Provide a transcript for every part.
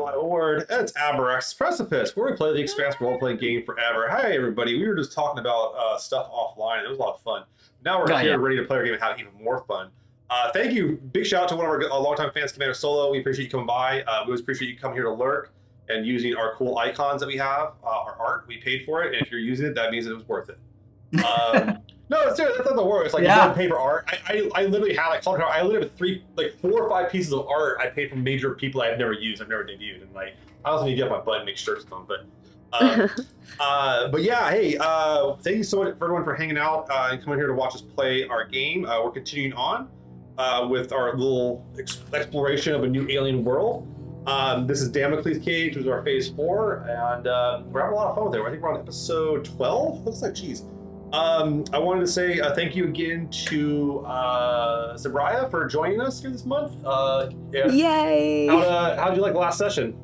My lord, it's Abraxas' Precipice, where we play the Expanse role-playing game forever. Hi everybody, we were just talking about uh, stuff offline. It was a lot of fun. Now we're Oh, here yeah. ready to play our game and have even more fun. Uh, thank you. Big shout out to one of our uh, longtime fans, Commander Solo. We appreciate you coming by. Uh, we always appreciate you coming here to lurk and using our cool icons that we have, uh, our art. We paid for it, and if you're using it, that means it was worth it. Um, no, it's serious. That's not the word. It's like Yeah. paper art. I, I, I literally had like. I literally have three, like four or five pieces of art I paid from major people I've never used. I've never debuted, and like I also need to get my butt and make shirts them. But, uh, uh, but yeah, hey, uh, thank you so much for everyone for hanging out uh, and coming here to watch us play our game. Uh, we're continuing on uh, with our little ex- exploration of a new alien world. Um, this is Damocles Cage, which is our phase four, and we're having a lot of fun with it. I think we're on episode 12. Looks like, geez. Um, I wanted to say uh, thank you again to uh, Simriya for joining us here this month. Uh, yeah. Yay! How, uh, how'd you like the last session?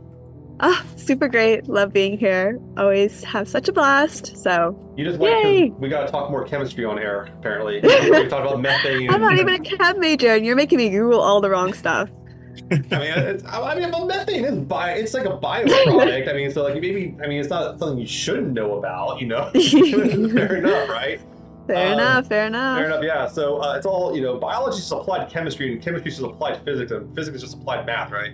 Ah, super great. Love being here. Always have such a blast. So You just like 'cause Yay! we got to talk more chemistry on air. Apparently, we talked about methane. I'm not even a chem major, and you're making me Google all the wrong stuff. I mean, it's, I mean, well, methane is bio. It's like a byproduct. I mean, so like maybe. I mean, it's not something you shouldn't know about. You know, fair enough, right? Fair Um, enough. Fair enough. Fair enough. Yeah. So uh, it's all you know. Biology is applied chemistry, and chemistry is applied physics, and physics is just applied math, right?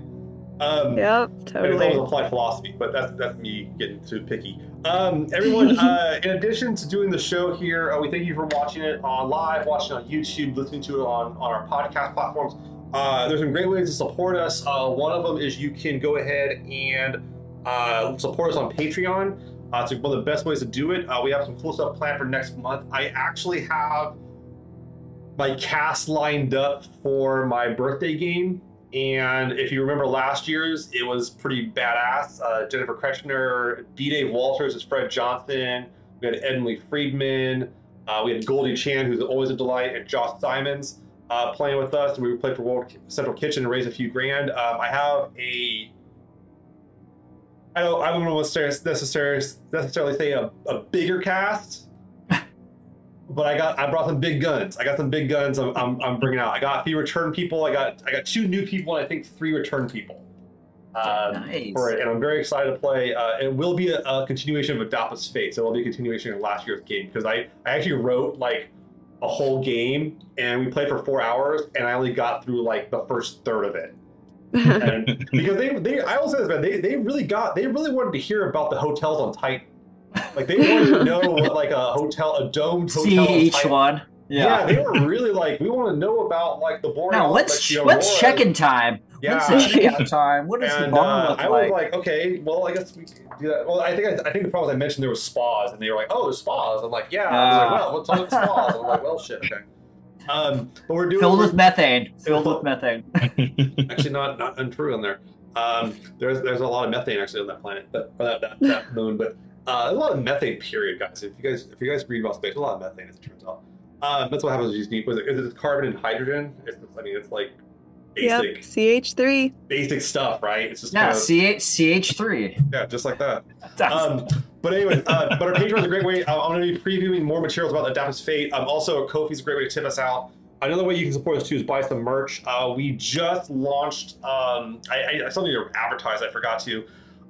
Um, Yep. Totally. it's always applied philosophy, but that's that's me getting too picky. Um, everyone, uh, in addition to doing the show here, uh, we thank you for watching it on live, watching on YouTube, listening to it on, on our podcast platforms. Uh, there's some great ways to support us. Uh, one of them is you can go ahead and uh, support us on Patreon. Uh, it's one of the best ways to do it. Uh, we have some cool stuff planned for next month. I actually have my cast lined up for my birthday game. And if you remember last year's, it was pretty badass. Uh, Jennifer Kretchmer, B. Dave Walters as Fred Johnson. We had Emily Friedman. We had Goldie Chan, who's always a delight, and Josh Simons uh, playing with us. And we play for World Central Kitchen and raise a few grand. Um, I have a. I don't. I don't know necessarily necessarily necessarily say a, a bigger cast, but I got I brought some big guns. I got some big guns. I'm, I'm, I'm bringing out. I got a few return people. I got I got two new people and I think three return people. Um, Nice. For it, and I'm very excited to play. Uh, it will be a, a continuation of Adapus Fate, so it'll be a continuation of last year's game because I I actually wrote like a whole game and we played for four hours and I only got through like the first third of it. And because they, they I will say this man, they, they really got they really wanted to hear about the hotels on Titan. Like they wanted to know what like a hotel, a domed hotel. See on each Titan- one. Yeah. Yeah. they were really like, we want to know about like the boring. Now let's let's check-in time? What's the Yeah. check-in time? What is does the And bar uh, look I like? was like, okay, well, I guess we could do that. Well, I think I, I think the problem is I mentioned there was spas, and they were like, oh, there's spas. I'm like, yeah. I was like, Ah. well, what's on the spas? I'm like, well, shit, okay. Um, but we're doing Filled with methane. Filled with methane. actually not not untrue on there. Um, there's there's a lot of methane actually on that planet, but or that, that, that moon. But uh, a lot of methane. Period, guys. If you guys if you guys read about space, a lot of methane as it turns out. Um, that's what happens with these neat. Was it, is it carbon and hydrogen? It's, I mean, it's like yep. basic CH3. basic stuff, right? It's just Yeah, kind of, CH CH3. yeah, just like that. Um, but anyway, uh, but our Patreon is a great way. I'm going to be previewing more materials about the Adaptus Fate. Um, also, Ko-fi's a great way to tip us out. Another way you can support us too is buy some merch. Uh, we just launched. Um, I, I, I still need to advertise. I forgot to.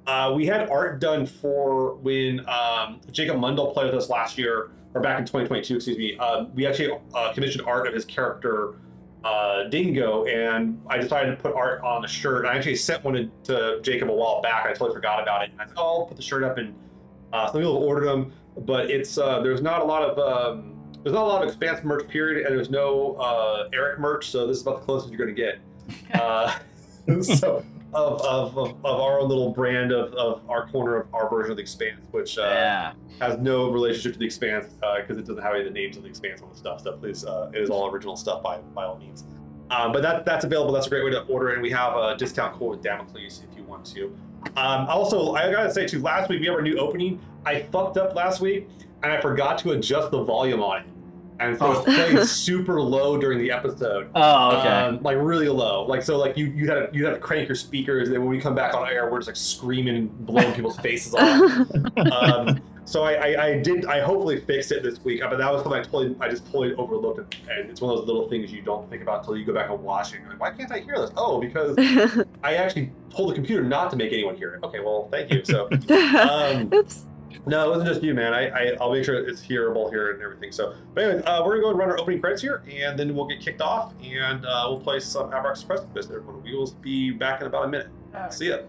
Uh, we had art done for when um, Jacob Mundell played with us last year, or back in 2022. Excuse me. Uh, we actually uh, commissioned art of his character uh, Dingo, and I decided to put art on a shirt. I actually sent one to, Jacob a while back. I totally forgot about it. And I said, "Oh, I'll put the shirt up," and uh, some people have ordered them, but it's uh, there's not a lot of um, there's not a lot of expanse merch period, and there's no uh, Eric merch, so this is about the closest you're going to get. Uh, so of, of, of, of our own little brand of, of our corner of our version of the expanse, which uh, yeah. has no relationship to the expanse because it doesn't have any of the names of the expanse on the stuff. So please, uh, it is all original stuff by by all means. Um, but that that's available. That's a great way to order. And we have a discount code with Damocles if you want to. Um, also, I gotta say too, last week we have our new opening. I fucked up last week and I forgot to adjust the volume on it. And so it's playing super low during the episode. Oh, okay. Um, like really low. Like so, like you you had to, you had to crank your speakers, and when we come back on air, we're just like screaming and blowing people's faces off. Um, so I, I, I did I hopefully fixed it this week, but that was something I totally I just totally overlooked it, and it's one of those little things you don't think about until you go back and watch it. You're like, why can't I hear this? Oh, because I actually told the computer not to make anyone hear it. Okay, well, thank you. So um, Oops. No, it wasn't just you, man. I, I I'll make sure it's hearable here and everything. So, but anyway, uh, we're gonna go and run our opening credits here, and then we'll get kicked off, and uh, we'll play some Abrax Express everyone. We will be back in about a minute. See ya.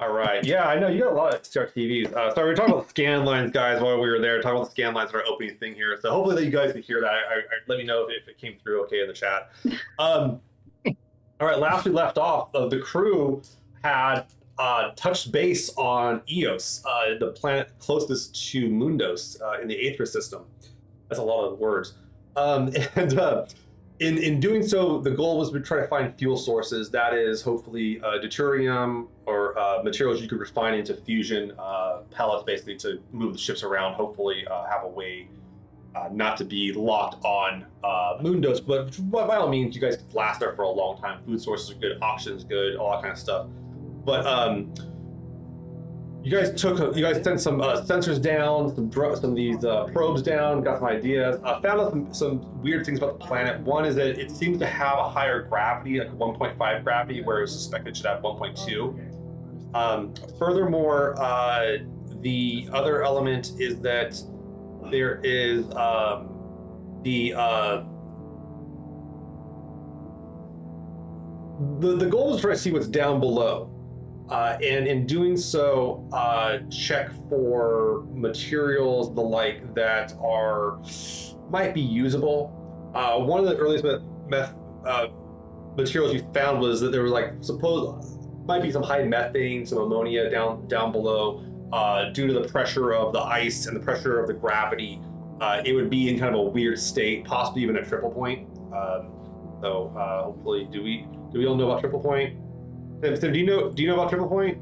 All right. Yeah, I know you got a lot of Star TVs. Uh, so we were talking about scan lines, guys, while we were there, talking about the scan lines in our opening thing here. So hopefully that you guys can hear that. I, I, let me know if, if it came through okay in the chat. Um, all right. Last we left off, uh, the crew had uh, touched base on Eos, uh, the planet closest to Mundos uh, in the Aethra system. That's a lot of words. Um, and uh, in in doing so, the goal was to try to find fuel sources. That is, hopefully, uh, deuterium or uh, materials you could refine into fusion uh, pellets, basically to move the ships around. Hopefully, uh, have a way uh, not to be locked on uh, Mundos. But by, all means, you guys could last there for a long time. Food sources are good, oxygen's good, all that kind of stuff. But um, you guys took you guys sent some uh, sensors down, some some of these uh, probes down, got some ideas. Uh, found out some, some weird things about the planet. One is that it seems to have a higher gravity, like 1.5 gravity, where it was suspected it should have 1.2. Um, furthermore, uh, the other element is that there is um, the uh, the the goal is to see what's down below. Uh, and in doing so, uh, check for materials the like that are might be usable. Uh, one of the earliest meth, uh, materials you found was that there were like suppose might be some high methane, some ammonia down down below. Uh, due to the pressure of the ice and the pressure of the gravity, uh, it would be in kind of a weird state, possibly even a triple point. Um, so hopefully, do we do we all know about triple point? Tim, Tim, do you know do you know about triple point?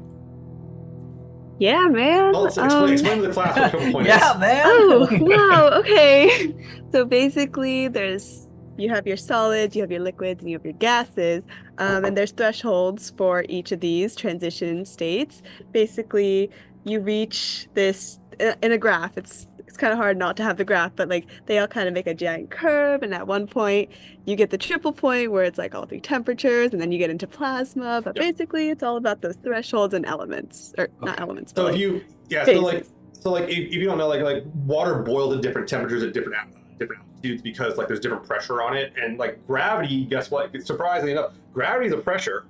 Yeah, man. Well, let's explain, Um, explain to the class what triple point yeah, is. man. Oh, wow. Okay. So basically, there's you have your solids, you have your liquids, and you have your gases. Um, and there's thresholds for each of these transition states. Basically, you reach this in in a graph. It's it's kind of hard not to have the graph, but like they all kind of make a giant curve. And at one point, you get the triple point where it's like all three temperatures, and then you get into plasma. But Yep. basically, it's all about those thresholds and elements, or not Okay. elements, but So like if you yeah, so like so like if, if you don't know like like water boils at different temperatures at different al- different altitudes because like there's different pressure on it and like gravity guess what surprisingly enough gravity is a pressure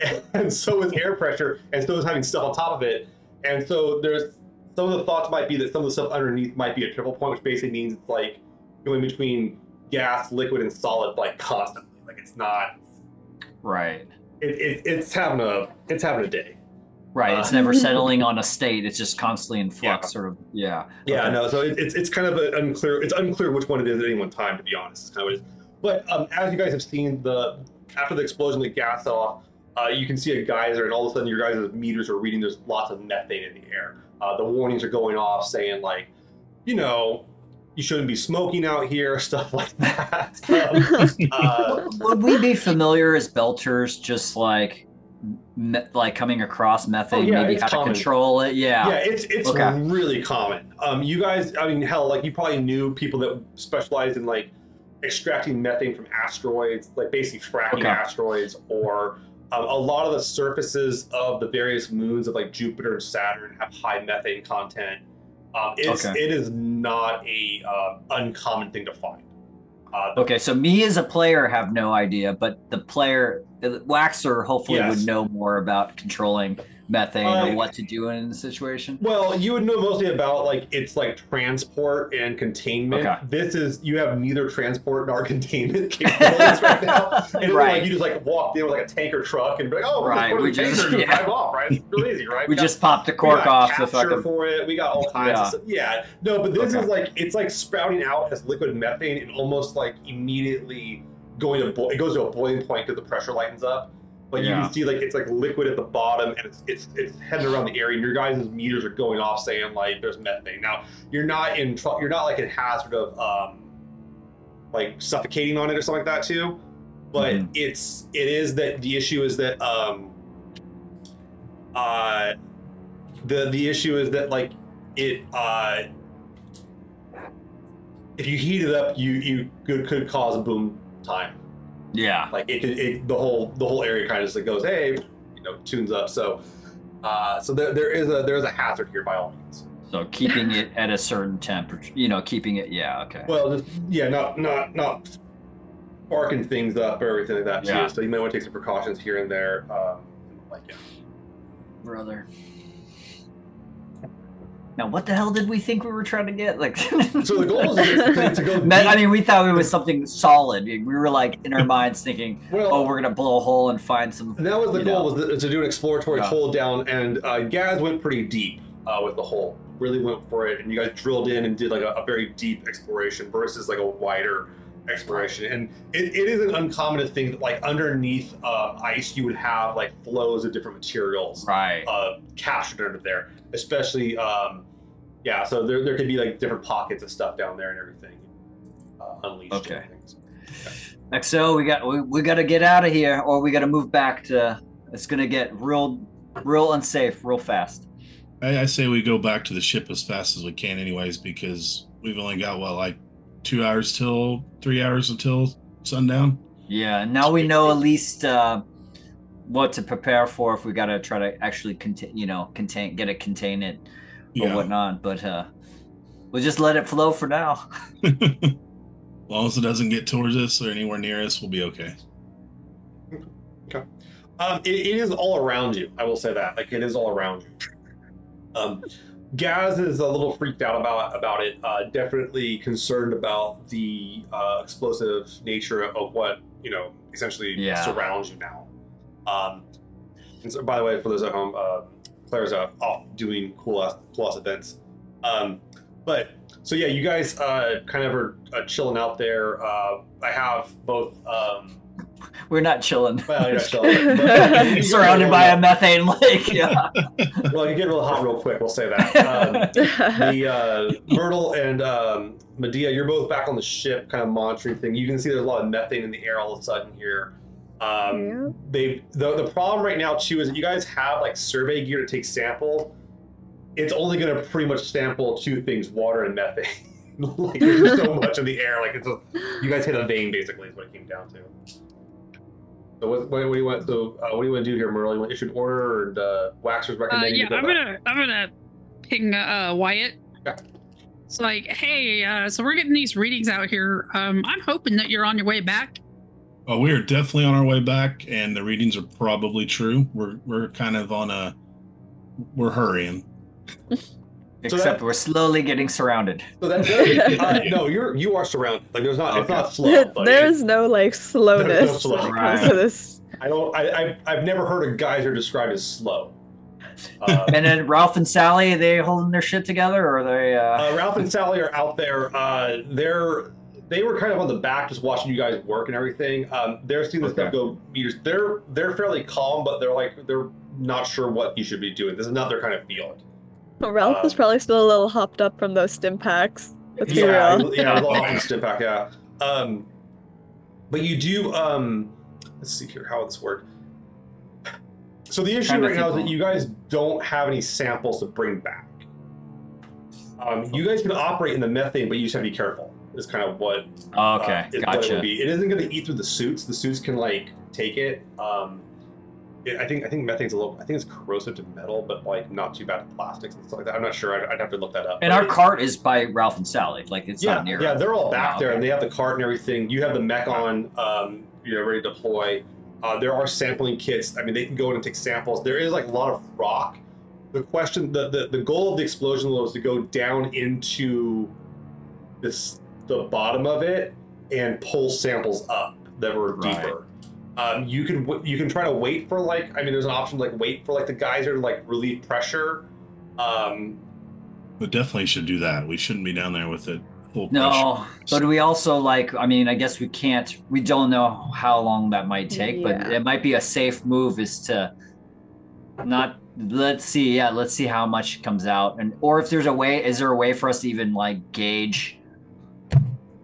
and so is air pressure and so is having stuff on top of it and so there's some of the thoughts might be that some of the stuff underneath might be a triple point which basically means it's like going between gas liquid and solid like constantly like it's not Right. it, it, it's having a it's having a day Right. Uh, It's never settling on a state. It's just constantly in flux, Yeah. sort of. Yeah. Yeah, Okay. no. So it, it's it's kind of a unclear. It's unclear which one it is at any one time, to be honest. It's kind of what. But um, as you guys have seen, the after the explosion, the gas off. Uh, you can see a geyser, and all of a sudden, your guys' meters are reading. There's lots of methane in the air. Uh, the warnings are going off, saying like, you know, you shouldn't be smoking out here, stuff like that. Um, uh, Would we be familiar as belters, just like, me- like coming across methane, Oh, yeah, maybe it's how to control it? Yeah. yeah, it's it's Okay. really common. Um, you guys, I mean, hell, like you probably knew people that specialized in like extracting methane from asteroids, like basically fracking Okay. asteroids, or um, a lot of the surfaces of the various moons of like Jupiter and Saturn have high methane content. Um, it's, Okay. It is not a uh, uncommon thing to find. Uh, Okay, so me as a player have no idea, but the player, Waxor, hopefully Yes. would know more about controlling methane Uh, or what to do in a situation. Well, you would know mostly about like it's like transport and containment. Okay. This is you have neither transport nor containment capabilities right now. And Right. like you just like walk in with like a tanker truck and be like, oh, we're Right, we just- yeah. drive off, right? It's really easy, right? we got- just popped the cork off the fucking. for it. We got all kinds Yeah. of stuff. Yeah, no, but this Okay. is like it's like sprouting out as liquid methane and almost like immediately going to bo- it goes to a boiling point because the pressure lightens up. But you can see like it's like liquid at the bottom and it's it's it's heading around the area and your guys' meters are going off saying like there's methane. Now you're not in tr- you're not like in hazard of um like suffocating on it or something like that too. But Mhm. it's it is that the issue is that um uh the the issue is that like it uh if you heat it up you you could, could cause a boom time Yeah. like it, it, it the whole the whole area kind of just like goes hey you know tunes up so uh so there, there is a there is a hazard here by all means So keeping it at a certain temperature, you know, keeping it. Yeah. Okay. well just yeah not not not sparking things up or everything like that too Yeah. so you might want to take some precautions here and there um like yeah. Brother. Now, what the hell did we think we were trying to get? Like, so the goal is to, go Me- I mean, we thought it was something solid. We were like in our minds thinking, well "Oh, we're gonna blow a hole and find some." That was the goal know. was to do an exploratory Yeah. hole down, and uh, Ghaz went pretty deep uh, with the hole. Really went for it, and you guys drilled in and did like a, a very deep exploration versus like a wider exploration. And it, it is an uncommon thing that like underneath uh, ice you would have like flows of different materials Right. uh, captured under there, especially um, yeah. So there, there could be like different pockets of stuff down there and everything uh, unleashed. and Okay. things. XO, we got we, we got to get out of here, or we got to move back to. It's gonna get real, real unsafe, real fast. I, I say we go back to the ship as fast as we can, anyways, because we've only got what like two hours till three hours until sundown. Yeah. and Now we know at least uh, what to prepare for if we got to try to actually contain, you know, contain, get it, contain it, or Yeah, whatnot. But uh, we'll just let it flow for now. as long as it doesn't get towards us or anywhere near us, we'll be okay. Um, it, it is all around you. I will say that. Like it is all around you. Um, Ghaz is a little freaked out about about it. Uh, definitely concerned about the uh, explosive nature of what you know essentially Yeah. surrounds you now. Um, and so, by the way, for those at home, uh, Claire's uh, off doing cool ass, cool ass events. Um, but so yeah, you guys uh, kind of are uh, chilling out there. Uh, I have both. Um, We're not chilling. well, you're not chilling, but- you Surrounded get by a methane lake. Yeah. Well, you get real hot real quick. We'll say that. Um, the uh, Myrtle and um, Medea, you're both back on the ship, kind of monitoring thing. You can see there's a lot of methane in the air all of a sudden here. Um, Yeah. They the the problem right now too is that you guys have like survey gear to take sample. It's only going to pretty much sample two things: water and methane. like there's so much in the air, like it's a, you guys hit a vein basically is what it came down to. So what, what, what do you want? So uh, what do you want to do here, Myrtle? You want to issue an order, and uh, Waxor's Uh, recommending yeah, you I'm gonna I'm gonna ping uh, Wyatt. Yeah. It's like, hey, uh, so we're getting these readings out here. Um, I'm hoping that you're on your way back. Oh, we are definitely on our way back, and the readings are probably true. We're we're kind of on a we're hurrying. Except that- we're slowly getting surrounded. So that uh, no, you're you are surrounded. Like there's not it's not slow. Like, there is no like slowness slow. when it comes Right. to this. I don't. I, I I've never heard a geyser described as slow. Uh, And then Ralph and Sally, are they holding their shit together, or are they? Uh... uh, Ralph and Sally are out there. Uh, they're they were kind of on the back, just watching you guys work and everything. Um, they're seeing this Okay. stuff go meters. They're they're fairly calm, but they're like they're not sure what you should be doing. This is not their kind of field. Ralph was Um, probably still a little hopped up from those stim packs. Let's be yeah, real. yeah, a lot of step back, yeah. Um, but you do. Um, let's see here. How will this work? So the issue right now is that you guys don't have any samples to bring back. Um, you guys can operate in the methane, but you just have to be careful. Is kind of what Oh, okay, uh, is what it gotcha. would be. It isn't going to eat through the suits. The suits can like take it. Um, it, I think I think methane's a little. I think it's corrosive to metal, but like not too bad to plastics and stuff like that. I'm not sure. I'd, I'd have to look that up. And our cart is by Ralph and Sally. Like it's yeah, not near. yeah, they're all back Oh, there, okay. and they have the cart and everything. You have the mech on, um, you know, ready to deploy. Uh, there are sampling kits. I mean, they can go in and take samples. There is like a lot of rock. The question, the the, the goal of the explosion was to go down into this the bottom of it and pull samples up that were Right. deeper. Um, you can you can try to wait for like I mean, there's an option to like wait for like the geyser to like relieve pressure. Um, We definitely should do that. We shouldn't be down there with it full pressure. No, but we also like. I mean, I guess we can't. We don't know how long that might take, but it might be a safe move is to not. Let's see. Yeah, let's see how much comes out, and or if there's a way. Is there a way for us to even like gauge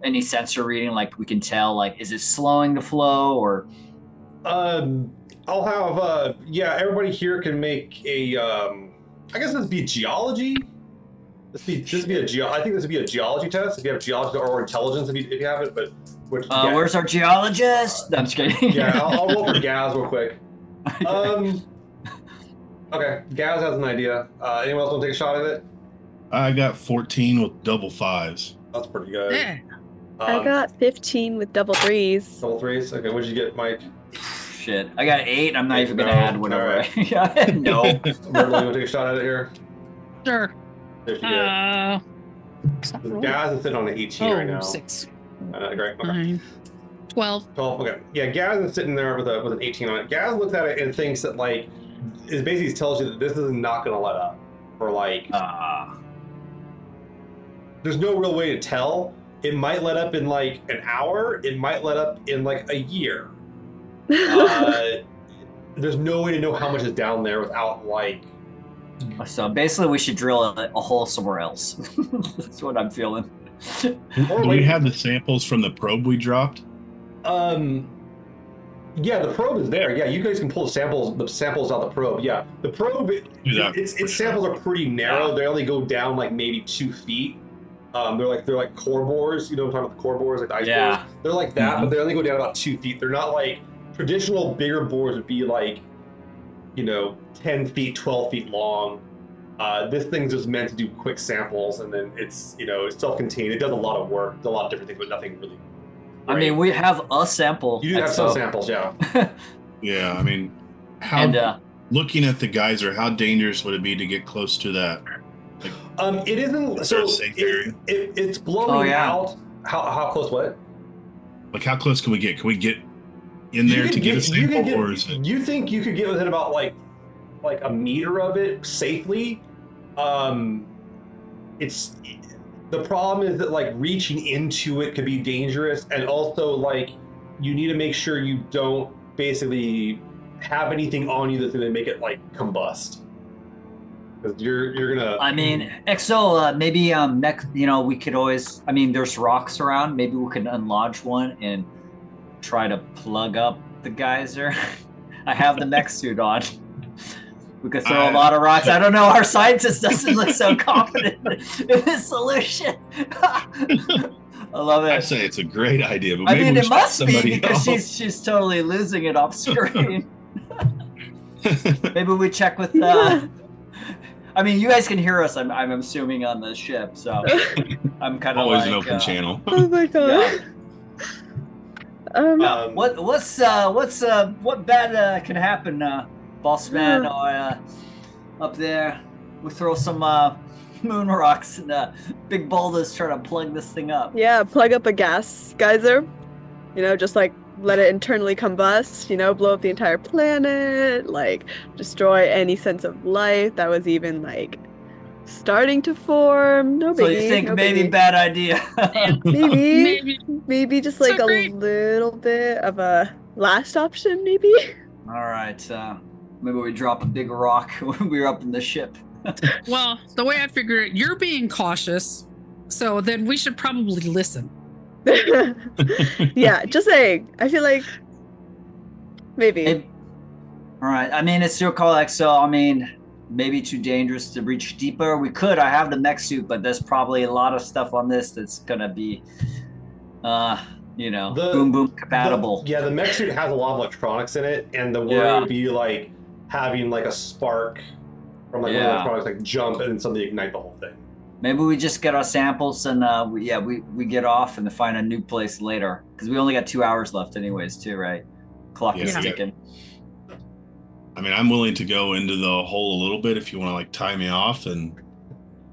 any sensor reading? Like we can tell. Like, is it slowing the flow or? Um, I'll have uh, yeah. Everybody here can make a. Um, I guess this would be geology. This be this would be a geo. I think this would be a geology test if you have geology or intelligence if you, if you have it. But which, Uh, yeah, Where's our geologist? No, I'm just kidding. yeah, I'll, I'll roll for Ghaz real quick. Um, okay, Ghaz has an idea. Uh, anyone else want to take a shot at it? I got 14 with double fives. That's pretty good. Yeah. I Um, got 15 with double threes. double threes. Okay, what did you get, Mike? Shit, I got eight. I'm not even gonna No, add whatever. alright. yeah, no. Myrtle, you want to take a shot at it here? Sure. There she Uh, goes. Ghaz is sitting on the 18 oh, right now. six, Uh, great. Okay. nine, 12. 12 okay yeah ghaz is sitting there with a with an 18 on it ghaz looks at it and thinks that like it basically tells you that this is not going to let up or like Uh, there's no real way to tell it might let up in like an hour it might let up in like a year uh, there's no way to know how much is down there without like so basically, we should drill a, a hole somewhere else. That's what I'm feeling. Do we have the samples from the probe we dropped? um yeah the probe is there yeah you guys can pull the samples the samples out of the probe yeah the probe Do that its for its sure. samples are pretty narrow. They only go down like maybe two feet. Um, they're like they're like core bores. You know what I'm talking about the core bores, like the ice Yeah. bores. They're like that, but they only go down about two feet. They're not like traditional bigger bores would be like, you know, ten feet, twelve feet long. Uh, this thing's just meant to do quick samples, and then it's you know it's self-contained. It does a lot of work, does a lot of different things, but nothing really. I mean, we have a sample. You do have so- some samples, yeah. Yeah, I mean, how and uh, looking at the geyser, how dangerous would it be to get close to that? Um, it isn't. So there a safe area? it, it, it's blowing Oh, yeah. out. How how close? What? Like, how close can we get? Can we get in there to could get, a sample, could get- or is it? You think you could get within about like like a meter of it safely? Um, it's the problem is that like reaching into it could be dangerous, and also like you need to make sure you don't basically have anything on you that's going to make it like combust. Because you're you're gonna. I mean, XO, uh, maybe um, next, you know, we could always. I mean, there's rocks around. Maybe we could unlodge one and try to plug up the geyser. I have the mech suit on. We could throw a I- lot of rocks. I don't know. Our scientist doesn't look so confident in this solution. I love it. I say it's a great idea, but I maybe mean, we it must be somebody because else. she's she's totally losing it off screen. Maybe we check with. Uh, I mean, you guys can hear us. I'm, I'm assuming on the ship, so I'm kind of Always like, an open uh, channel. oh my god. Um, Um, what what's uh what's uh what bad uh, can happen, uh, boss man, or uh, up there? We throw some uh, moon rocks and uh, big boulders trying to plug this thing up. Yeah, plug up a gas geyser. You know, just like let it internally combust, you know, blow up the entire planet, like destroy any sense of life that was even like starting to form. No So biggie. you think no maybe biggie. bad idea? maybe, Maybe. maybe just So like a great. little bit of a last option, maybe. All right, uh, maybe we drop a big rock when we're up in the ship. Well, the way I figure it, you're being cautious. So then we should probably listen. yeah, just saying. I feel like maybe. Maybe- All right. I mean, it's your call, XO. I mean, maybe too dangerous to reach deeper. We could. I have the mech suit, but there's probably a lot of stuff on this that's gonna be Uh, you know, The- boom boom The- compatible. yeah, the mech suit has a lot of electronics in it, and the worry Yeah. would be like having like a spark from like one of the products like jump and then something ignite the whole thing. Maybe we just get our samples and uh, we, yeah, we we get off and find a new place later because we only got two hours left, anyways, too, right? Clock is Yeah. ticking. I mean, I'm willing to go into the hole a little bit if you want to like tie me off and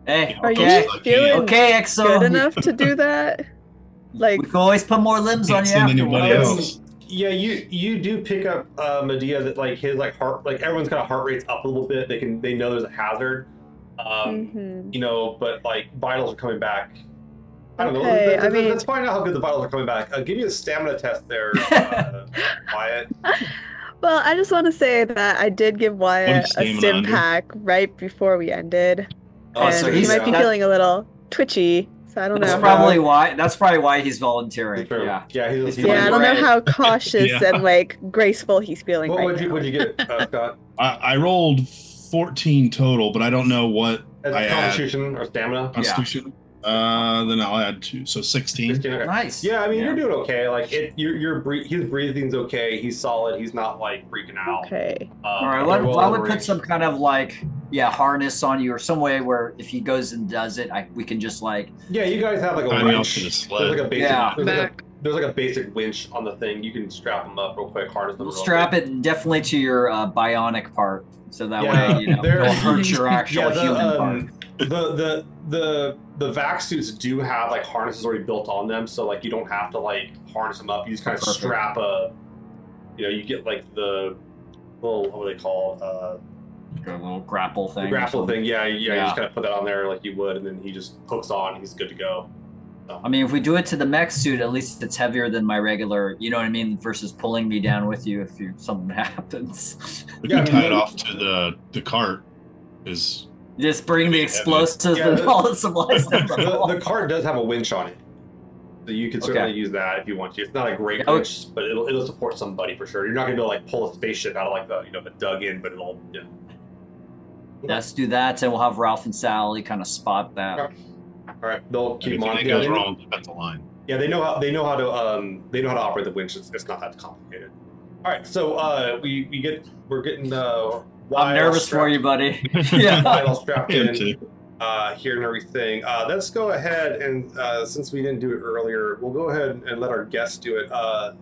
Hey, Yeah. Are you feeling okay, Exo. good enough to do that? Like, We can always put more limbs on Can't you send anybody afterwards. else. Yeah, you you do pick up uh, Medea that like his like heart like everyone's kind of heart rate's up a little bit. They can they know there's a hazard, um, mhm. you know, but like vitals are coming back. I don't know. Okay, Let's, I mean- let's find out how good the vitals are coming back. Uh, give me a stamina test there, uh, Wyatt. Well, I just want to say that I did give Wyatt a stamina stim pack right before we ended, Oh, and so he might be that- feeling a little twitchy. So I don't That's know. probably how, why. That's probably why he's volunteering. True. Yeah. yeah, he's, He's he's yeah, I don't know how cautious Yeah. and like graceful he's feeling What right would you now. would you get, uh, Scott? I, I rolled 14 total, but I don't know what As I a add. constitution or stamina? constitution. Uh, then I'll add two, so 16. 16, okay. Nice. Yeah, I mean Yeah. you're doing okay. Like it, you're. bre- his breathing's okay. He's solid. He's not like freaking out. Okay. Uh, All right, they're let, well I would put some kind of like, yeah, harness on you or some way where if he goes and does it, I, we can just like, Yeah, you guys have like a Tie me off winch. to the There's like a basic. Yeah. There's, like a, there's like a basic winch on the thing. You can strap them up real quick, harness them. we'll real strap quick. it definitely to your uh, bionic part, so that Yeah, way you know there- don't hurt your actual Yeah, the, human part. um, the the the the vac suits do have like harnesses already built on them, so like you don't have to like harness them up. You just kind of Perfect. strap a, you know, you get like the little what do they call uh, Like a little grapple thing. grapple thing. Yeah, yeah, You just kind of put that on there like you would, and then he just hooks on. He's good to go. I mean, if we do it to the mech suit, at least it's heavier than my regular. You know what I mean? Versus pulling me down with you if you, something happens. If Yeah, I you mean, tie it off to the the cart, is Just bring the Yeah, explosives yeah, and the- all the supplies. the the, cart does have a winch on it. So you can certainly Okay. use that if you want to. It's not a great Yeah, I would- but it'll it'll support somebody for sure. You're not gonna be able to like pull a spaceship out of like the you know the dug in, but it'll you know. Let's do that, and we'll have Ralph and Sally kind of spot that. All right, they'll if keep 'em on. anything Yeah, goes they, wrong, that's the line. yeah, they know how they know how to um they know how to operate the winch. It's, it's not that complicated. All right, so uh we we get we're getting uh. I'm Wyatt all nervous for you, buddy. Wyatt yeah. all strapped Him in. too. uh, here and everything. Uh, let's go ahead and uh, since we didn't do it earlier, we'll go ahead and let our guests do it. Uh,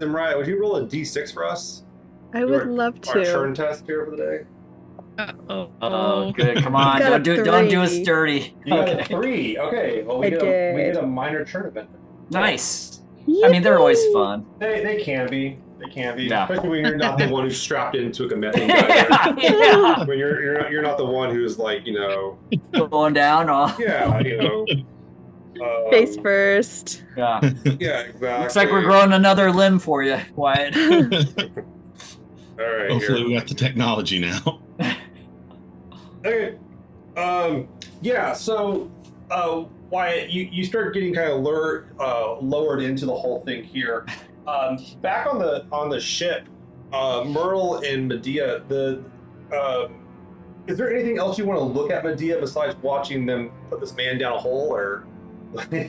Mariah, would you roll a d6 for us? I would are- love Our to. turn test here for the day. Uh-oh. Oh, good. Come on, don't do don't do us dirty. You got Okay. a three. Okay, well we I get a we did. get a minor tournament. Nice. I mean, they're always fun. They, they can be. They can be. Yeah. Especially when you're not the one who's strapped into a methane gun. yeah. When you're you're not, you're not the one who's like you know Going down. Oh, yeah you know. Um, Face first. yeah. Yeah, exactly. Looks like we're growing another limb for you, Wyatt. All right. Hopefully, here. we got the technology now. Um, yeah, so uh, Wyatt, you, you start getting kind of uh, lowered into the whole thing here. Um, back on the on the ship, uh, Myrtle and Medea. The um, is there anything else you want to look at Medea besides watching them put this man down a hole, or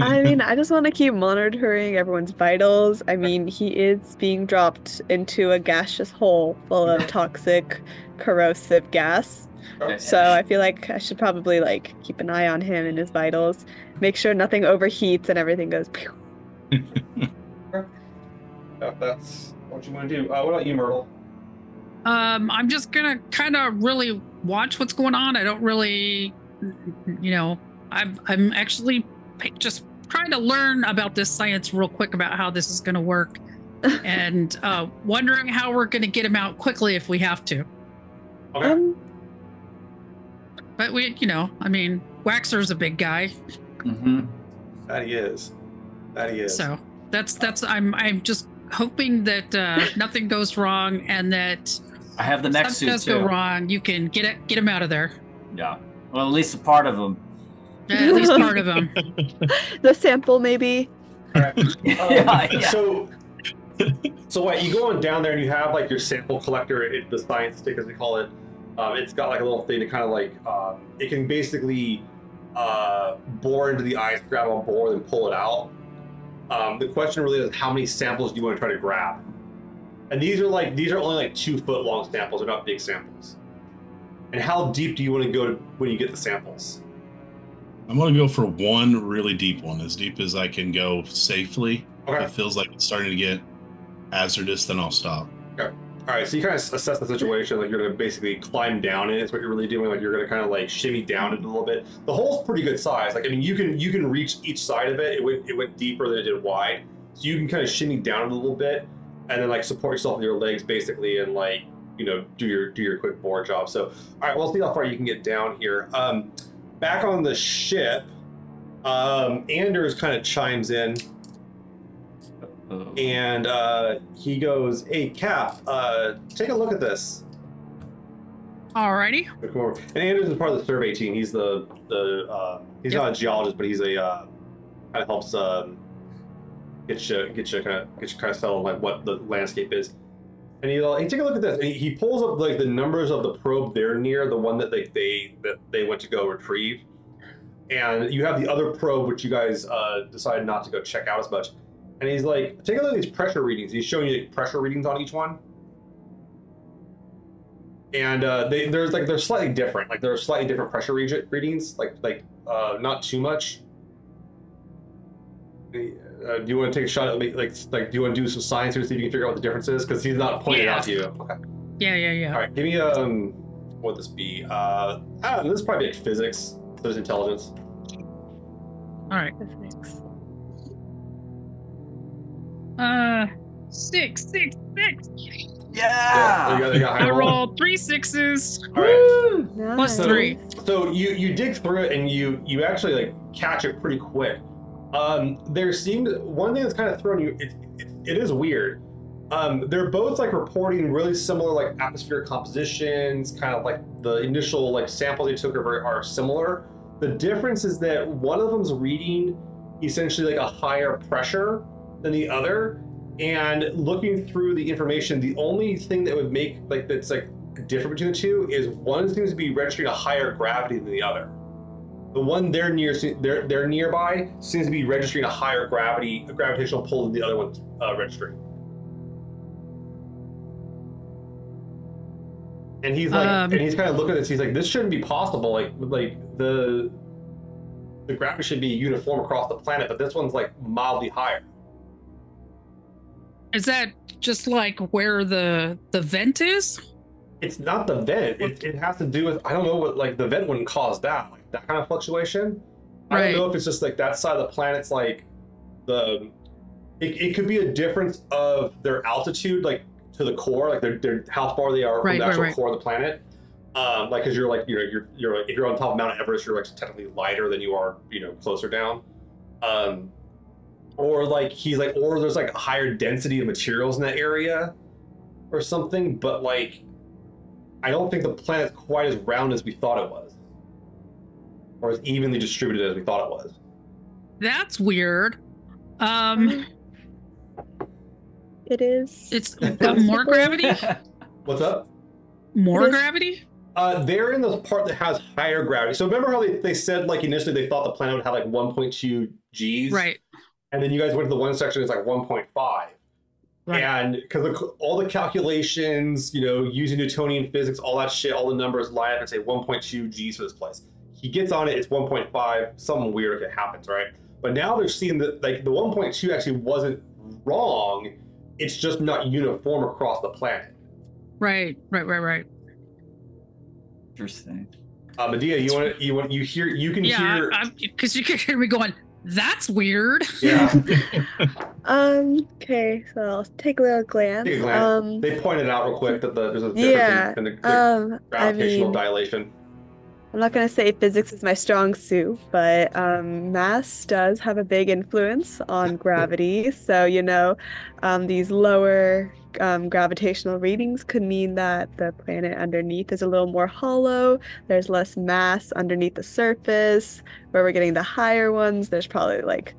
I mean, I just want to keep monitoring everyone's vitals. I mean, he is being dropped into a gaseous hole full of toxic, corrosive gas. So I feel like I should probably like keep an eye on him and his vitals, make sure nothing overheats and everything goes. pew. if that's what you want to do? Uh, what about you, Myrtle? Um, I'm just gonna kind of really watch what's going on. I don't really, you know, I'm I'm actually pa- just trying to learn about this science real quick about how this is gonna work, and uh, wondering how we're gonna get him out quickly if we have to. Okay. Um, But we, you know, I mean, Waxor's a big guy, Mm-hmm. that he is. That he is. so that's that's I'm I'm just hoping that uh, nothing goes wrong and that I have the mech something suit does too. go wrong. You can get it, get him out of there. Yeah. Well, at least a part of them. At least part of them. the sample maybe. All right. Um, yeah, yeah. So, so what? You go on down there and you have like your sample collector, it, the science stick as we call it. Um, it's got like a little thing to kind of like um, it can basically uh, bore into the ice, grab on board, and pull it out. Um, the question really is how many samples do you want to try to grab? And these are like these are only like two foot long samples. They're not big samples. And how deep do you want to go to when you get the samples? I'm gonna go for one really deep one, as deep as I can go safely. Okay. If it feels like it's starting to get hazardous, then I'll stop. Okay. All right, so you kind of assess the situation. Like you're gonna basically climb down it. Is what you're really doing. Like you're gonna kind of like shimmy down it a little bit. The hole's pretty good size. Like I mean, you can you can reach each side of it. It went it went deeper than it did wide, so you can kind of shimmy down it a little bit, and then like support yourself with your legs basically, and like you know do your do your quick bore job. So all right, well, let's see how far you can get down here. Um, back on the ship, um, Anders kind of chimes in Oh. and uh, he goes, "Hey, Cap, uh, take a look at this." Alrighty. Come. And Anders is part of the survey team. He's the the uh, he's Yep. not a geologist, but he's a uh, kind of helps um, get you get you kind of get you kind of settle like what the landscape is. And he like, he take a look at this. And he, pulls up like the numbers of the probe they're near, the one that they they that they went to go retrieve. And you have the other probe, which you guys uh, decided not to go check out as much. And he's like, take a look at these pressure readings. He's showing you pressure readings on each one. And uh, they there's like they're slightly different. Like there are slightly different pressure read- readings. Like like uh, not too much. Uh, do you want to take a shot at like like like do you want to do some science here to see if you can figure out what the difference is? Because he's not pointing it out to you. Okay. Yeah, yeah, yeah. All right. Give me um, what would this be? Uh, I know. This is probably like physics. So there's intelligence. All right. Physics. Uh, six, six, six. Yeah. There you go. There you go. High I roll. rolled three sixes. All right. Plus Nice. three. So you you dig through it and you you actually like catch it pretty quick. Um, there seemed one thing that's kind of thrown you. It, it, it is weird. Um, they're both like reporting really similar like atmospheric compositions, kind of like the initial like samples they took are very are similar. The difference is that one of them's reading essentially like a higher pressure than the other. And looking through the information, the only thing that would make like that's like different between the two is one seems to be registering a higher gravity than the other. The one they're near, they're, they're nearby seems to be registering a higher gravity, a gravitational pull than the other one's uh, registering. And he's like, Um, and he's kind of looking at this. He's like, this shouldn't be possible. Like, like the the gravity should be uniform across the planet, but this one's like mildly higher. Is that just like where the the vent is? It's not the vent. It, it has to do with I don't know what like the vent wouldn't cause that that kind of fluctuation. I don't know if it's just like that side of the planet's like the. It, it could be a difference of their altitude, like to the core, like they're, they're how far they are Right, from the right, actual right. core of the planet. Um, like, cause you're like you know you're you're like if you're on top of Mount Everest, you're like technically lighter than you are you know closer down. Um, or like he's like, or there's like a higher density of materials in that area, or something. But like, I don't think the planet's quite as round as we thought it was, or as evenly distributed as we thought it was. That's weird. Um, It is. it's got more gravity. What's up? More It is- gravity. Uh, they're in the part that has higher gravity. So remember how they, they said like initially they thought the planet would have like 1.2 G's, Right. And then you guys went to the one section it's like 1.5. Right. And because all the calculations, you know, using Newtonian physics, all that shit, all the numbers line up and say 1.2 G's for this place. He gets on it, it's 1.5. Something weird if it happens, right? But now they're seeing that like the 1.2 actually wasn't wrong. It's just not uniform across the planet. Right. Right. Right. Right. Interesting. Uh, Medea, you want to, you want you hear you can hear. Yeah. hear Because you can hear me going. That's weird. yeah. Um. Okay. So I'll take a little glance. Take a glance. Um. They pointed out real quick that the, there's a difference Yeah. in, in the, the Um. I gravitational mean, dilation. I'm not gonna say physics is my strong suit, but um, mass does have a big influence on gravity. So you know, um, these lower um, gravitational readings could mean that the planet underneath is a little more hollow. There's less mass underneath the surface. Where we're getting the higher ones, there's probably like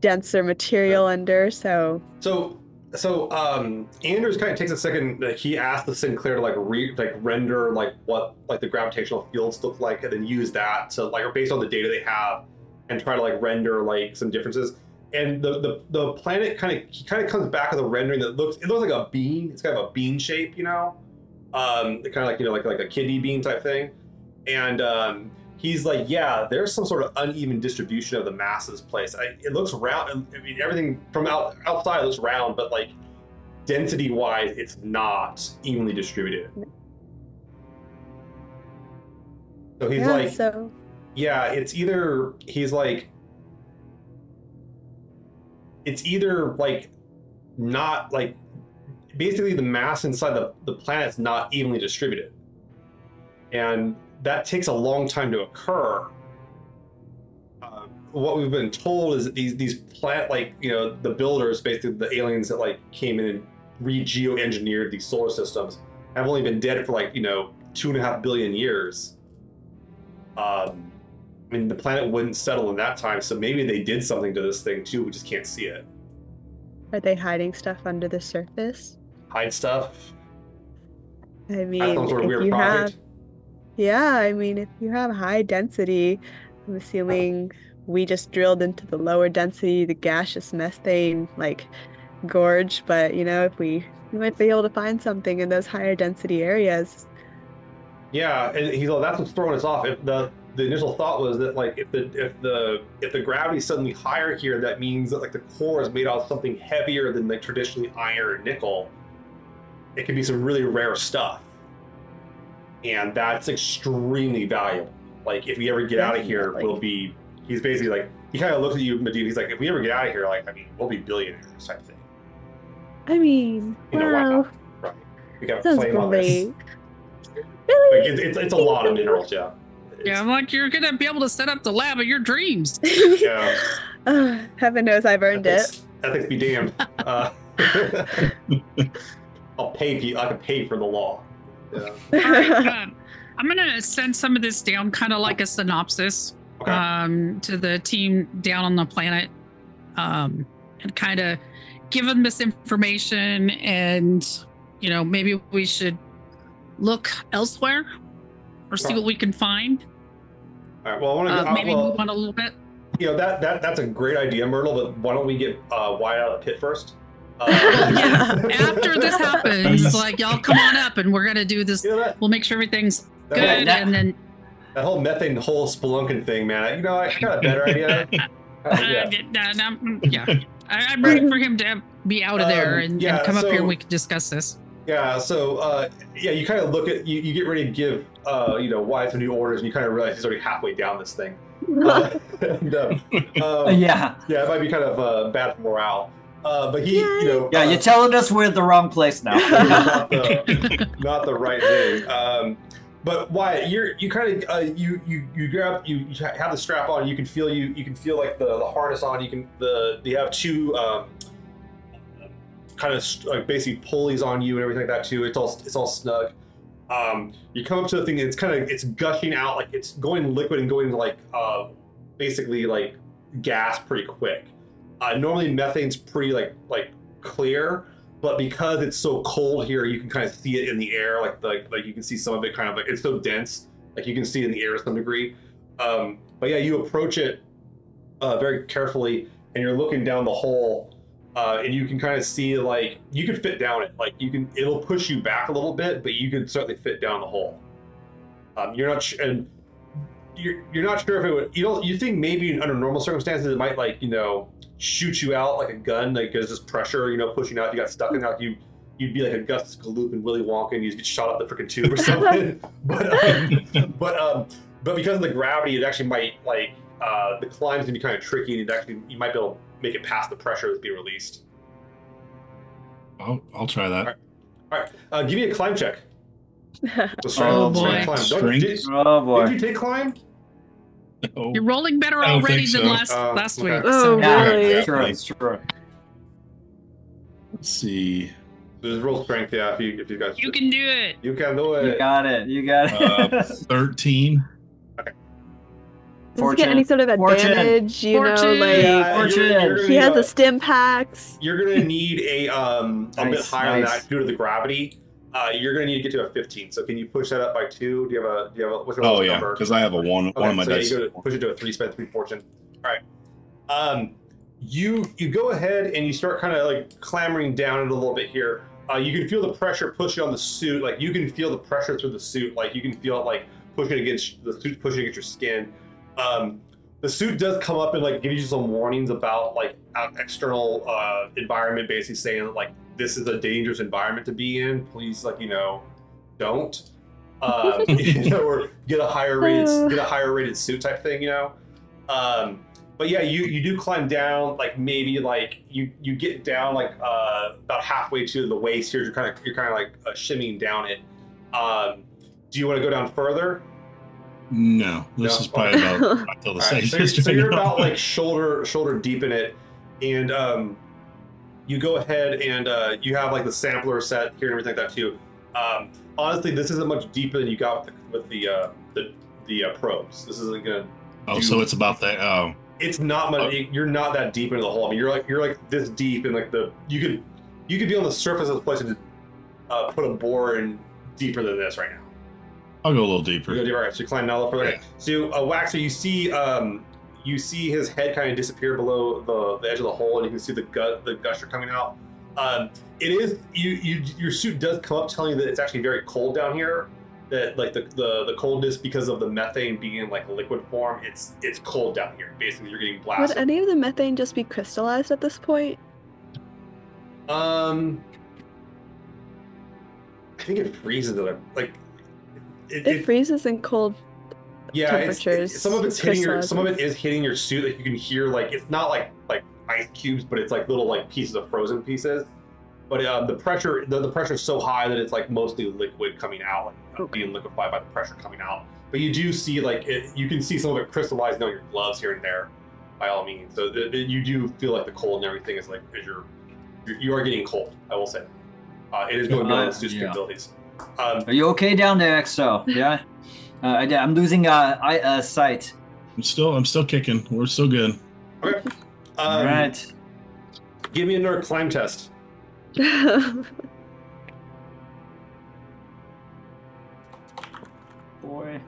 denser material under. So So so um Anders kind of takes a second. He asks the Sinclair to like re like render like what like the gravitational fields look like, and then use that to like or based on the data they have, and try to like render like some differences. And the the, the planet kind of he kind of comes back with a rendering that looks it looks like a bean. It's kind of a bean shape, you know, um, kind of like you know like like a kidney bean type thing. And um, he's like, yeah, there's some sort of uneven distribution of the mass of this place. I, it looks round. I mean, everything from out, outside looks round, but like density wise, it's not evenly distributed. So he's yeah, like, so yeah, it's either he's like, it's either like not like basically the mass inside the, the planet's not evenly distributed. And that takes a long time to occur. Uh, what we've been told is that these these plant like you know the builders, basically the aliens that like came in and re-geo engineered these solar systems, have only been dead for like you know two and a half billion years. Um, I mean, the planet wouldn't settle in that time, so maybe they did something to this thing too. We just can't see it. are they hiding stuff under the surface? Hide stuff. I mean, That's some sort of weird you project. have, yeah, I mean, if you have high density, I'm assuming we just drilled into the lower density, the gaseous methane like gorge. But you know, if we we might be able to find something in those higher density areas. Yeah, and he's like, that's what's throwing us off. If the the initial thought was that like if the if the if the gravity's suddenly higher here, that means that like the core is made out of something heavier than like traditionally iron or nickel. It could be some really rare stuff, and that's extremely valuable. Like if we ever get out of here, Definitely. we'll be. He's basically like he kind of looks at you, Medea. He's like, if we ever get out of here, like I mean, we'll be billionaires type thing. I mean, You know, wow, not? Right? We got a sounds claim on this. great. Like, it's, it's, it's a lot of minerals, yeah. Yeah, I'm like, you're gonna be able to set up the lab of your dreams. Yeah. Uh, heaven knows I've earned it. ethics, ethics be damned. Uh, I'll pay you. I can pay for the law. Yeah. All right, um, I'm gonna send some of this down, kind of like a synopsis, Okay. um, to the team down on the planet, um, and kind of give them this information, and you know, maybe we should look elsewhere or see what we can find. All right. Well, I want to. Uh, maybe well, move on a little bit. you know that that that's a great idea, Myrtle. But why don't we get uh, Wyatt out of the pit first? Uh, Yeah, after this happens, like y'all come on up, and we're gonna do this. You know We'll make sure everything's that, good, whole, that- and then that whole methane hole spelunking thing, man. I- You know, I got a better idea. Uh, Uh, yeah. yeah, no, no, yeah. I, I'm ready for him to be out of there Um, and, yeah, and come up here and we can discuss this. Yeah, so uh, yeah, you kind of look at you, you get ready to give uh, you know Wyatt some new orders, and you kind of realize he's already halfway down this thing. Uh, and, um, um, yeah. yeah, it might be kind of uh, bad morale. Uh, but he, you know, Yeah, uh, you're telling us we're at the wrong place now. not the not the right thing. Um, but Wyatt, you're you kind of uh, you you you grab you, you have the strap on. You can feel you you can feel like the, the harness on. You can the you have two um, kind of like basically pulleys on you and everything like that too. It's all it's all snug. Um, you come up to the thing and it's kind of it's gushing out like it's going liquid and going like uh, basically like gas pretty quick. Uh, normally methane's pretty like like clear, but because it's so cold here, you can kind of see it in the air. Like like like you can see some of it kind of like it's so dense, like you can see it in the air to some degree. Um, but yeah, you approach it uh, very carefully, and you're looking down the hole, uh, and you can kind of see like you can fit down it. Like you can, it'll push you back a little bit, but you can certainly fit down the hole. Um, you're not, and you're you're not sure if it would. You don't. You think maybe under normal circumstances it might like you know shoot you out like a gun, like there's this pressure, you know, pushing out. If you got stuck in that, you you'd be like a Augustus Gloop and Willy Wonka, and you'd get shot up the freaking tube or something. but um, but um, but because of the gravity, it actually might like uh, the climb's gonna be kind of tricky, and it actually you might be able to make it past the pressure that's being released. I'll, I'll try that. Uh, give me a climb check. The Oh, boy. climb. Don't- Did, oh boy. did you take climb? Oh, You're rolling better already think than last Oh, last okay. week. Oh, so- yeah, really? sure, it's true. let's see. Just roll strength, yeah. If you if you guys You can do it. you can do it. You got it. You got Uh, it. 13. Does he get any sort of Fortune. advantage? You know, like Yeah, Fortune. you're- you're he has a- a stim packs. You're gonna need a um a bit higher nice. than that due to the gravity. Uh, you're gonna need to get to a 15. So can you push that up by two? Do you have a do you have a what's your Oh lowest yeah, because I have a one Okay, one of my so dice. you go to push it to a three, spend three fortune. All right. Um, you you go ahead and you start kind of like clambering down it a little bit here. Uh, you can feel the pressure pushing on the suit. Like you can feel the pressure through the suit. Like you can feel it like pushing against the suit, pushing against your skin. Um, the suit does come up and like give you some warnings about like external uh, environment, basically saying like this is a dangerous environment to be in. Please, like you know, don't. Um, you know, or get a higher rated get a higher rated suit type thing, you know. Um, but yeah, you you do climb down like maybe like you you get down like uh, about halfway to the waist here. You're kind of you're kind of like uh, shimmying down it. Um, do you want to go down further? No, this No. is probably about until the All right, same so, you're- so you're about like shoulder shoulder deep in it, and um, you go ahead and uh, you have like the sampler set here and everything like that too. Um, honestly, this isn't much deeper than you got with the with the uh, the, the uh, probes. This isn't gonna. oh, so it's about that. Oh, It's not much. Oh. You're not that deep into the hole. I mean, you're like you're like this deep and like the you could you could be on the surface of the place and uh, put a bore in deeper than this right now. I'll go a little deeper. You go deeper, right? So you climb down a little further. Yeah. So uh, Waxor, you see um, you see his head kind of disappear below the, the edge of the hole, and you can see the gut the gusher coming out. Um, it is you you your suit does come up telling you that it's actually very cold down here. That like the, the the coldness because of the methane being in like liquid form, it's it's cold down here. Basically, you're getting blasted. Would any of the methane just be crystallized at this point? Um, I think it freezes it. Like it, It, it- freezes in cold. Yeah, it's, it- some of it's hitting your some of it crystallizes. is hitting your suit. Like you can hear like it's not like like ice cubes, but it's like little like pieces of frozen pieces. But um, the pressure the, the pressure is so high that it's like mostly liquid coming out, like Okay. being liquefied by the pressure coming out. But you do see like it, you can see some of it crystallizing on your gloves here and there, by all means. So the, the- you do feel like the cold and everything is like as you're, you're you are getting cold. I will say, uh, it is going beyond Uh, yeah. capabilities. Um, Are you okay down there, EXO? Yeah. Uh, I, I'm losing uh, I, uh, sight. I'm still, I'm still kicking. We're still good. okay. Um, right. Give me another climb test. Boy.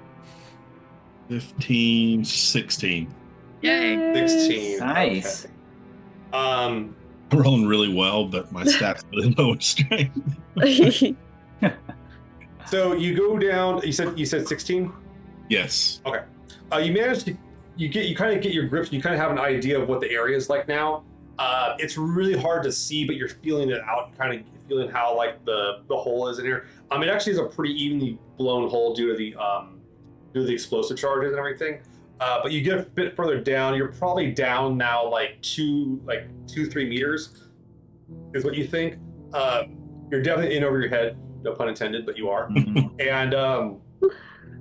15, 16. Yay. 16. Nice. Okay. Um, I'm rolling really well, but my stats really low in strength. so you go down. You said you said 16. Yes. Okay. Uh, you manage to you get you kind of get your grips. You kind of have an idea of what the area is like now. Uh, it's really hard to see, but you're feeling it out. Kind of feeling how like the the hole is in here. Um, it actually is a pretty evenly blown hole due to the um due to the explosive charges and everything. Uh, but you get a bit further down. You're probably down now like two like two three meters is what you think. Um, you're definitely in over your head. No pun intended, but you are Mhm. and um,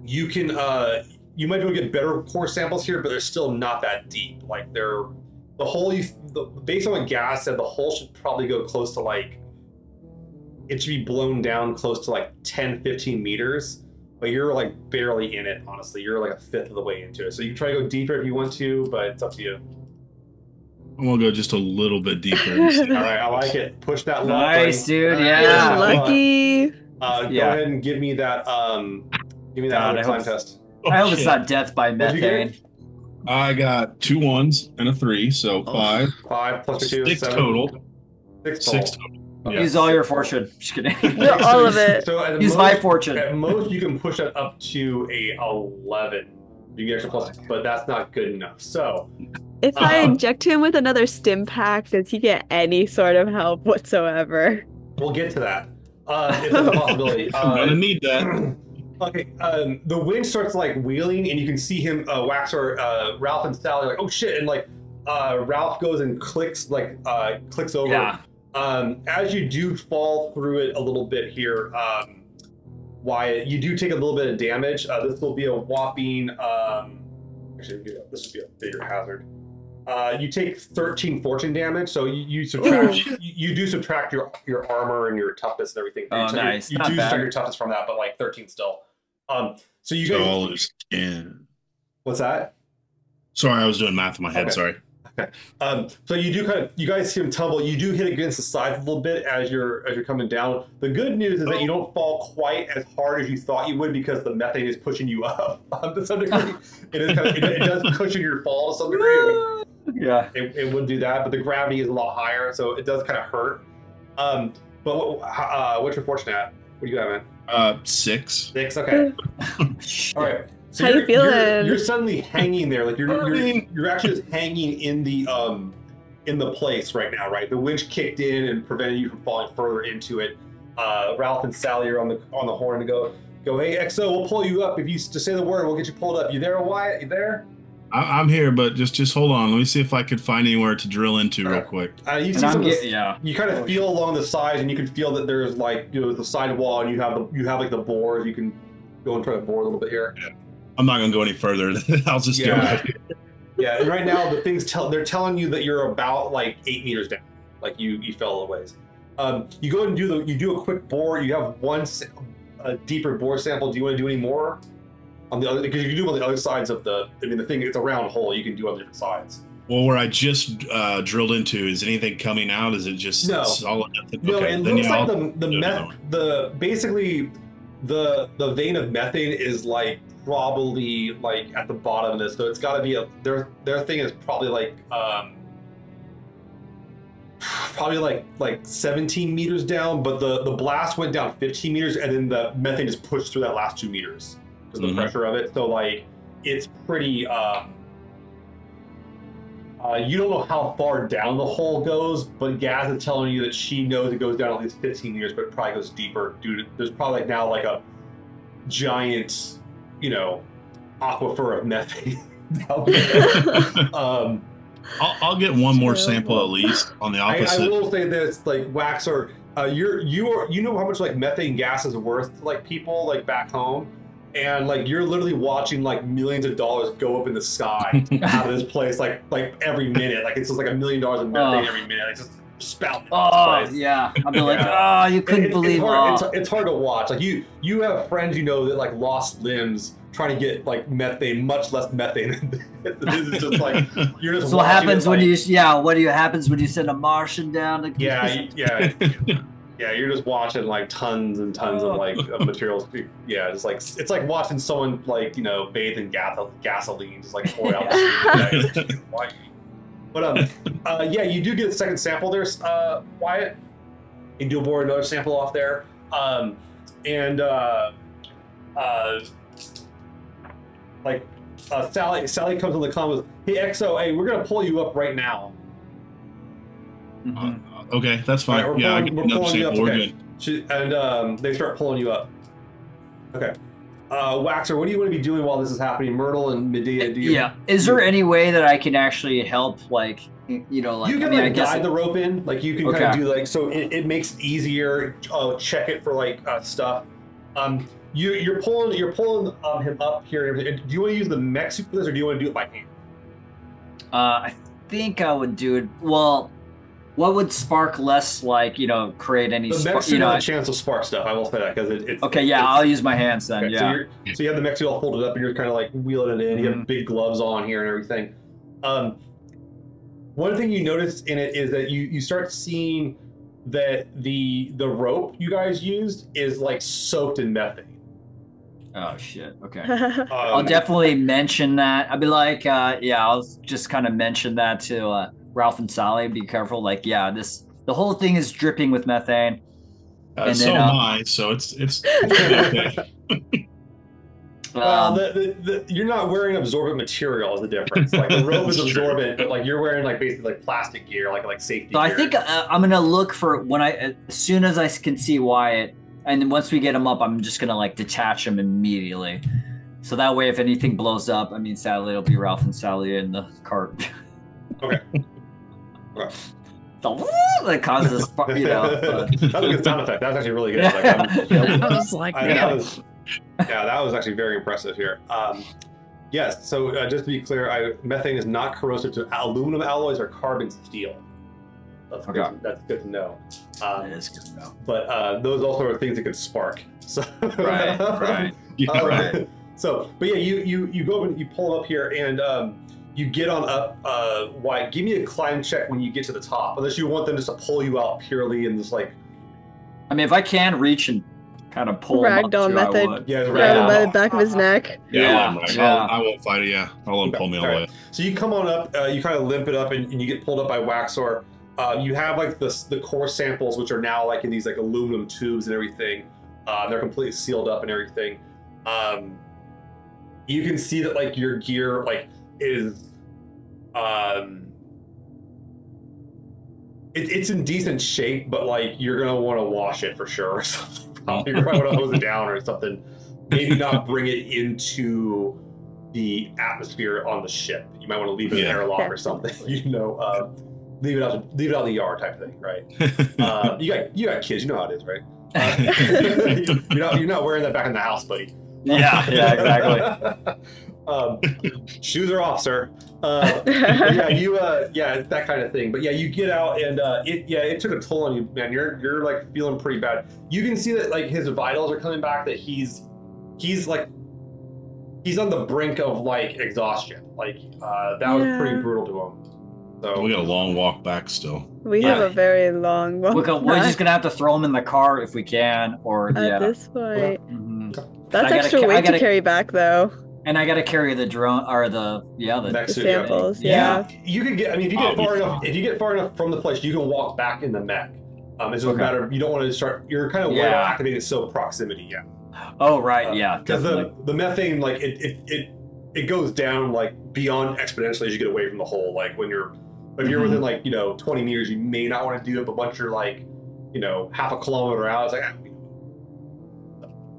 you can uh, you might be able to get better core samples here, but they're still not that deep. Like they're the hole you the, based on what Ghaz said, the hole should probably go close to like it should be blown down close to like 10, 15 meters. But you're like barely in it, honestly. You're like a fifth of the way into it. So you can try to go deeper if you want to, but it's up to you. I'm gonna go just a little bit deeper. and see All how right, I like it. Push that luck. Nice, buddy. dude, All right, yeah. push You're that luck. lucky. Uh, go Yeah. ahead and give me that. Um, give me that God, I climb hope- test. I hope it's not death by What'd you get? methane. I got two ones and a three, so Oh. five. Five plus two Six total. Six total. Six total. Okay. Use all your fortune. Just kidding. Yeah, all of it. So at Use most, my fortune. At most, you can push it up to a eleven. You get extra plus, but that's not good enough. So If I Uh-huh. inject him with another stim pack, does he get any sort of help whatsoever? we'll get to that. Uh, if that's a possibility. I'm gonna Uh, need that. okay. Um, the wind starts like wheeling, and you can see him, uh, Waxor, uh, Ralph, and Sally like, oh shit, and like uh, Ralph goes and clicks like uh, clicks over. Yeah. Um, as you do fall through it a little bit here, um, Wyatt, you do take a little bit of damage. Uh, this will be a whopping. Um, actually, this would be a bigger hazard. Uh, you take 13 fortune damage, so you, you subtract. you, you do subtract your your armor and your toughness and everything. Oh, So you- nice. You, Not do bad. subtract your toughness from that, but like 13 still. Um, so you So guys, I'll lose skin. what's that? Sorry, I was doing math in my head. Okay. Sorry. Um, so you do kind of you guys see him tumble. You do hit against the sides a little bit as you're as you're coming down. The good news is that you don't fall quite as hard as you thought you would because the methane is pushing you up um, to some degree. it is kind of, it, it does cushion your fall to some degree. Yeah. It, it would do that, but the gravity is a lot higher, so it does kind of hurt. Um, but what, uh, what's your fortune at? What do you have, man? Uh, six. Six. Okay. All right. So How you you're, you're, feeling? you're suddenly hanging there, like you're you're, you're actually just hanging in the um in the place right now, right? The winch kicked in and prevented you from falling further into it. Uh, Ralph and Sally are on the on the horn to go go. Hey, EXO, we'll pull you up if you s- just say the word. We'll get you pulled up. You there, Wyatt? You there? I, I'm here, but just just hold on. Let me see if I could find anywhere to drill into real quick. Uh, you see some get, yeah. you kind of feel along the sides, and you can feel that there's like you know the side wall, and you have the you have like the bores. You can go and try to bore a little bit here. I'm not gonna go any further. I'll just go Yeah. right. Yeah, and right now the things tell they're telling you that you're about like eight meters down, like you you fell a ways. Um, you go and do the you do a quick bore. You have one a deeper bore sample. Do you want to do any more on the other? Because you can do on the other sides of the. I mean, the thing it's a round hole. You can do on the different sides. Well, where I just uh, drilled into, is anything coming out? Is it just No. solid? Nothing? No, okay, it looks yeah, like I'll- the the meth the basically the the vein of methane is like probably like at the bottom of this. So it's got to be a their their thing is probably like um probably like like 17 meters down, but the the blast went down 15 meters, and then the methane just pushed through that last two meters because of the Mhm. pressure of it. So like it's pretty. Um, uh, you don't know how far down the hole goes, but Ghaz is telling you that she knows it goes down at least 15 meters, but it probably goes deeper. Due to there's probably like now like a giant, you know, aquifer of methane um, I'll, I'll get one more sample at least on the I, I opposite. will say this, like Waxor, uh, you're you are you know how much like methane gas is worth to like people like back home, and like you're literally watching like millions of dollars go up in the sky out of this place like like every minute, like it's just like a million dollars in methane Oh. every minute, it's just spouting. Oh out of this place. yeah. I'll be like, Yeah. oh, you couldn't It- it- believe. it's hard, oh. it's, it's hard to watch. Like you, you have friends you know that like lost limbs trying to get like methane, much less methane. than this is just like you're just. So what happens when like- you yeah, what do you happens when you send a Martian down to Yeah, yeah, yeah. You're just watching like tons and tons of like of materials. Yeah, it's like it's like watching someone like you know bathe in gas- gasoline, just like pour out. the steam. Like, but um, uh, yeah, you do get a second sample there, uh, Wyatt. You do board another sample off there, um, and uh, uh, like uh, Sally, Sally comes on the con with, "Hey EXO, hey, we're gonna pull you up right now." Mhm. okay, that's fine. Alright, we're yeah, I get we're another pulling you sample. up, We're okay. good. She, and um, they start pulling you up. Okay. Uh, Waxor, what do you want to be doing while this is happening? Myrtle and Medea, do you? Yeah. Is there any way that I can actually help, like, you know, like, you can I mean, like guide the rope in, like you can kind of do like so it, it makes it easier. Uh, check it for like uh, stuff. Um, you you're pulling you're pulling um, him up here. Do you want to use the mech suit for this, or do you want to do it by hand? Uh, I think I would do it. Well, what would spark less, like, you know, create any, The spark, you know? a chance of spark stuff. I will say that because it, it's Okay, yeah, it's- I'll use my hands then. Okay, so, yeah. you're, so you have the suit all folded up, and you're kind of like wheeling it in. You have Mhm. big gloves on here and everything. Um, one thing you notice in it is that you you start seeing that the the rope you guys used is like soaked in methane. Oh shit. Okay. Um, I'll definitely mention that. I'll be like, uh, yeah, I'll just kind of mention that to uh, Ralph and Sally. Be careful. Like, yeah, this the whole thing is dripping with methane. Uh, And so then, am uh, I. So it's it's okay. Well, Um, the, the, the, you're not wearing absorbent material is the difference. Like the robe is That's true. absorbent, but like you're wearing like basically like plastic gear, like like safety. so I think uh, I'm gonna look for when I as soon as I can see Wyatt, and then once we get him up, I'm just gonna like detach him immediately. So that way, if anything blows up, I mean, sadly, it'll be Ralph and Sally in the cart. Okay. Okay. The that causes, spark, you know. but- that was a good sound effect. That was actually really good. Like, I'm- I was like, I, that was, yeah, that was actually very impressive here. Um, yes, so uh, just to be clear, I, methane is not corrosive to aluminum alloys or carbon steel. That's, Okay. good, that's good to know. Um, That is good to know. but uh, those also are things that could spark. So Right, right. Yeah, Um, right. So, but yeah, you you you go up and you pull them up here, and um, you get on up. Uh, why? Give me a climb check when you get to the top. Unless you want them just to pull you out purely and just like I mean, if I can reach and kind of pull him up Ragdoll too, I method. would. yeah, the Grab him by the back of his neck. Yeah, Yeah, I'll let him ride. yeah. I'll- I won't fight it. Yeah, I'll let him pull me all the way. So you come on up, uh, you kind of limp it up, and, and you get pulled up by Waxor. Uh, you have like the the core samples, which are now like in these like aluminum tubes and everything. Uh, they're completely sealed up and everything. Um, you can see that like your gear like is um, it, it's in decent shape, but like you're gonna want to wash it for sure or something. Probably you're probably want to hose it down or something. Maybe not bring it into the atmosphere on the ship. You might want to leave it in Yeah. an airlock or something. You know, uh, leave it out. Leave it out in the yard type thing, right? Uh, you got you got kids. You know how it is, right? Uh, you're not you're not wearing that back in the house, buddy. Yeah, yeah, exactly. Um, shoes are off, sir. Uh, yeah, you uh, yeah, that kind of thing. But yeah, you get out and uh, it yeah, it took a toll on you, man. You're you're like feeling pretty bad. You can see that like his vitals are coming back. That he's he's like he's on the brink of like exhaustion. Like uh, that was pretty brutal to him. So we got a long walk back still. We Yeah. have a very long walk. We're, go- we're just gonna have to throw him in the car if we can, or at yeah. this point. Mhm. That's I gotta extra ca- weight gotta- to carry back, though. And I gotta carry the drone or the yeah the Next The to- yeah. samples, Yeah. yeah. you can get. I mean, if you get be far enough, if you get far enough from the place, you can walk back in the mech. Um, it's just a Okay. matter. You don't want to start. You're kind of way Yeah. activated so proximity. Yeah. oh right yeah because the the methane like it, it it it goes down like beyond exponentially as you get away from the hole like when you're if you're Mhm. within like you know 20 meters you may not want to do it but once you're like you know half a kilometer out it's like ah,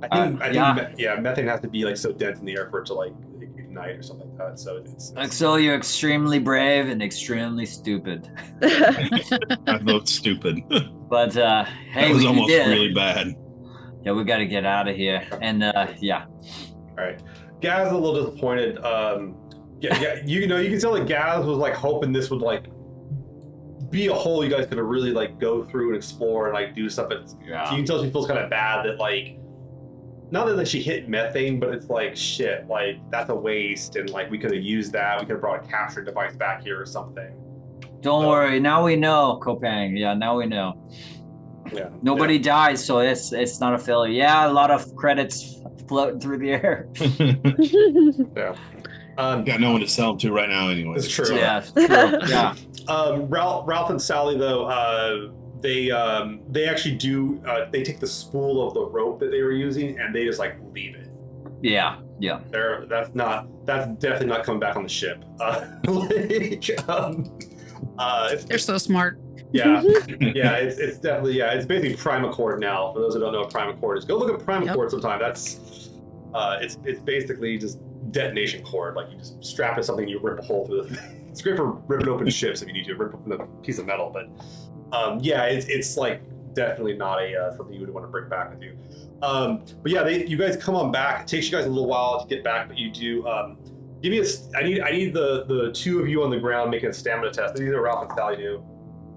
I think, Uh, I think yeah. me- yeah methane has to be like so dense in the air for it to like ignite or something like that so it's, it's Axel, you're extremely brave and extremely stupid. I vote stupid. But uh, hey, that was almost did. really bad. Yeah, we got to get out of here. And uh, yeah, all right Ghaz is a little disappointed um yeah yeah you know you can tell that Ghaz was like hoping this would like be a hole you guys could really like go through and explore and like do stuff It's you can tell she feels kind of bad that like not that like, she hit methane but it's like shit like that's a waste and like we could have used that we could have brought a capture device back here or something don't So- worry. Now we know, Kopang. Yeah, now we know. yeah Nobody dies, so it's it's not a failure. Yeah, a lot of credits floating through the air. yeah, um, got no one to sell them to right now, anyway. It's true. yeah, true. yeah. um ralph ralph and sally though uh they um they actually do uh they take the spool of the rope that they were using and they just like leave it Yeah, yeah. They're, that's not that's definitely not coming back on the ship uh, like, um, uh They're so smart. yeah yeah, it's, it's definitely yeah, it's basically primacord now. For those who don't know what primacord is, go look at primacord sometime. That's uh, it's it's basically just detonation cord. Like you just strap it to something, you rip a hole through the. It's great for ripping open ships if you need to rip open a piece of metal. But um, yeah, it's it's like definitely not a uh, something you would want to bring back with you. Um, but yeah, they, you guys come on back. It takes you guys a little while to get back, but you do. Um, give me a. s- I need I need the the two of you on the ground making a stamina test. These are Ralph and Sally do.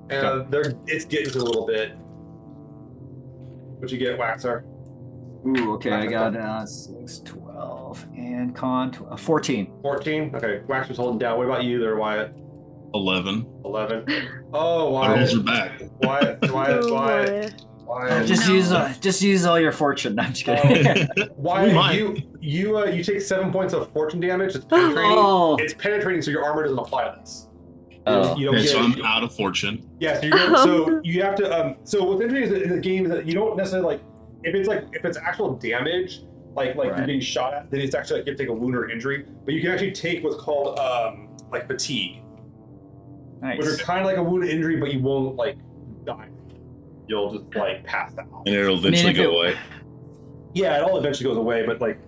And they're it's getting to a little bit. What'd you get, Waxor? Ooh, okay. I got uh, 6, 12, and con tw- uh, 14. 14? Okay, Waxor's holding down. What about you there, Wyatt? Eleven. 11. Oh, My rolls are back. Wyatt, Wyatt, Oh, Wyatt, boy. Wyatt. Just no. use uh, just use all your fortune. No, I'm just kidding. Wyatt, Mine. you you uh, you take seven points of fortune damage. It's penetrating. oh, It's penetrating, so your armor doesn't apply to this. Oh. You don't Okay, get so I'm out of fortune. Yeah, so, you're gonna, so you have to. Um, so what's interesting is that in the game is that you don't necessarily like if it's like if it's actual damage, like like you're Right. getting shot at, then it's actually like you have to take a wound or injury. But you can actually take what's called um, like fatigue, which are kind of like a wound injury, but you won't like die. You'll just like pass out. And it'll I mean, eventually if go it- away. Yeah, it all eventually goes away, but like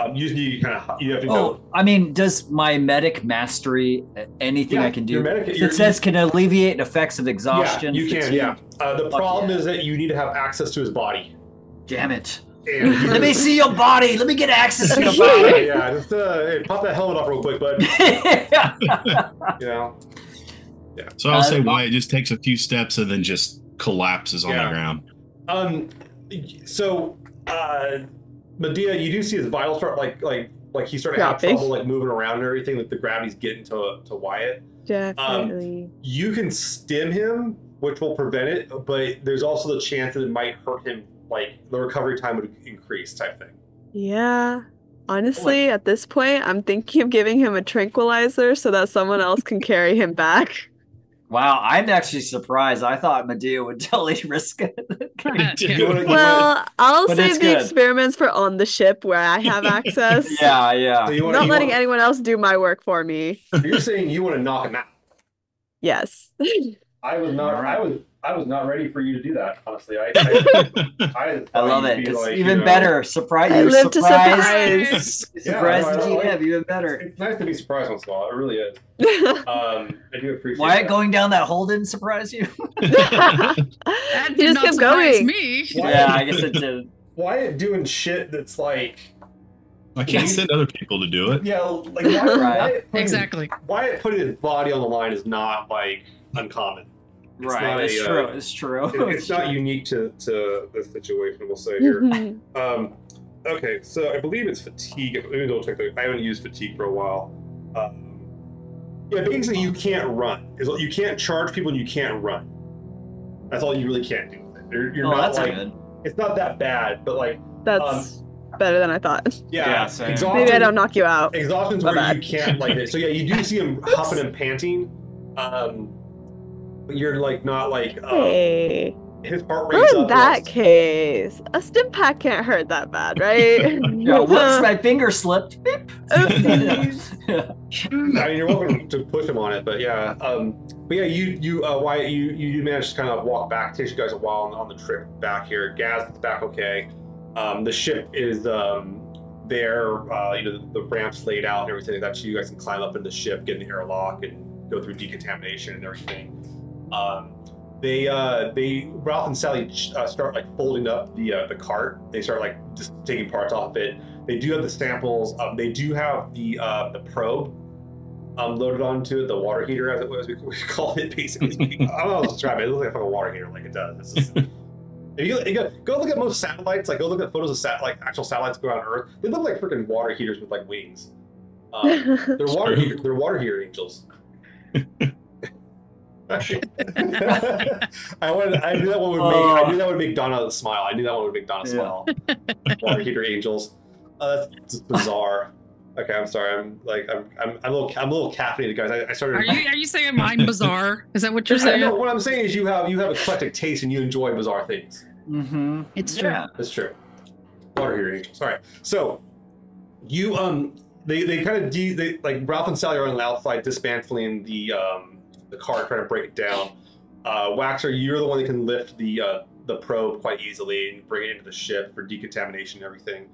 um, you just need kind of you have to go. Oh, I mean, does my medic mastery uh, anything Yeah, I can do? your medic- it says can alleviate effects of Yeah, exhaustion. you can. fatigue. Yeah. Uh, the Fuck problem yeah. is that you need to have access to his body. Damn it. And if you Let me see your body. Let me get access to your Yeah, body. yeah, just uh, hey, pop that helmet off real quick, bud. You know. So I'll Uh, say uh, Wyatt just takes a few steps and then just collapses on Yeah. the ground. Um, so, uh, Medea, you do see his vital start like like like he started having Dropping. trouble like moving around and everything, like the gravity's getting to to Wyatt. Definitely. You can stim him, which will prevent it, but there's also the chance that it might hurt him. Like the recovery time would increase, type thing. yeah. Honestly, at this point, I'm thinking of giving him a tranquilizer so that someone else can carry him back. Wow, I'm actually surprised. I thought Medea would totally risk it. You wanna- you wanna- Well, I'll But save the good. experiments for on the ship where I have access. yeah, yeah. so wanna- Not letting wanna- anyone else do my work for me. You're saying you want to knock him out. Yes. I was not. Alright. I was. I was not ready for you to do that. Honestly, I. I, I, I love it. It's like, even you know- better. Surprise! I You're live to surprised. surprise. Yeah, Surprise I the know, I GM, even better. It's nice to be surprised once in a while. It really is. Um, I do appreciate. Wyatt that. going down that hole didn't surprise you? That did just not kept surprise going. me. Why- yeah, I guess it did. Wyatt doing shit that's like, I can't send other people to do it. yeah, like Wyatt, Right. Wyatt putting, Exactly. Wyatt putting his body on the line is not like uncommon. It's right, not it's a, true. uh, it's true. It- it's not unique to to the situation. We'll say here. Um, okay, so I believe it's fatigue. Let me double check. that. I haven't used fatigue for a while. Um, yeah, basically you can't run. Is You can't charge people and you can't run. That's all you really can't do. with it. You're, you're oh, not that's like good. it's not that bad, but like That's better than I thought. yeah, Yeah, exhaustion. Maybe I don't knock you out. Exhaustion's My where bad. you can't like. It. So yeah, you do see him huffing and panting. Um, but you're like not like um, Hey. his heart Well, in up. that lots- case, a stim pack can't hurt that bad, right? Yeah, whoops, my finger slipped. Oopsies. I mean, you're welcome to push him on it, but yeah. Um, but yeah, you you uh, Wyatt, you you you managed to kind of walk back. It takes you guys a while on, on the trip back here. Ghaz is back okay. Um, the ship is um, there. Uh, you know, the, the ramps laid out and everything like that, so you guys can climb up in the ship, get in the airlock, and go through decontamination and everything. Um, they uh, they Ralph and Sally uh, start like folding up the uh, the cart. They start like just taking parts off of it. They do have the samples. Um, they do have the uh, the probe um, loaded onto it, the water heater, as it was, we we call it basically. I don't know how to describe it. It looks like a fucking water heater, like it does. It's just, if you, you go, go look at most satellites, like go look at photos of sat, like actual satellites go around Earth. They look like freaking water heaters with like wings. Um, they're water True. heater, they're water heater angels. I wanted, I knew that one would make, I knew that would make Donna smile. I knew that one would make Donna Yeah. smile. Water heater angels. Uh, that's bizarre. Okay, I'm sorry. I'm like I'm I'm, I'm a little I'm a little caffeinated, guys. I, I started. Are you are you saying I'm bizarre? Is that what you're saying? know, what I'm saying is you have you have eclectic taste and you enjoy bizarre things. mm-hmm. It's true. Yeah. That's true. Water heater angels. All right. So you um they they kind of de they like Ralph and Sally are on the outside dismantling the um the car trying to break it down. Uh, Waxor, you're the one that can lift the uh, the probe quite easily and bring it into the ship for decontamination and everything.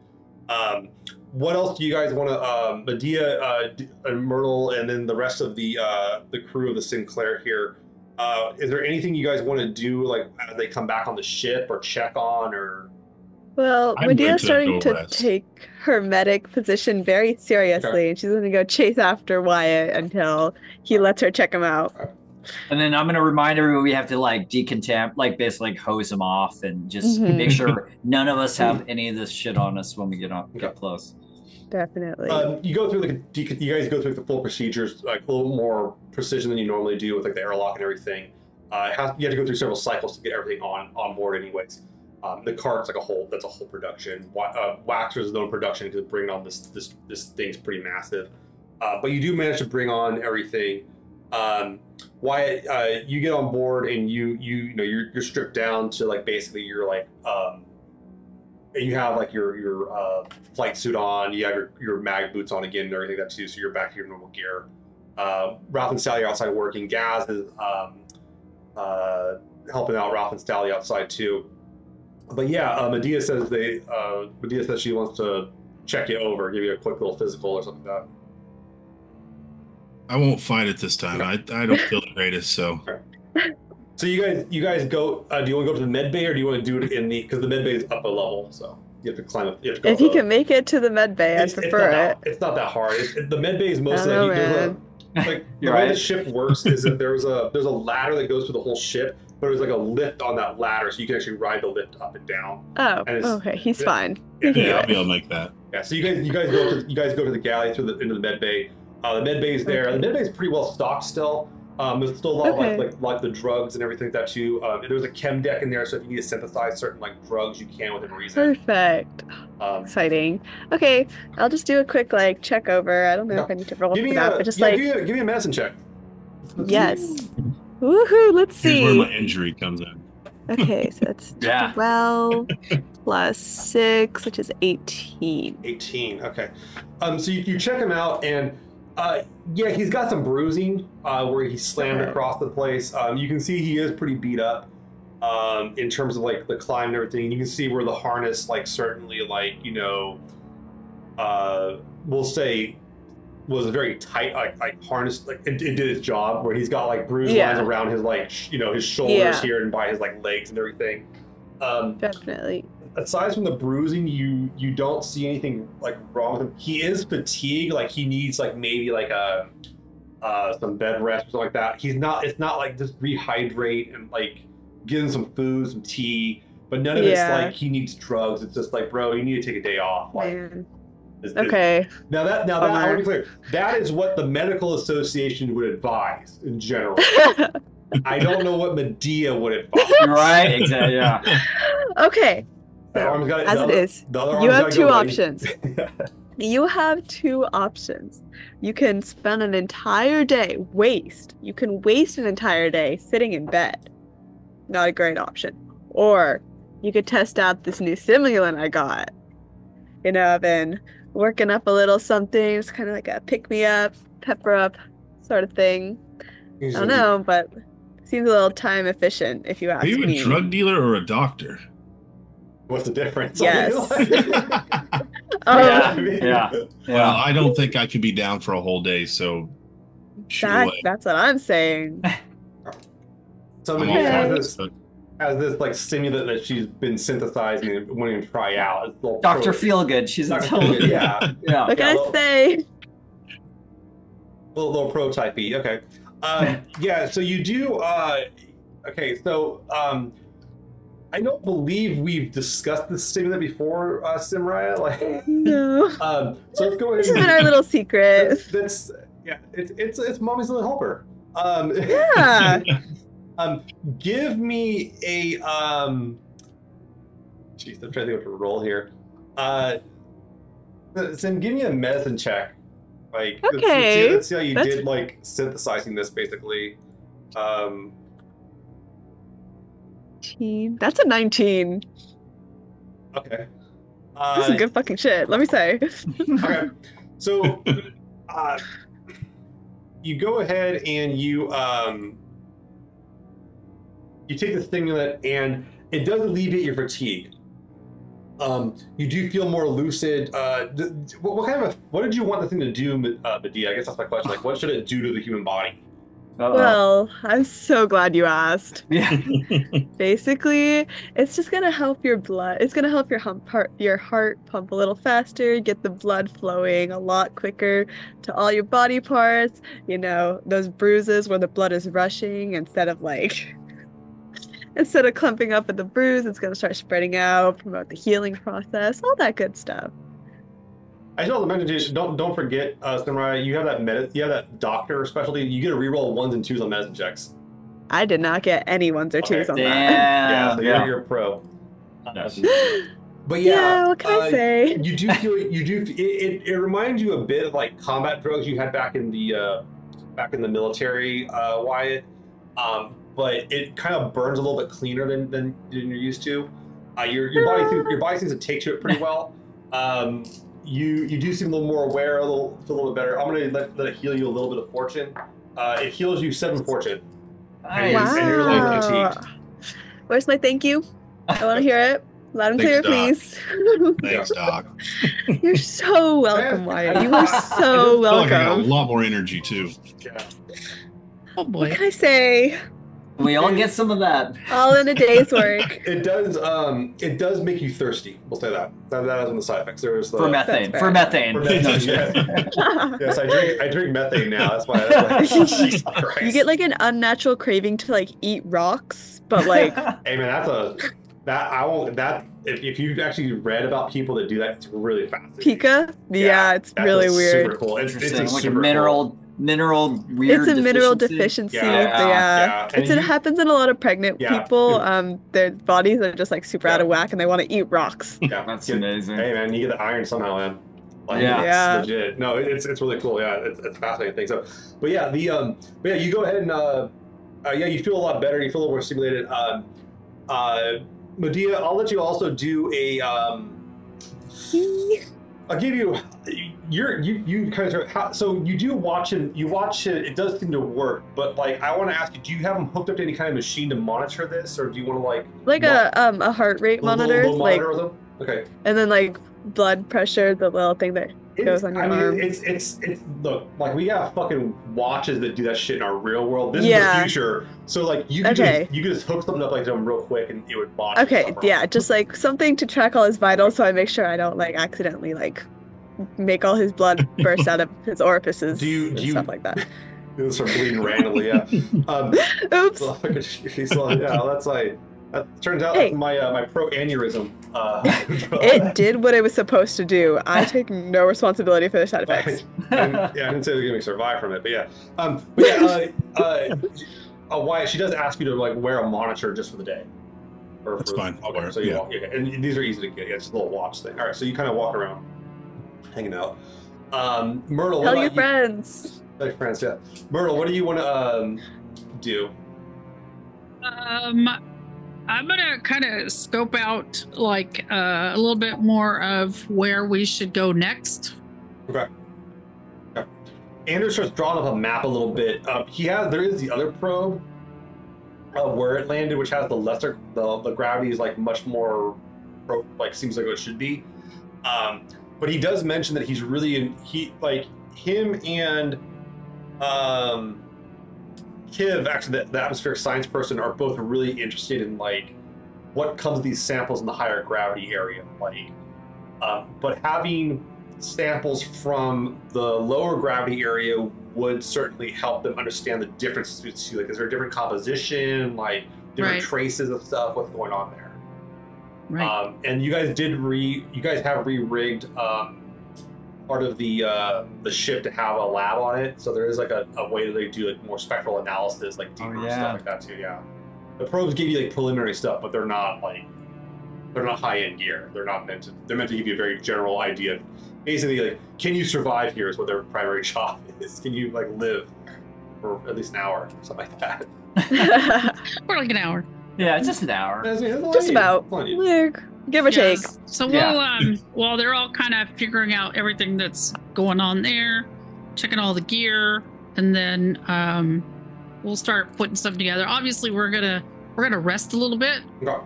Um, what else do you guys want to? Um, Medea, uh, and Myrtle, and then the rest of the uh, the crew of the Sinclair here. Uh, is there anything you guys want to do, like as they come back on the ship, or check on, or Well, I'm Medea's starting to rest. take her medic position very seriously, and she's going to go chase after Wyatt until he lets her check him out. And then I'm gonna remind everyone we have to like decontam, like basically like hose him off, and just Mhm. make sure none of us have any of this shit on us when we get on get close. Definitely. Um, you go through like a you guys go through the full procedures like a little more precision than you normally do with like the airlock and everything. Uh, it has, you have to go through several cycles to get everything on on board, anyways. Um, the cart's like a whole that's a whole production. Uh, Waxor's his own production because bringing on this this this thing's pretty massive. Uh, but you do manage to bring on everything. Um, Wyatt, uh, you get on board and you you you know you're you're stripped down to like basically you're like um, you have like your your uh, flight suit on, you have your, your mag boots on again and everything that too, so you're back to your normal gear. Uh, Ralph and Sally are outside working. Ghaz is um, uh, helping out Ralph and Sally outside too. But yeah, uh, Medea says they uh, Medea says she wants to check you over, give you a quick little physical or something like that. I won't fight it this time. I, I don't feel the greatest, so that. So you guys you guys go. Uh, do you want to go to the med bay or do you want to do it in the because the med bay is up a level, so you have to climb up. You have to go if up he a- can make it to the med bay, I it's, it's prefer not it. that, it's not that hard. It's, it- the med bay is mostly I know, like, you- a- man. like the You're way the ship works is that there's a there's a ladder that goes through the whole ship, but it was like a lift on that ladder, so you can actually ride the lift up and down. Oh, and okay. He's yeah. fine. Yeah, yeah, I'll be able to make that. Yeah, so you guys you guys go to you guys go to the galley through the into the med bay. Uh, the med bay is there. The med bay is pretty well stocked still. Um, there's still a lot Okay. of like, like like the drugs and everything like that too. Um, there's a chem deck in there, so if you need to synthesize certain like drugs, you can within reason. Perfect. Um, Exciting. Okay, I'll just do a quick like check over. I don't know Yeah. if I need to roll give for me that, a but just yeah, like give, me a, give me a medicine check. yes. Woohoo! Let's see. Here's where my injury comes in. Okay, so that's Yeah. 12 plus 6, which is 18. 18. Okay. Um, so you, you check him out, and uh, yeah, he's got some bruising uh, where he slammed Okay. across the place. Um, you can see he is pretty beat up um, in terms of like the climb and everything. You can see where the harness, like, certainly, like, you know, uh, we'll say was a very tight like, like harness like it, it did its job where he's got like bruise Yeah. lines around his like sh- you know his shoulders Yeah. here and by his like legs and everything um Definitely. aside from the bruising, you you don't see anything like wrong with him. He is fatigued, like he needs like maybe like a uh, some bed rest or something like that. He's not. It's not like just rehydrate and like give him some food, some tea. But none of Yeah. it's like he needs drugs. It's just like, bro, you need to take a day off. Like, Man. It's- it's- Okay. Now that now that I want to be clear, that is what the medical association would advise in general. I don't know what Medea would advise. right? Exactly. Yeah. okay. The arm's got As the it other- is, the other you have two go options. You have two options. You can spend an entire day waste. You can waste an entire day sitting in bed. Not a great option. Or you could test out this new simulant I got. You know, I've been working up a little something. It's kind of like a pick me up, pepper up sort of thing. I don't know, but seems a little time efficient if you ask me. Are you me. a drug dealer or a doctor? What's the difference? Yes. I oh, Yeah. Um, mean, Yeah. Well, I don't think I could be down for a whole day, so That, that's what I'm saying. So I'm Okay. has all this, has this like stimulant that she's been synthesizing and wanting to try out. It's a little Doctor Feelgood. She's a Dr. Feelgood, yeah. yeah. What can I well- say? little, little prototype Okay. Um, yeah. So you do. Uh, okay. So um, I don't believe we've discussed this stimulant before, uh, Simriya. Like, No. um, so let's go This ahead. has been our little secret. that's, that's yeah. It's it's it's mommy's little helper. Um, Yeah. Um, give me a um. Jeez, I'm trying to think what to roll here. Uh, Sim, give me a medicine check. Like, let's- let's, see, Okay, let's see how you that's- did, like synthesizing this, basically. Um, 19. That's a 19. okay. This Uh, is good fucking shit, let me say. okay. So, uh, you go ahead and you um, you take the stimulant, and it does alleviate your fatigue. Um, you do feel more lucid. Uh, th- what, what kind of what did you want the thing to do, uh, Medea? I guess that's my question. Like, what should it do to the human body? Uh-oh. Well, I'm so glad you asked. yeah. Basically, it's just gonna help your blood. It's gonna help your hump heart, your heart pump a little faster, get the blood flowing a lot quicker to all your body parts. You know, those bruises where the blood is rushing instead of like instead of clumping up at the bruise, it's gonna start spreading out, promote the healing process, all that good stuff. I still mention to you, don't don't forget, uh, Simriya, you have that med- you have that doctor specialty. You get a reroll ones and twos on medicine checks. I did not get any ones or Okay. twos on that. yeah, so Yeah. you're, you're a pro. Yes. that. But yeah, yeah, what can uh, I say? you do feel you do it, it, it reminds you a bit of like combat drugs you had back in the uh, back in the military, uh, Wyatt. Um, but it kind of burns a little bit cleaner than than, than you're used to. Uh, your your body seems, your body seems to take to it pretty well. Um, you you do seem a little more aware, a little feel a little bit better. I'm gonna let, let it heal you a little bit of fortune. Uh, it heals you seven fortune. Nice. Wow. and you're, like, fatigued. Where's my thank you? I want to hear it. Loud and clear, Thanks, please. Thanks, Doc. You're so welcome, Wyatt. You are I so I feel like I got a lot more energy too. Yeah. Oh boy. What can I say? We all get some of that. All in a day's work. It does. Um, it does make you thirsty. We'll say that. That, that is one of the side effects. There's the For methane. For methane. For methane, No, yeah. yes, I drink. I drink methane now. That's why. That's why Jesus Christ. you get like an unnatural craving to like eat rocks, but like Hey man, that's a That I won't. That if, if you've actually read about people that do that, it's really fascinating. Pica? Yeah, Yeah, it's That really was weird. Super cool. It's, it's Interesting. Like a super mineral, mineral weird. It's a mineral deficiency. deficiency. Yeah, Yeah. yeah. And It's, it you- happens in a lot of pregnant Yeah. people. Um, their bodies are just like super out of whack and they want to eat rocks. Yeah, That's amazing. Hey man, you get the iron somehow, man. Like, Yeah. it's Yeah. legit. No, it's it's really cool. Yeah, it's, it's a fascinating thing. So, but yeah, the um, but yeah, you go ahead and uh, uh, yeah, you feel a lot better. You feel a little more stimulated. Um, uh, Medea, I'll let you also do a um, I'll give you. You're you you kind of how, so you do watch it. You watch it. It does seem to work, but like I want to ask you, do you have them hooked up to any kind of machine to monitor this, or do you want to like Like a um a heart rate monitor, little like monitor them? Okay. and then like blood pressure, the little thing that goes on your I mean, arm. it's it's it's look like we have fucking watches that do that shit in our real world. This is the future, so like you can Okay. just you can just hook something up like them real quick and it would monitor. Okay, yeah, just like something to track all his vitals so I make sure I don't like accidentally like make all his blood burst out of his orifices Do you- and do you- stuff like that. It'll start bleeding randomly. Yeah. Um, Oops. so, so, yeah, that's like that turns out Hey. that's my uh, my pro aneurysm. Uh, It did what it was supposed to do. I take no responsibility for the side effects. and, yeah, I didn't say they're gonna survive from it, but yeah. Um, but yeah, uh, uh, uh, Wyatt, she does ask you to like wear a monitor just for the day. Or That's for- fine, I'll wear it, So you yeah. walk, okay. and these are easy to get. Yeah, it's just a little watch thing. All right, so you kind of walk around, hanging out. Um, Myrtle, what Tell about your you? friends. Tell your friends, yeah. Myrtle, what do you want to um, do? Um, I'm gonna kind of scope out like uh, a little bit more of where we should go next. Okay. okay. Anders starts drawing up a map a little bit. Um, he has there is the other probe of where it landed, which has the lesser the, the gravity is like much more pro, like seems like what it should be. Um, but he does mention that he's really in, he like him and um Kiv, actually the, the atmospheric science person, are both really interested in like what comes of these samples in the higher gravity area, like. Um, but having samples from the lower gravity area would certainly help them understand the differences between like is there a different composition like different Right. traces of stuff what's going on there Right. um, and you guys did re you guys have re-rigged um, part of the uh, the ship to have a lab on it so there is like a, a way that they do like more spectral analysis like deeper Oh, yeah. stuff like that too yeah the probes give you like preliminary stuff but they're not like they're not high-end gear they're not meant to they're meant to give you a very general idea of basically like can you survive here is what their primary job is can you like live for at least an hour or something like that For like an hour. Yeah, it's just an hour. That's- that's Just about. plenty. Like, give or take. So Yeah. we'll um while they're all kind of figuring out everything that's going on there, checking all the gear, and then um we'll start putting stuff together. Obviously we're gonna we're gonna rest a little bit, Okay.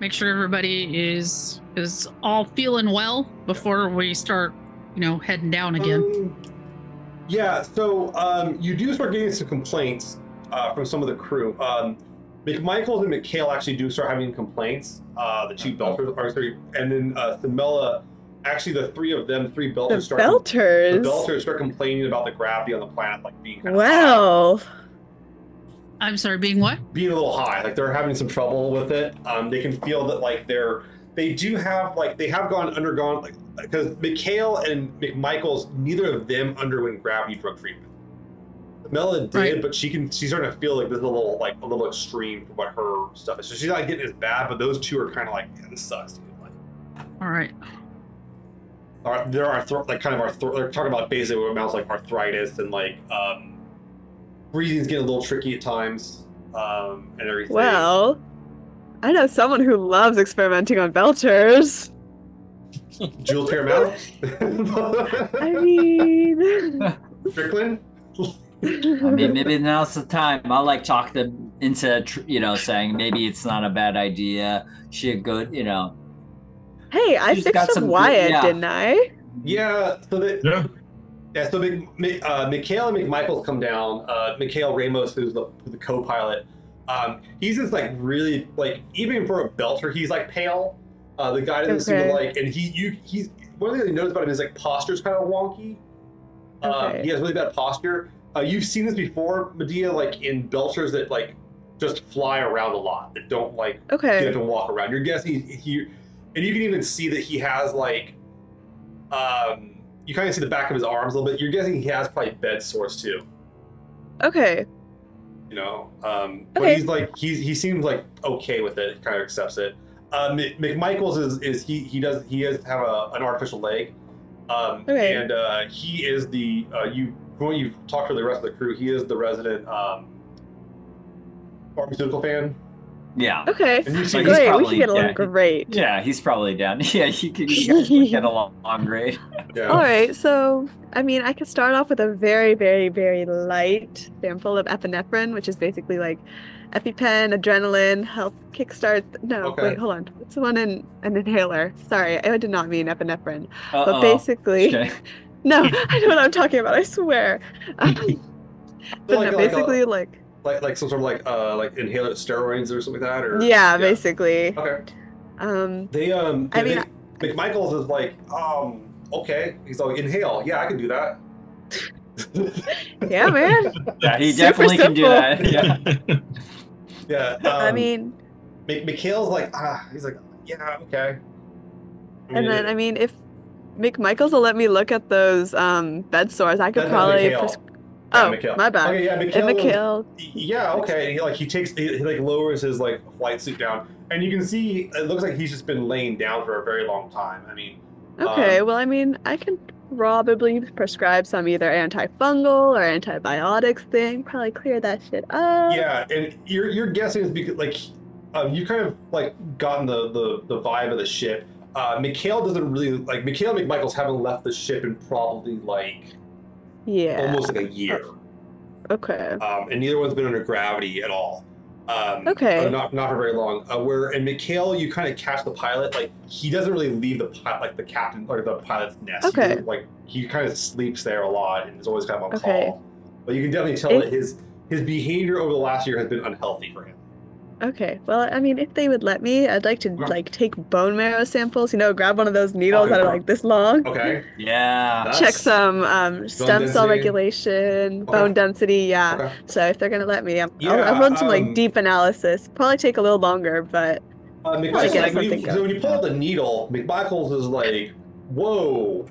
make sure everybody is is all feeling well before we start, you know, heading down again. Um, yeah, so um, you do start getting some complaints uh, from some of the crew. Um, McMichaels and Mikhail actually do start having complaints. Uh, the two belters are sorry, and then uh, Samela, actually the three of them, three The belters start. Belters. The belters start complaining about the gravity on the planet, like being kind of Wow. I'm sorry, being what? being a little high. Like they're having some trouble with it. Um, they can feel that like they're they do have like they have gone undergone like because Mikhail and McMichaels, neither of them underwent gravity drug treatment. Mela did, Right. but she can she's starting to feel like this is a little like a little extreme for what her stuff is. So she's not getting as bad, but those two are kind of like yeah, this sucks. Dude. Like, All right. are, there are arthro- like kind of arthro- they're talking about basically what amounts like arthritis and like um, breathing's getting a little tricky at times um, and everything. Well, I know someone who loves experimenting on Belters. Jules-Pierre Mao? I mean, Strickland? I mean, maybe now's the time. I'll like talk them into, you know, saying maybe it's not a bad idea. She a good, you know. hey, I She's got fixed some up good- yeah. didn't I? Yeah, so they, Yeah. yeah, so Mc, Mc- uh, Mikhail and McMichaels come down. Uh, Mikhail Ramos, who's the, who's the co-pilot, um, he's just like really like even for a belter, he's like pale. Uh, the guy doesn't seem to like, and he you he's one of the things I noticed about him is like posture's kind of wonky. Um, Okay. he has really bad posture. Uh, you've seen this before, Medea, like in belters that like just fly around a lot that don't like Okay. get up and walk around. You're guessing he, and you can even see that he has like, um, you kind of see the back of his arms a little bit. You're guessing he has probably bed sores too. Okay. You know, um, but Okay. he's like he's he seems like okay with it, kind of accepts it. Um, McMichaels is is he he does he has have a, an artificial leg, um, Okay. and uh, he is the uh, you from what you've talked to the rest of the crew, he is the resident um, pharmaceutical fan. Yeah. Okay. And you see he's Great. We should get along yeah. great. Yeah, he's probably down. Yeah, he could you guys would get along great. yeah. All right. So, I mean, I could start off with a very, very, very light sample of epinephrine, which is basically like EpiPen, adrenaline, health kickstart. No, Okay. wait, hold on. It's the one in an inhaler? Sorry, I did not mean epinephrine. Uh-oh. But basically, Okay. no, I know what I'm talking about. I swear. Um, but So no, like, like, basically, a, like, like like some sort of like uh like inhaler steroids or something like that, or yeah, basically. Okay. Um, They um. I yeah, mean, they- McMichaels is like um okay. He's like inhale. Yeah, I can do that. yeah, man. Yeah, he definitely can do that. Yeah. yeah. Um, I mean, Mc- Mikhail's like ah. He's like yeah okay. I and mean, then I mean, if McMichaels will let me look at those um bed sores, I could That's probably. Pres- oh, Mikhail. my bad. Okay, yeah, Mikhail. Mikhail, Yeah, okay. And he like he takes he, he like lowers his like flight suit down, and you can see it looks like he's just been laying down for a very long time. I mean, Okay, Um, well, I mean, I can probably prescribe some either antifungal or antibiotics thing. Probably clear that shit up. yeah, and you're you're guessing is because like um, you kind of like gotten the the the vibe of the ship. Uh, Mikhail doesn't really like Mikhail McMichaels haven't left the ship in probably like Yeah. almost like a year, Okay. um, and neither one's been under gravity at all. Um, Okay. not not for very long. Uh, where and Mikhail, you kind of catch the pilot. Like he doesn't really leave the pi- like the captain or the pilot's nest. Okay. doesn't, like he kind of sleeps there a lot and is always kind of on Okay. call. But you can definitely tell If- that his his behavior over the last year has been unhealthy for him. Okay. Well, I mean, if they would let me, I'd like to Yeah. like take bone marrow samples. You know, grab one of those needles that are like this long. Okay. Yeah. That's- Check some um, stem cell regulation, Okay. bone density. Yeah. Okay. So if they're gonna let me, I'm, I'll, Yeah, I'll run some um, like deep analysis. Probably take a little longer, but Uh, Probably McMichaels, like, when, you, so when you pull out the needle, McMichaels is like, "Whoa,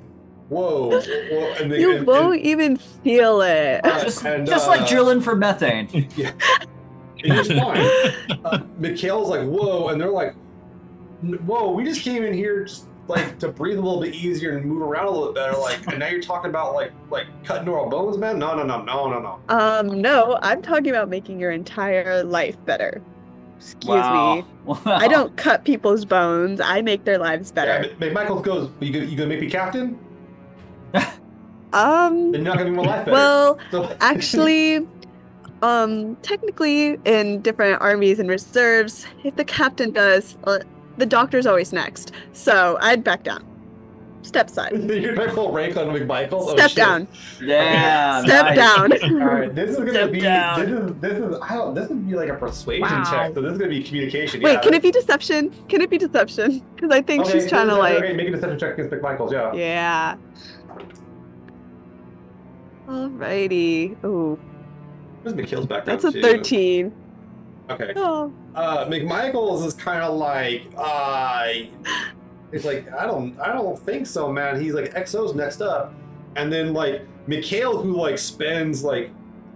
whoa!" whoa and, the- you and- and- won't even feel it. Uh, Just, and, just uh, like drilling for methane. and you're fine. uh, Mikhail's like, whoa, and they're like, whoa, we just came in here just like to breathe a little bit easier and move around a little bit better. Like, and now you're talking about like like cutting our bones, man? No, no, no, no, no, no. Um, no, I'm talking about making your entire life better. Excuse wow. me. Wow. I don't cut people's bones. I make their lives better. Mc- McMichaels goes, you gonna, you gonna make me captain? Um, Then you're not gonna make my life better. well, So- actually, um, technically, in different armies and reserves, if the captain does, uh, the doctor's always next. So I'd back down. Step side. you're gonna pull rank on McMichaels. Oh, Step shit. down. Yeah. Step nice. down. All right, this is gonna Step be down. this is this is I don't this would be like a persuasion Wow. check. So this is gonna be communication. Wait, yeah. can it be deception? Can it be deception? Because I think Okay, she's trying to like. okay, make a deception check against McMichaels. Yeah. Yeah. Alrighty. Ooh, Where's McKill's background? that's a too? 13. Okay. Oh, Uh, McMichaels is kind of like, uh, it's like I don't, I don't think so, man. He's like XO's next up, and then like Mikhail, who like spends like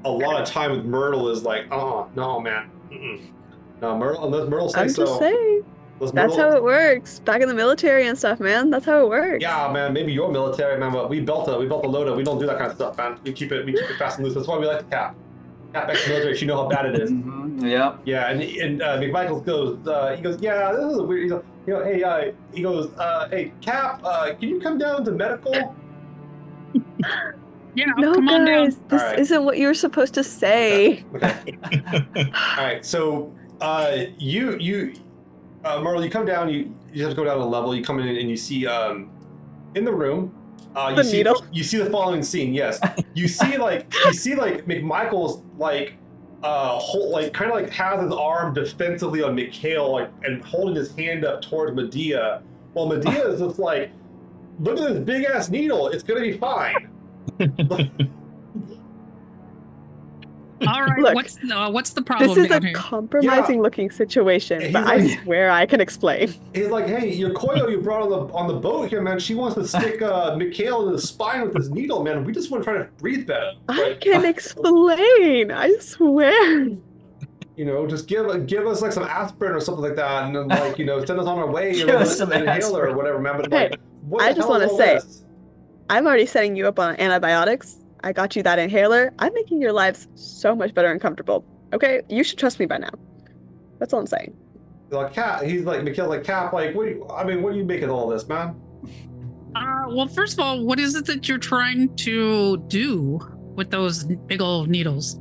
a lot of time with Myrtle, is like, oh no, man, Mm-mm. no Myrtle, unless Myrtle I'm says just saying. Unless That's how it works. Back in the military and stuff, man. That's how it works. Yeah, man. Maybe you're military, man, but we built a we built a loader. We don't do that kind of stuff, man. We keep it we keep it fast and loose. That's why we like the cap. Cap ex military. You know how bad it is. Mhm, Yep. Yeah, and and uh, McMichaels goes. Uh, he goes, yeah, this is a weird. He's like, you know, hey, uh, he goes, uh, hey, Cap, uh, can you come down to medical? Yeah, No, come on down. guys, this Alright. isn't what you were supposed to say. Okay. All right. So, uh, you you, uh, Myrtle, you come down. You you have to go down a level. You come in and you see um, in the room. Uh, you The see needle? you see the following scene. Yes, you see like you see like McMichael's like uh hold, like kind of like has his arm defensively on Mikhail like and holding his hand up towards Medea, while Medea is just like, look at this big ass needle. It's gonna be fine. All right. Look, what's the uh, what's the problem This is down a here? compromising looking situation, He's but I swear I can explain. He's like, hey, your Koyo you brought on the on the boat here, man. She wants to stick uh, Mikhail in the spine with this needle, man. We just want to try to breathe better. I can explain. I swear. you know, just give give us like some aspirin or something like that, and then like you know, send us on our way. Give us some an inhaler aspirin. or whatever, man. But Hey, like, what I just wanna say- this? I'm already setting you up on antibiotics. I got you that inhaler. I'm making your lives so much better and comfortable. Okay? You should trust me by now. That's all I'm saying. He's like Cap. He's like Mikhail's like Cap. Like, what? Do you, I mean, what do you make of all this, man? Uh, well, first of all, what is it that you're trying to do with those big old needles?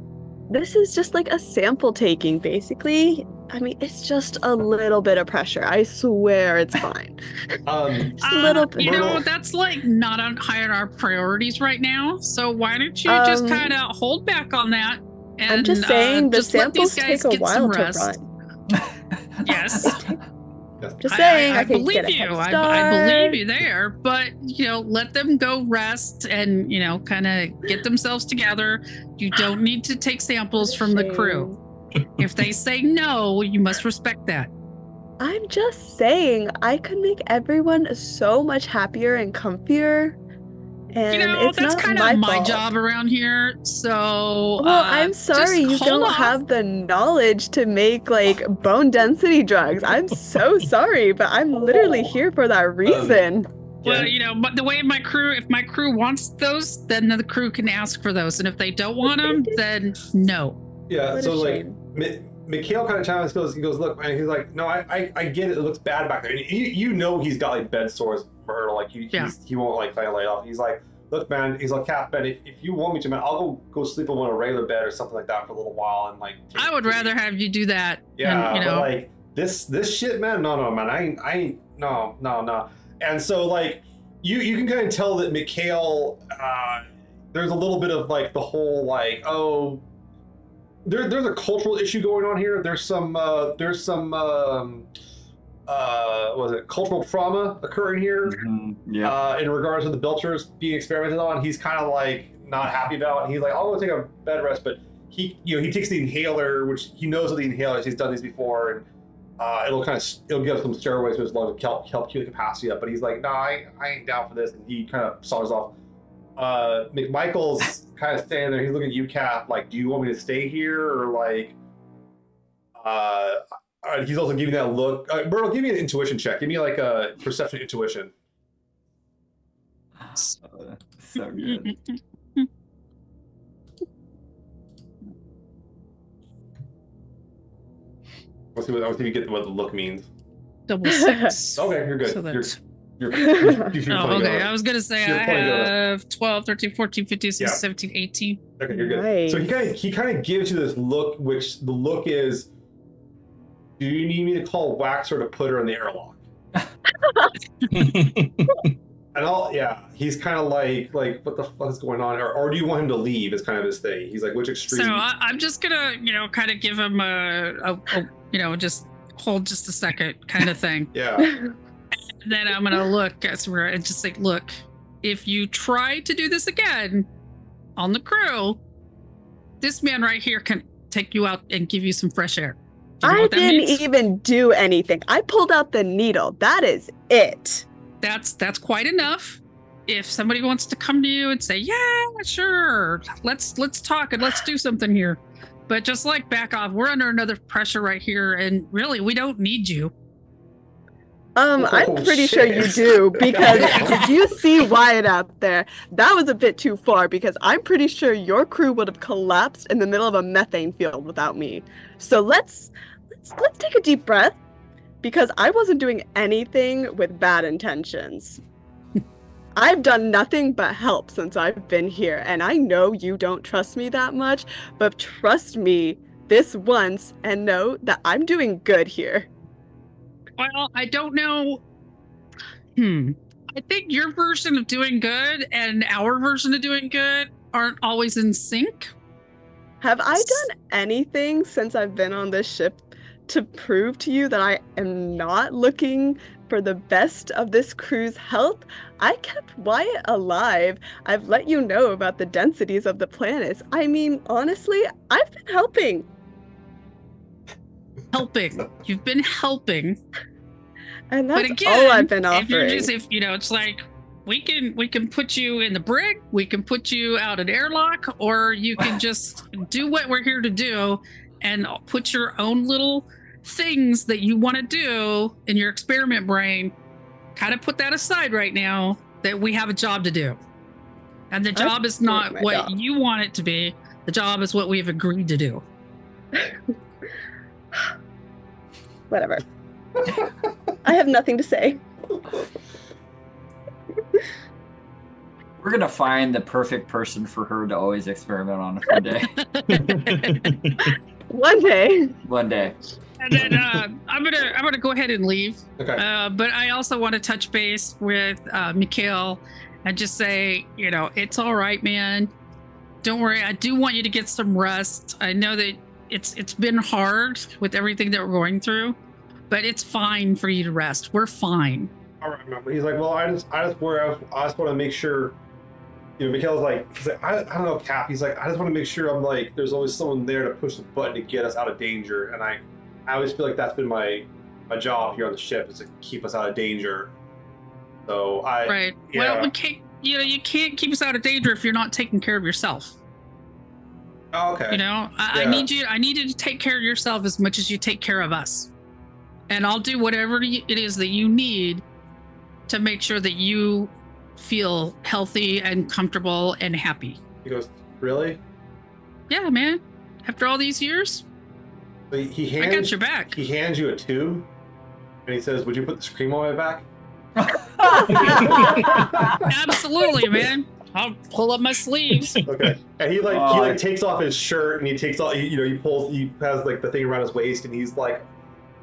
This is just like a sample taking, basically. I mean, it's just a little bit of pressure. I swear it's fine. Um, Just a little Uh, bit. You know, that's like not on high on our priorities right now. So why don't you just Um, kind of hold back on that? And, I'm just uh, saying the just let these samples guys take a get while to rest. run. Yes. Just saying, I, I, can believe you. I, I believe you there. But you know, let them go rest and you know, kind of get themselves together. You don't need to take samples from the crew. If they say no, you must respect that. I'm just saying, I could make everyone so much happier and comfier. And you know, it's that's kind my of my fault. job around here. So, Well, uh, I'm sorry you don't off. have the knowledge to make like bone density drugs. I'm so sorry, but I'm literally here for that reason. Well, you know, but the way my crew, if my crew wants those, then the crew can ask for those, and if they don't want them, then no. yeah. What So like, shame. Mi- Mikhail kind of chimes goes. He goes, look, man. He's like, no, I, I, I get it. It looks bad back there. And you, you know, he's got like bed sores for her. Like, he, Yeah. he won't like kind of lay off. He's like, look, man. He's like, Cap, man. If, if you want me to, man, I'll go go sleep on a regular bed or something like that for a little while and like. I would it easy." rather have you do that. Yeah, than, you know, like this this shit, man. No, no, man. I ain't, I ain't. No, no, no. And so like you you can kind of tell that Mikhail, uh, there's a little bit of like the whole like oh. There, there's a cultural issue going on here. There's some uh, there's some um, uh, what was it cultural trauma occurring here Mhm, Yeah. uh, in regards to the Belters being experimented on. He's kind of like not happy about. It. He's like, I'll go take a bed rest, but he, you know, he takes the inhaler, which he knows of the inhalers. He's done these before, and uh, it'll kind of it'll give some steroids to his lung to help help keep the capacity up. But he's like, no, I, I ain't down for this, and he kind of saws off. Uh, McMichael's kind of standing there. He's looking at you, Cap. Like, do you want me to stay here, or like, uh, uh, he's also giving that look. Uh, Myrtle, give me an intuition check. Give me like a perception intuition. So, so good. Let's see what, let's see if you get what the look means. double six. Okay, you're good. So you're, that's- you're, you're, you're Oh, okay. I was going to say You're I plenty good. have 12, 13, 14, 15, 16, Yeah. 17, 18. okay, you're good. So he kind of he kind of gives you this look, which the look is, do you need me to call Waxor to put her in the airlock? And I'll yeah, he's kind of like like what the fuck is going on, or, or do you want him to leave? Is kind of his thing. He's like which extreme? So I, I'm just going to, you know, kind of give him a, a, a, you know, just hold just a second kind of thing. yeah, then I'm gonna look at Simriya and just say, look, if you try to do this again on the crew, this man right here can take you out and give you some fresh air. Do you know I didn't means? even do anything. I pulled out the needle. That is it. That's that's quite enough. If somebody wants to come to you and say, yeah, sure, let's let's talk and let's do something here. But just like back off, we're under another pressure right here, and really, we don't need you. Um, I'm Oh, pretty sure you do because did you see Wyatt out there? That was a bit too far because I'm pretty sure your crew would have collapsed in the middle of a methane field without me. So let's let's let's take a deep breath because I wasn't doing anything with bad intentions. I've done nothing but help since I've been here, and I know you don't trust me that much, but trust me this once and know that I'm doing good here. Well, I don't know. Hmm. I think your version of doing good and our version of doing good aren't always in sync. Have I done anything since I've been on this ship to prove to you that I am not looking for the best of this crew's health, I kept Wyatt alive. I've let you know about the densities of the planets. I mean, honestly, I've been helping. Helping. You've been helping. And But again, all I've been if you're just if you know, it's like we can we can put you in the brig, we can put you out an airlock, or you can just do what we're here to do and put your own little things that you want to do in your experiment brain. Kind of put that aside right now that we have a job to do. And the job is not what job. you want it to be. The job is what we've agreed to do. Whatever. I have nothing to say. We're gonna find the perfect person for her to always experiment on one day. One day. one day. and then uh, I'm gonna I'm gonna go ahead and leave. Okay. Uh, but I also want to touch base with uh, Mikhail and just say, you know, it's all right, man. Don't worry. I do want you to get some rest. I know that it's it's been hard with everything that we're going through, but it's fine for you to rest. We're fine. All right, remember. He's like, well, I just, I just, worry, I, I just want to make sure. You know, Mikhail's like, he's like, I, I don't know, Cap. He's like, I just want to make sure I'm like, there's always someone there to push the button to get us out of danger, and I, I always feel like that's been my, my job here on the ship is to keep us out of danger. So I, Right. yeah. Well, we can't. You know, you can't keep us out of danger if you're not taking care of yourself. Oh, okay. You know, I, I need you. I need you to take care of yourself as much as you take care of us, and I'll do whatever y- it is that you need to make sure that you feel healthy and comfortable and happy. He goes, really? Yeah, man. After all these years, So he, he I got your back. he hands you a tube, and he says, "Would you put this cream on my back?" Absolutely, man. I'll pull up my sleeves. Okay. And he like he Oh. like takes off his shirt and he takes off you know he pulls he has like the thing around his waist and he's like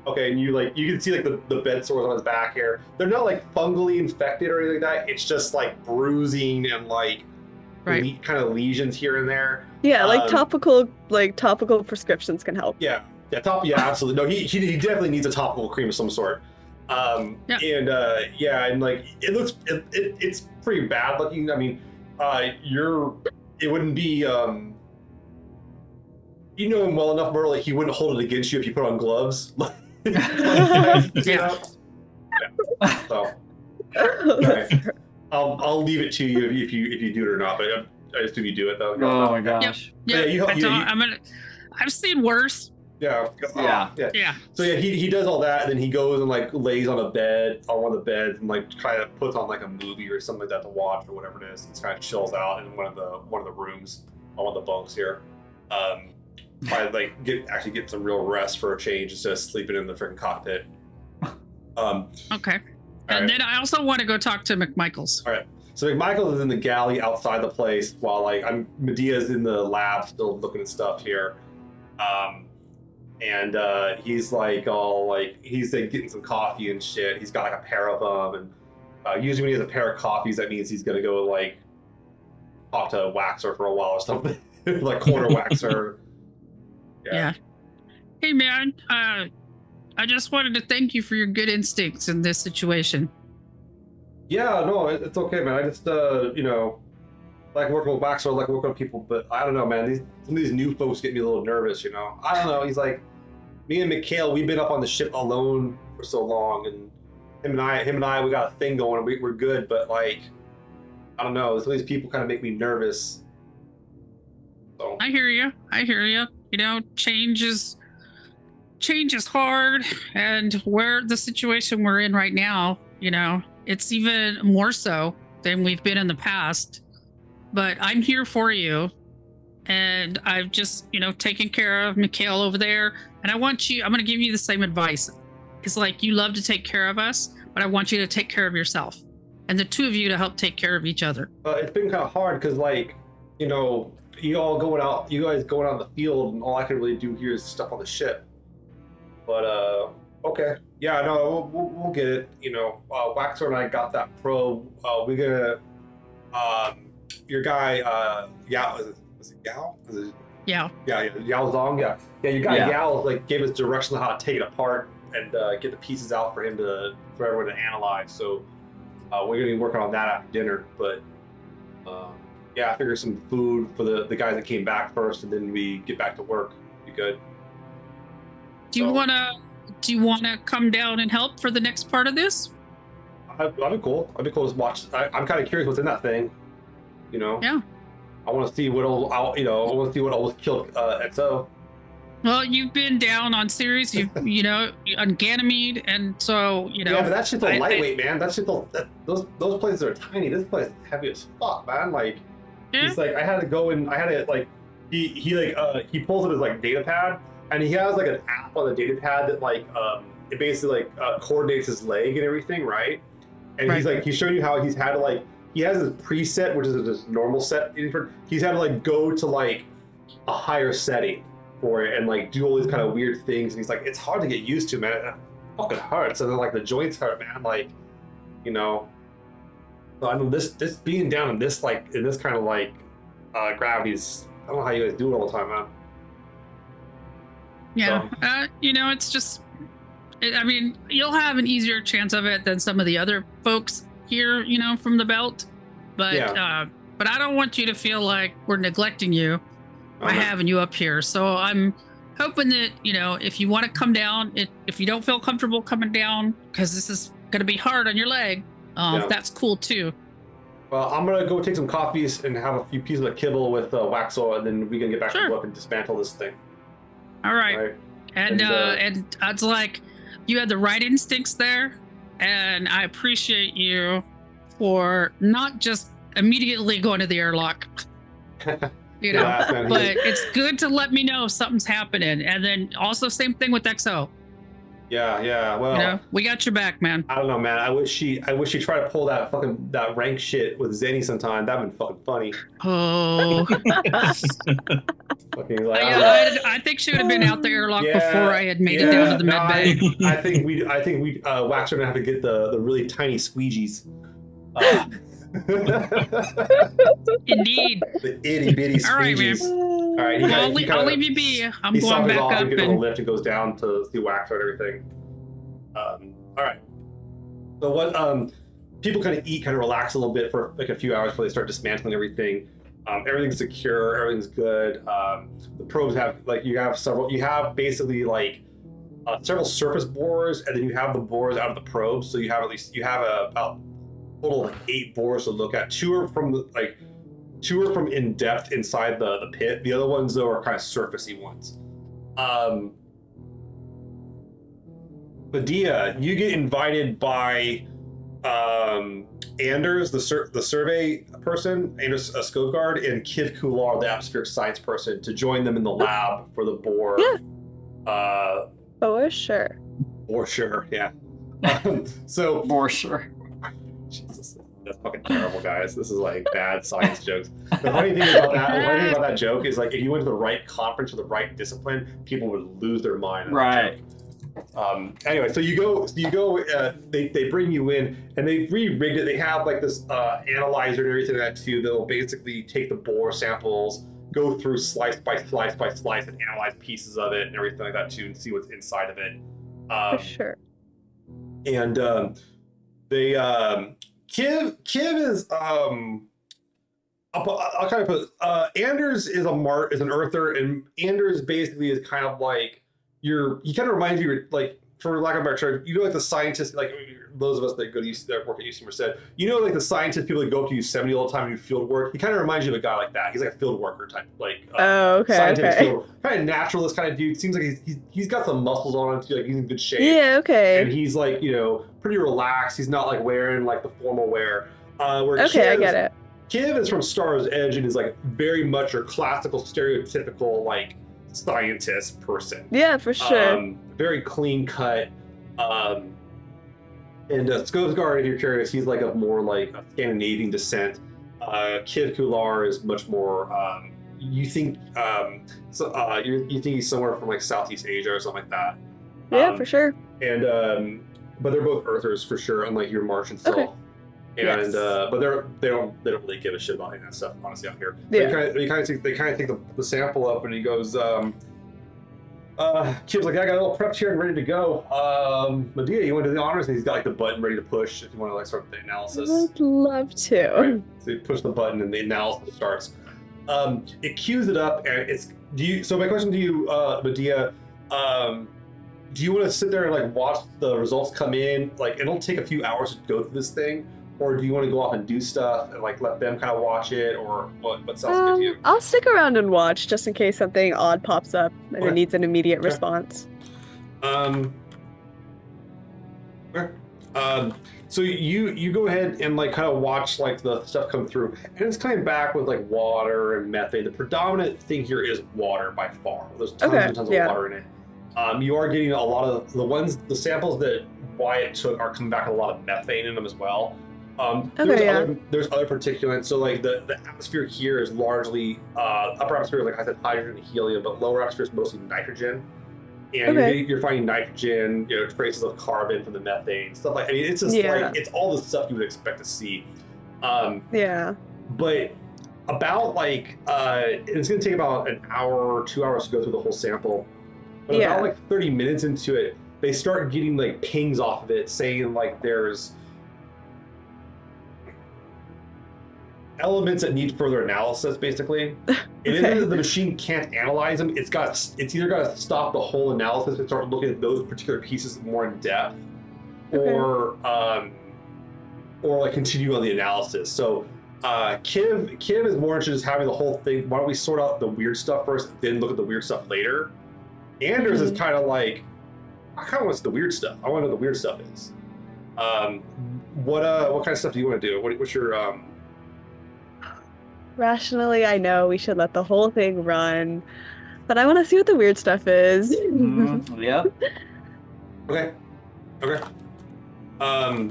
okay and you like you can see like the, the bed sores on his back here they're not like fungally infected or anything like that it's just like bruising and like Right. le- kind of lesions here and there Yeah, like Um, topical like topical prescriptions can help. yeah yeah top yeah absolutely no he, he, he definitely needs a topical cream of some sort um Yeah. and uh yeah and like it looks it, it, it's pretty bad looking i mean uh you're it wouldn't be um you know him well enough Myrtle, like he wouldn't hold it against you if you put on gloves You? Yeah. Yeah. so okay. I'll, I'll leave it to you if you if you, if you do it or not but I, I assume you do it though oh my gosh. Yeah, Yeah, you- I you- don't, you- I'm gonna. I've seen worse. Yeah Yeah. yeah Yeah. So yeah, he, he does all that, and then he goes and like lays on a bed on one of the beds and like kind of puts on like a movie or something like that to watch or whatever it is. He's kind of chills out in one of the one of the rooms on one of the bunks here. Um, by like get actually get some real rest for a change instead of sleeping in the freaking cockpit. Um, Okay. And right. then I also want to go talk to McMichaels. All right. So McMichael is in the galley outside the place while like I'm Medea's in the lab still looking at stuff here. Um and uh he's like all like he's like getting some coffee and shit. He's got like a pair of them and uh, usually when he has a pair of coffees that means he's gonna go like talk to a Waxor for a while or something. like corner Waxor. Yeah. Hey, man. Uh, I just wanted to thank you for your good instincts in this situation. Yeah, no, it's okay, man. I just, uh, you know, like working with Waxor, like working with people, but I don't know, man. These some of these new folks get me a little nervous, you know. I don't know. He's like, me and Mikhail, we've been up on the ship alone for so long, and him and I, him and I, we got a thing going. We, we're good, but like, I don't know. Some of these people kind of make me nervous. So I hear you. I hear you. You know, change is change is hard, and where the situation we're in right now, you know, it's even more so than we've been in the past. But I'm here for you, and I've just, you know, taken care of Mikhail over there, and I want you. I'm going to give you the same advice. It's like you love to take care of us, but I want you to take care of yourself, and the two of you to help take care of each other. uh, it's been kind of hard because, like, you know, you all going out, you guys going out in the field, and all I can really do here is stuff on the ship. But uh, okay, yeah, no, we'll, we'll, get it. You know, uh, Waxor and I got that probe. Uh, we're gonna, um, your guy, uh, it, was it Yao? Was it Yeah. Yeah, yeah, Yao Zong. Yeah, yeah. You got Yeah. Yao like gave us directions on how to take it apart and uh, get the pieces out for him to for everyone to analyze. So uh, we're gonna be working on that after dinner. But um, yeah, I figure some food for the the guys that came back first, and then we get back to work. Be good. Do you So- wanna do you wanna come down and help for the next part of this? I- That'd be cool. I'd be cool to watch. I, I'm kind of curious what's in that thing. You know. Yeah. I want to see what all. I'll- You know, I want to see what almost killed uh, XO. Well, you've been down on Ceres, you you know, on Ganymede, and so you know. yeah, but that shit's all I- I- lightweight, man. That shit's all. That, those those places are tiny. This place is heavy as fuck, man. Like. Yeah. He's like, I had to go and I had to like, he he like uh he pulls up his like data pad and he has like an app on the data pad that like um it basically like uh, coordinates his leg and everything, right? And he's like he's showing you how he's had to like he has his preset, which is his normal set. He's had to like go to like a higher setting for it and like do all these kind of weird things. And he's like, it's hard to get used to, man. It fucking hurts, and then like the joints hurt, man. Like, you know. So I mean, this this being down in this like in this kind of like uh, gravity is. I don't know how you guys do it all the time, man. Yeah, So- uh, you know, it's just. It, I mean, you'll have an easier chance of it than some of the other folks here, you know, from the belt. But Yeah. uh, but I don't want you to feel like we're neglecting you by Um, having you up here. So I'm hoping that you know, if you want to come down, it, if you don't feel comfortable coming down, because this is going to be hard on your leg, uh, Yeah. that's cool too. Well, I'm gonna go take some coffees and have a few pieces of kibble with uh, Waxor, and then we can get back Sure. to work and dismantle this thing. All right. all right? And And, uh, uh, and it's like you had the right instincts there, and I appreciate you for not just immediately going to the airlock. You know, Yeah, but it's good to let me know if something's happening. And then also same thing with XO. Yeah, yeah. Well, You know, we got your back, man. I don't know, man. I wish she, I wish she tried to pull that fucking that rank shit with Zenny sometime. That'd been fucking funny. Oh, Fucking like, I, I don't know. I, I think she would have been out the airlock Yeah, before I had made it down to the no, med bay. I, I think we, I think we, uh, Waxor gonna have to get the the really tiny squeegees. Uh, Indeed. the itty bitty All right, man. All right, he Well, he leave, kinda- you be. I'm he going back off up and gets on the and lift and goes down to see Waxor and everything. Um, all right. So what? Um, people kind of eat, kind of relax a little bit for like a few hours before they start dismantling everything. Um, everything's secure. Everything's good. Um, the probes have like you have several. You have basically like uh, several surface bores, and then you have the bores out of the probes. So you have at least you have a, about total of like eight bores to look at. Two are from the like two are from in depth inside the the pit. The other ones though are kind of surfacey ones. Um, Padilla, you get invited by um, Anders, the sur- the survey person, Anders uh, Skogard, and Kiv Kular, the atmospheric science person, to join them in the lab for the bore. Yeah. Uh, For sure. for sure, yeah. Um, so For sure. Jesus, that's fucking terrible, guys. This is like bad science jokes. The funny thing about that, the funny thing about that joke is like if you went to the right conference or the right discipline, people would lose their mind. Right. Um, anyway, so you go, so you go. Uh, they they bring you in, and they re-rigged it. They have like this uh, analyzer and everything like that too. They'll basically take the bore samples, go through slice by slice by slice, and analyze pieces of it and everything like that too, and see what's inside of it. Um, For sure. and um, they um, Kiv Kiv is um, I'll, I'll kind of put uh, Anders is a Mart is an Earther, and Anders basically is kind of like your he kind of reminds you like for lack of a better term, you know like the scientist like those of us that go to UC, that work at UC Merced, you know like the scientists people that go up to Yosemite all the time and do field work. He kind of reminds you of a guy like that. He's like a field worker type, like uh, Oh, okay. scientific Okay. field, kind of naturalist kind of dude. Seems like he's, he's he's got some muscles on him too, like he's in good shape Yeah, okay. and he's like you know pretty relaxed. He's not like wearing like the formal wear. Uh, where Okay, I Kiv- get it. Kiv is from Star's Edge and is like very much your classical, stereotypical like scientist person. Yeah, for sure. Um, very clean cut. Um, and uh, Skovsgard, if you're curious, he's like of more like Scandinavian descent. Uh, Kiv Kular is much more. Um, you think um, so? Uh, you you think he's somewhere from like Southeast Asia or something like that. yeah, um, for sure. And um, but they're both Earthers for sure, unlike your Martian self. Okay. And Yes. uh, but they're they don't they don't really give a shit about any of that stuff honestly out here. Yeah. They kind of they kind of take they kind of take the, the sample up and he goes. Um, uh, Kiv's like, I got it all prepped here and ready to go. Um, Medea, you want to do the honors? And he's got like the button ready to push if you want to like start the analysis. I'd love to. Right. So you push the button and the analysis starts. Um, it queues it up and it's do you so my question to you, uh, Medea, um, do you want to sit there and like watch the results come in? Like it'll take a few hours to go through this thing, or do you want to go off and do stuff and like let them kind of watch it, or what? What sounds good to you? Um, I'll stick around and watch just in case something odd pops up and Okay. it needs an immediate Okay. response. Um. okay. Um. So you you go ahead and like kind of watch like the stuff come through, and it's coming back with like water and methane. The predominant thing here is water by far. There's tons and tons yeah. of water in it. Um, you are getting a lot of the ones the samples that Wyatt took are coming back with a lot of methane in them as well. Um, Okay, there's, yeah. other, there's other particulates. So like the, the atmosphere here is largely uh, upper atmosphere, like I said, hydrogen and helium, but lower atmosphere is mostly nitrogen. And you're, you're finding nitrogen, you know, traces of carbon from the methane, stuff like. I mean, it's just Yeah. like it's all the stuff you would expect to see. Um, Yeah. but about like uh, it's going to take about an hour or two hours to go through the whole sample. But Yeah. about like 30 minutes into it, they start getting like pings off of it saying like there's elements that need further analysis basically. It isn't that the machine can't analyze them, it's got it's either got to stop the whole analysis and start looking at those particular pieces more in depth Okay. or um or like continue on the analysis. So uh, Kiv, Kiv is more interested in having the whole thing. Why don't we sort out the weird stuff first, then look at the weird stuff later? Anders is Mhm. kind of like, I kind of want the weird stuff. I want to know what the weird stuff is. Um, what uh, what kind of stuff do you want to do? What, what's your um? Rationally, I know we should let the whole thing run, but I want to see what the weird stuff is. Mhm, yeah. Okay, okay. Um,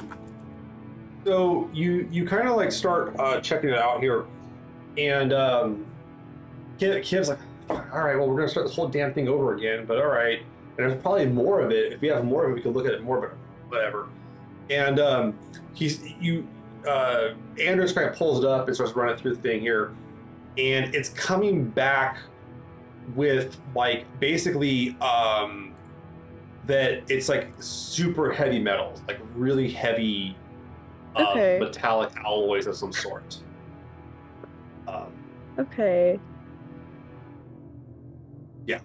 so you you kind of like start uh, checking it out here, and um, Kiv, Kiv's like, all right, well we're gonna start this whole damn thing over again, but all right. And there's probably more of it. If we have more of it, we could look at it more, but whatever. And um, he's you. Uh, Anders kind of pulls it up and starts running through the thing here, and it's coming back with like basically um, that it's like super heavy metals, like really heavy uh, Okay. metallic alloys of some sort. Um, okay. Yeah,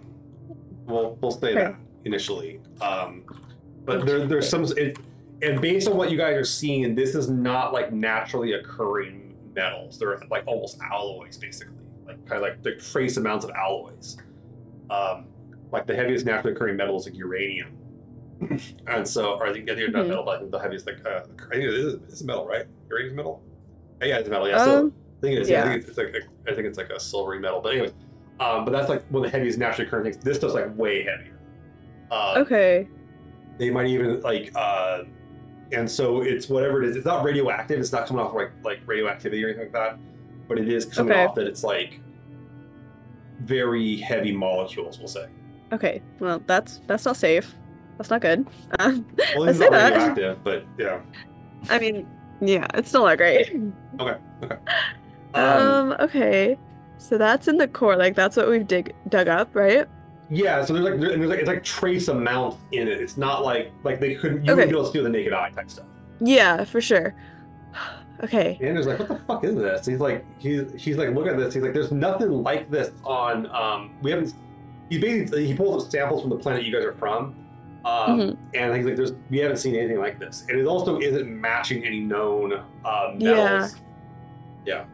we'll we'll say Okay. that initially. Um, but there, there's some, it, and based on what you guys are seeing, this is not like naturally occurring metals. They're like almost alloys, basically, like kind of like the trace amounts of alloys. Um, like the heaviest naturally occurring metal is like uranium. and so, or I think I think not Mhm. metal, but I think the heaviest like uh, I think it is it's metal, right? Uranium's metal. Yeah, yeah, it's metal. Yeah, so Um, I think it is. Yeah. I think it's, like a, I think it's like a silvery metal. But anyways, um, but that's like one of the heaviest naturally occurring things. This stuff's like way heavier. Uh, okay. They might even like, uh, and so it's whatever it is. It's not radioactive. It's not coming off like like radioactivity or anything like that. But it is coming Okay. off that it's like very heavy molecules. We'll say. Okay. Well, that's that's not safe. That's not good. Uh, Well, Let's it's say not that. radioactive, but yeah. I mean, yeah, it's still not great. Okay. Okay. Um, okay. So that's in the core, like that's what we've dig dug up, right? Yeah, so there's like there- and there's like it's like trace amount in it. It's not like like they couldn't you Okay. wouldn't be able to see with the naked eye type stuff. Yeah, for sure. Okay. And Anders's like, what the fuck is this? He's like, he's he's like, look at this. He's like, there's nothing like this on. Um, we haven't. He basically he pulls up samples from the planet you guys are from, um, Mhm. and he's like, there's we haven't seen anything like this, and it also isn't matching any known uh, Yeah. metals.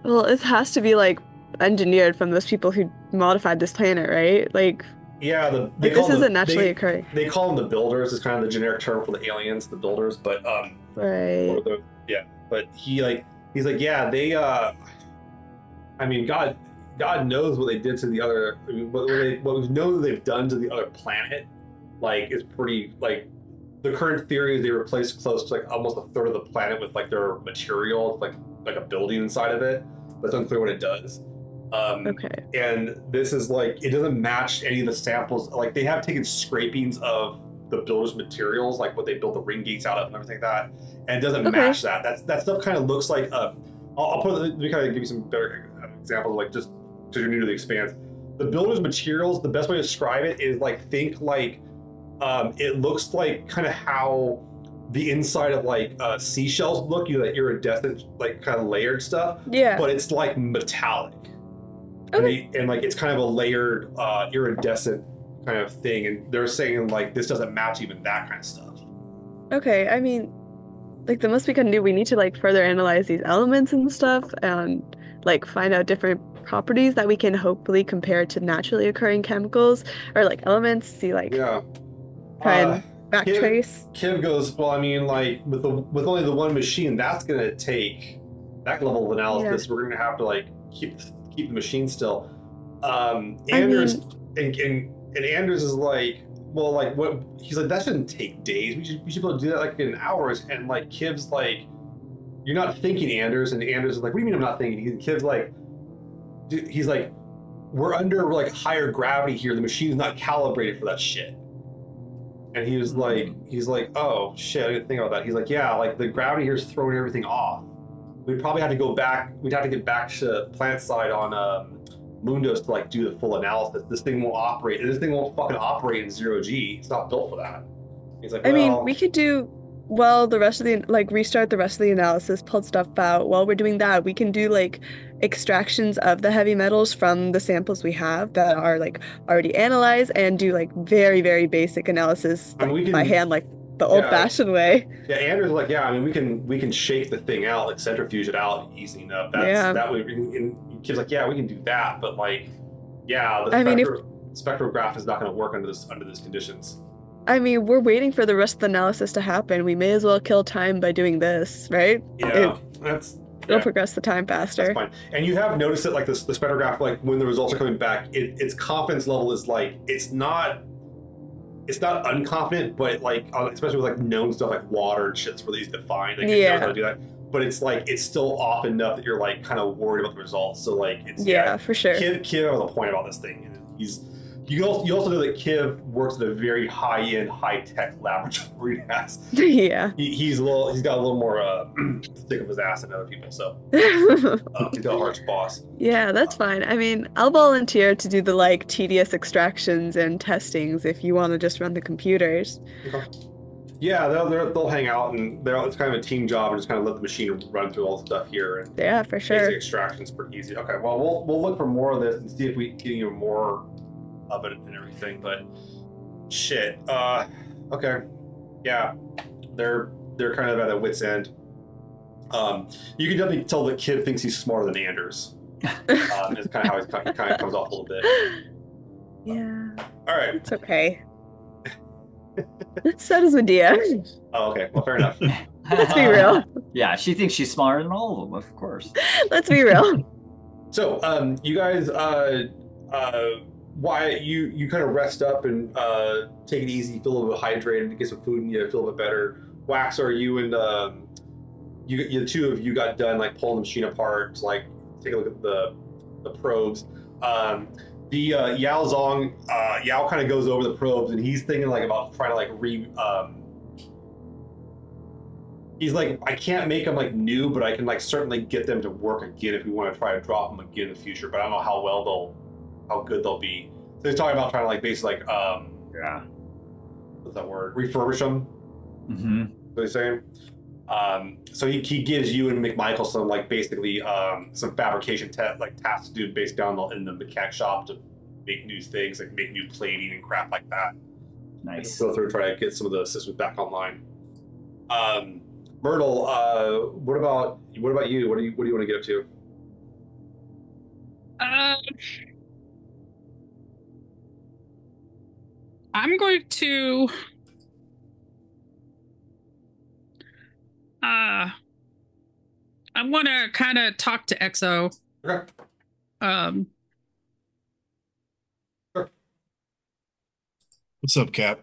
Well, it has to be like engineered from those people who modified this planet, right? Like, Yeah, the they like this isn't naturally they, occurring, They call them the builders. Is kind of the generic term for the aliens, the builders. But um, right? the, yeah but he like he's like yeah they uh i mean god god knows what they did to the other I mean, what, what, they, what we know that they've done to the other planet like is pretty like the current theory is they replaced close to like almost a third of the planet with like their material like like a building inside of it but it's unclear what it does um Okay. and this is like it doesn't match any of the samples like they have taken scrapings of the builder's materials, like what they built the ring gates out of and everything like that, and it doesn't Okay. match that. That's that stuff kind of looks like. Uh, I'll, I'll put let me kind of give you some better examples, like just because you're new to the expanse. The builder's materials, the best way to describe it is like think like um, it looks like kind of how the inside of like uh, seashells look, you know, that iridescent, like kind of layered stuff, Yeah. but it's like metallic. And, they- and like it's kind of a layered uh, iridescent kind of thing, and they're saying like this doesn't match even that kind of stuff. Okay, I mean, like the most we can do, we need to like further analyze these elements and stuff and like find out different properties that we can hopefully compare to naturally occurring chemicals or like elements, see like Yeah. try Uh, and backtrace. Kiv goes, well, I mean, like with the with only the one machine, that's gonna take that level of analysis. We're gonna have to like keep keep the machine still. Um, I Anders mean, and, and and Anders is like, well, like what? He's like, that shouldn't take days. We should we should be able to do that like in hours. And like Kiv's like, you're not thinking, Anders. And Anders is like, what do you mean I'm not thinking? And Kiv's like, dude, he's like, we're under like higher gravity here. The machine's not calibrated for that shit. And he was like, he's like, oh shit, I didn't think about that. He's like, yeah, like the gravity here is throwing everything off. We'd probably have to go back. We'd have to get back to plant side on um, Mundos to like do the full analysis. This thing won't operate. This thing won't fucking operate in zero G. It's not built for that. He's like, I mean, we could do well the rest of the like restart the rest of the analysis, pull stuff out. While we're doing that, we can do like extractions of the heavy metals from the samples we have that are like already analyzed and do like very very basic analysis I mean, we like, by hand like the old fashioned way. Yeah, Anders like, yeah, I mean, we can we can shake the thing out, like centrifuge it out easy enough. That's Yeah. that would. And, Kiv's like, yeah, we can do that, but like, yeah, the I mean, if- spectrograph is not going to work under this under these conditions. I mean, we're waiting for the rest of the analysis to happen. We may as well kill time by doing this, right? Yeah, that's It'll Yeah. progress the time That's faster. fine. And you have noticed that like this the spectrograph, like when the results are coming back, it, its confidence level is like it's not it's not unconfident, but like uh, especially with like known stuff like water and shit's really easy to find. Like, Yeah. how to do that. But it's like it's still off enough that you're like kind of worried about the results. So like it's Yeah, for sure. Kiv Kiv has a point about this thing. and He's you also you also know that Kiv works at a very high end, high tech laboratory. Yeah. he, he's a little he's got a little more uh stick of his ass than other people. So uh, he's got a harsh boss. Yeah, that's fine. I mean, I'll volunteer to do the like tedious extractions and testings if you want to just run the computers. Yeah, they'll, they'll, they'll hang out and they're it's kind of a team job and just kind of let the machine run through all the stuff here and Yeah, for sure. extraction's pretty easy. Okay, well we'll we'll look for more of this and see if we can get even more of it and everything. But shit, uh, okay, yeah, they're they're kind of at a wit's end. Um, you can definitely tell the kid thinks he's smarter than Anders. Um, is kind of how he's, he kind of comes off a little bit. Yeah, All right. it's okay. so does Medea. Oh, okay. Well, fair enough. Let's be real. Yeah, she thinks she's smarter than all of them, of course. Let's be real. So, um, you guys, uh, uh, why you you kind of rest up and uh, take it easy, feel a little bit hydrated, get some food, and you feel a bit better. Wax, are you and um, you, you the two of you got done like pulling the machine apart, like take a look at the the probes. Um, the uh, Yao Zong, uh, Yao kind of goes over the probes, and he's thinking like about trying to like re. Um, he's like, I can't make them like new, but I can like certainly get them to work again if we want to try to drop them again in the future. But I don't know how well they'll, how good they'll be. So he's talking about trying to like basically like um, Yeah. what's that word? Refurbish them. hmm What he's saying. Um, so he, he gives you and McMichael some like basically um, some fabrication te- like tasks to do based down the, in the mechanic shop to make new things like make new plating and crap like that. Nice. go through and try to get some of the systems back online. Um, Myrtle, uh, what about what about you? What do you what do you want to get up to? Uh, I'm going to. Uh, I'm going to kind of talk to EXO. Okay. Um, What's up, Cap?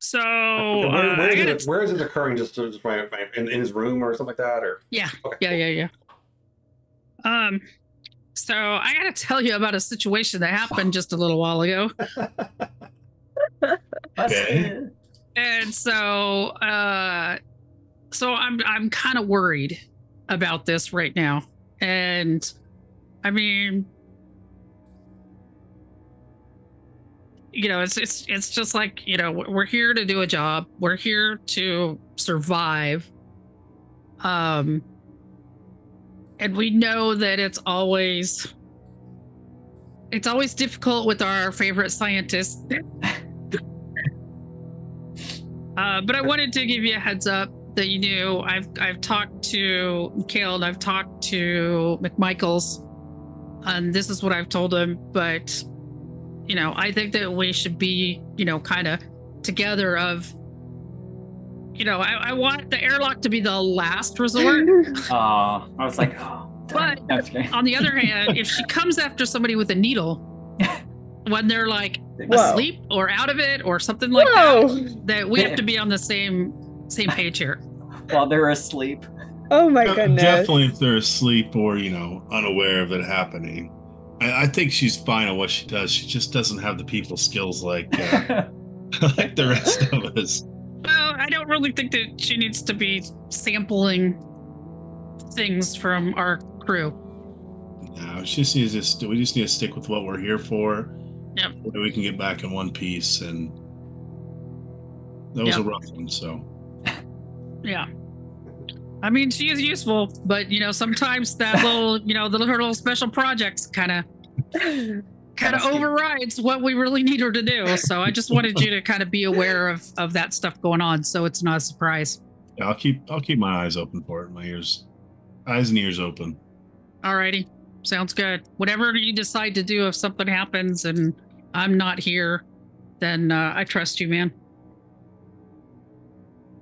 so where, uh, where I is it, where is it occurring? Just, just my, my, in, in his room or something like that, or yeah, Okay. yeah, yeah, yeah. Um, so I got to tell you about a situation that happened just a little while ago. That's Okay. and so uh so i'm i'm kind of worried about this right now. And i mean you know it's it's it's just like you know we're here to do a job. We're here to survive. Um and we know that it's always it's always difficult with our favorite scientists uh, but I wanted to give you a heads up that you knew. I've I've talked to and I've talked to McMichaels, and this is what I've told him. But you know, I think that we should be, you know, kind of together. Of you know, I, I want the airlock to be the last resort. Uh, I was like, oh, But- no, it's okay. On the other hand, if she comes after somebody with a needle when they're like Whoa. asleep or out of it or something like that, Whoa! that we have to be on the same same page here. while they're asleep. Oh my goodness. Definitely if they're asleep or, you know, unaware of it happening. I, I think she's fine at what she does. She just doesn't have the people skills like uh, like the rest of us. Well, I don't really think that she needs to be sampling things from our crew. No, she just needs to. We just need to stick with what we're here for. Yep. Then we can get back in one piece, and that was a rough one. So Yeah. I mean, she is useful, but you know, sometimes that little, you know, the her little special projects kind of kind Kinda overrides what we really need her to do. So I just wanted you to kind of be aware of of that stuff going on, so it's not a surprise. yeah, I'll keep I'll keep my eyes open for it. My ears, eyes and ears open. Alrighty, sounds good. Whatever you decide to do, if something happens and I'm not here, then uh, I trust you, man.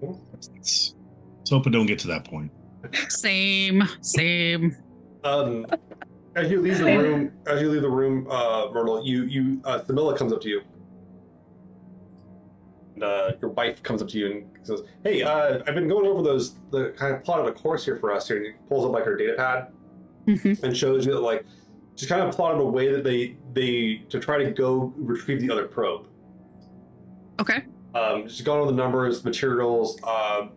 Let's, let's hope it don't get to that point. Same, same. Um, as you leave the room, as you leave the room, uh, Myrtle, you you uh, Samilla comes up to you, and uh, your wife comes up to you and says, "Hey, uh, I've been going over those the kind of plotted a course here for us here." And he pulls up like her data pad Mhm. and shows you that like she's kind of plotted a way that they they to try to go retrieve the other probe. Okay. Um, she's gone over the numbers, materials. Um,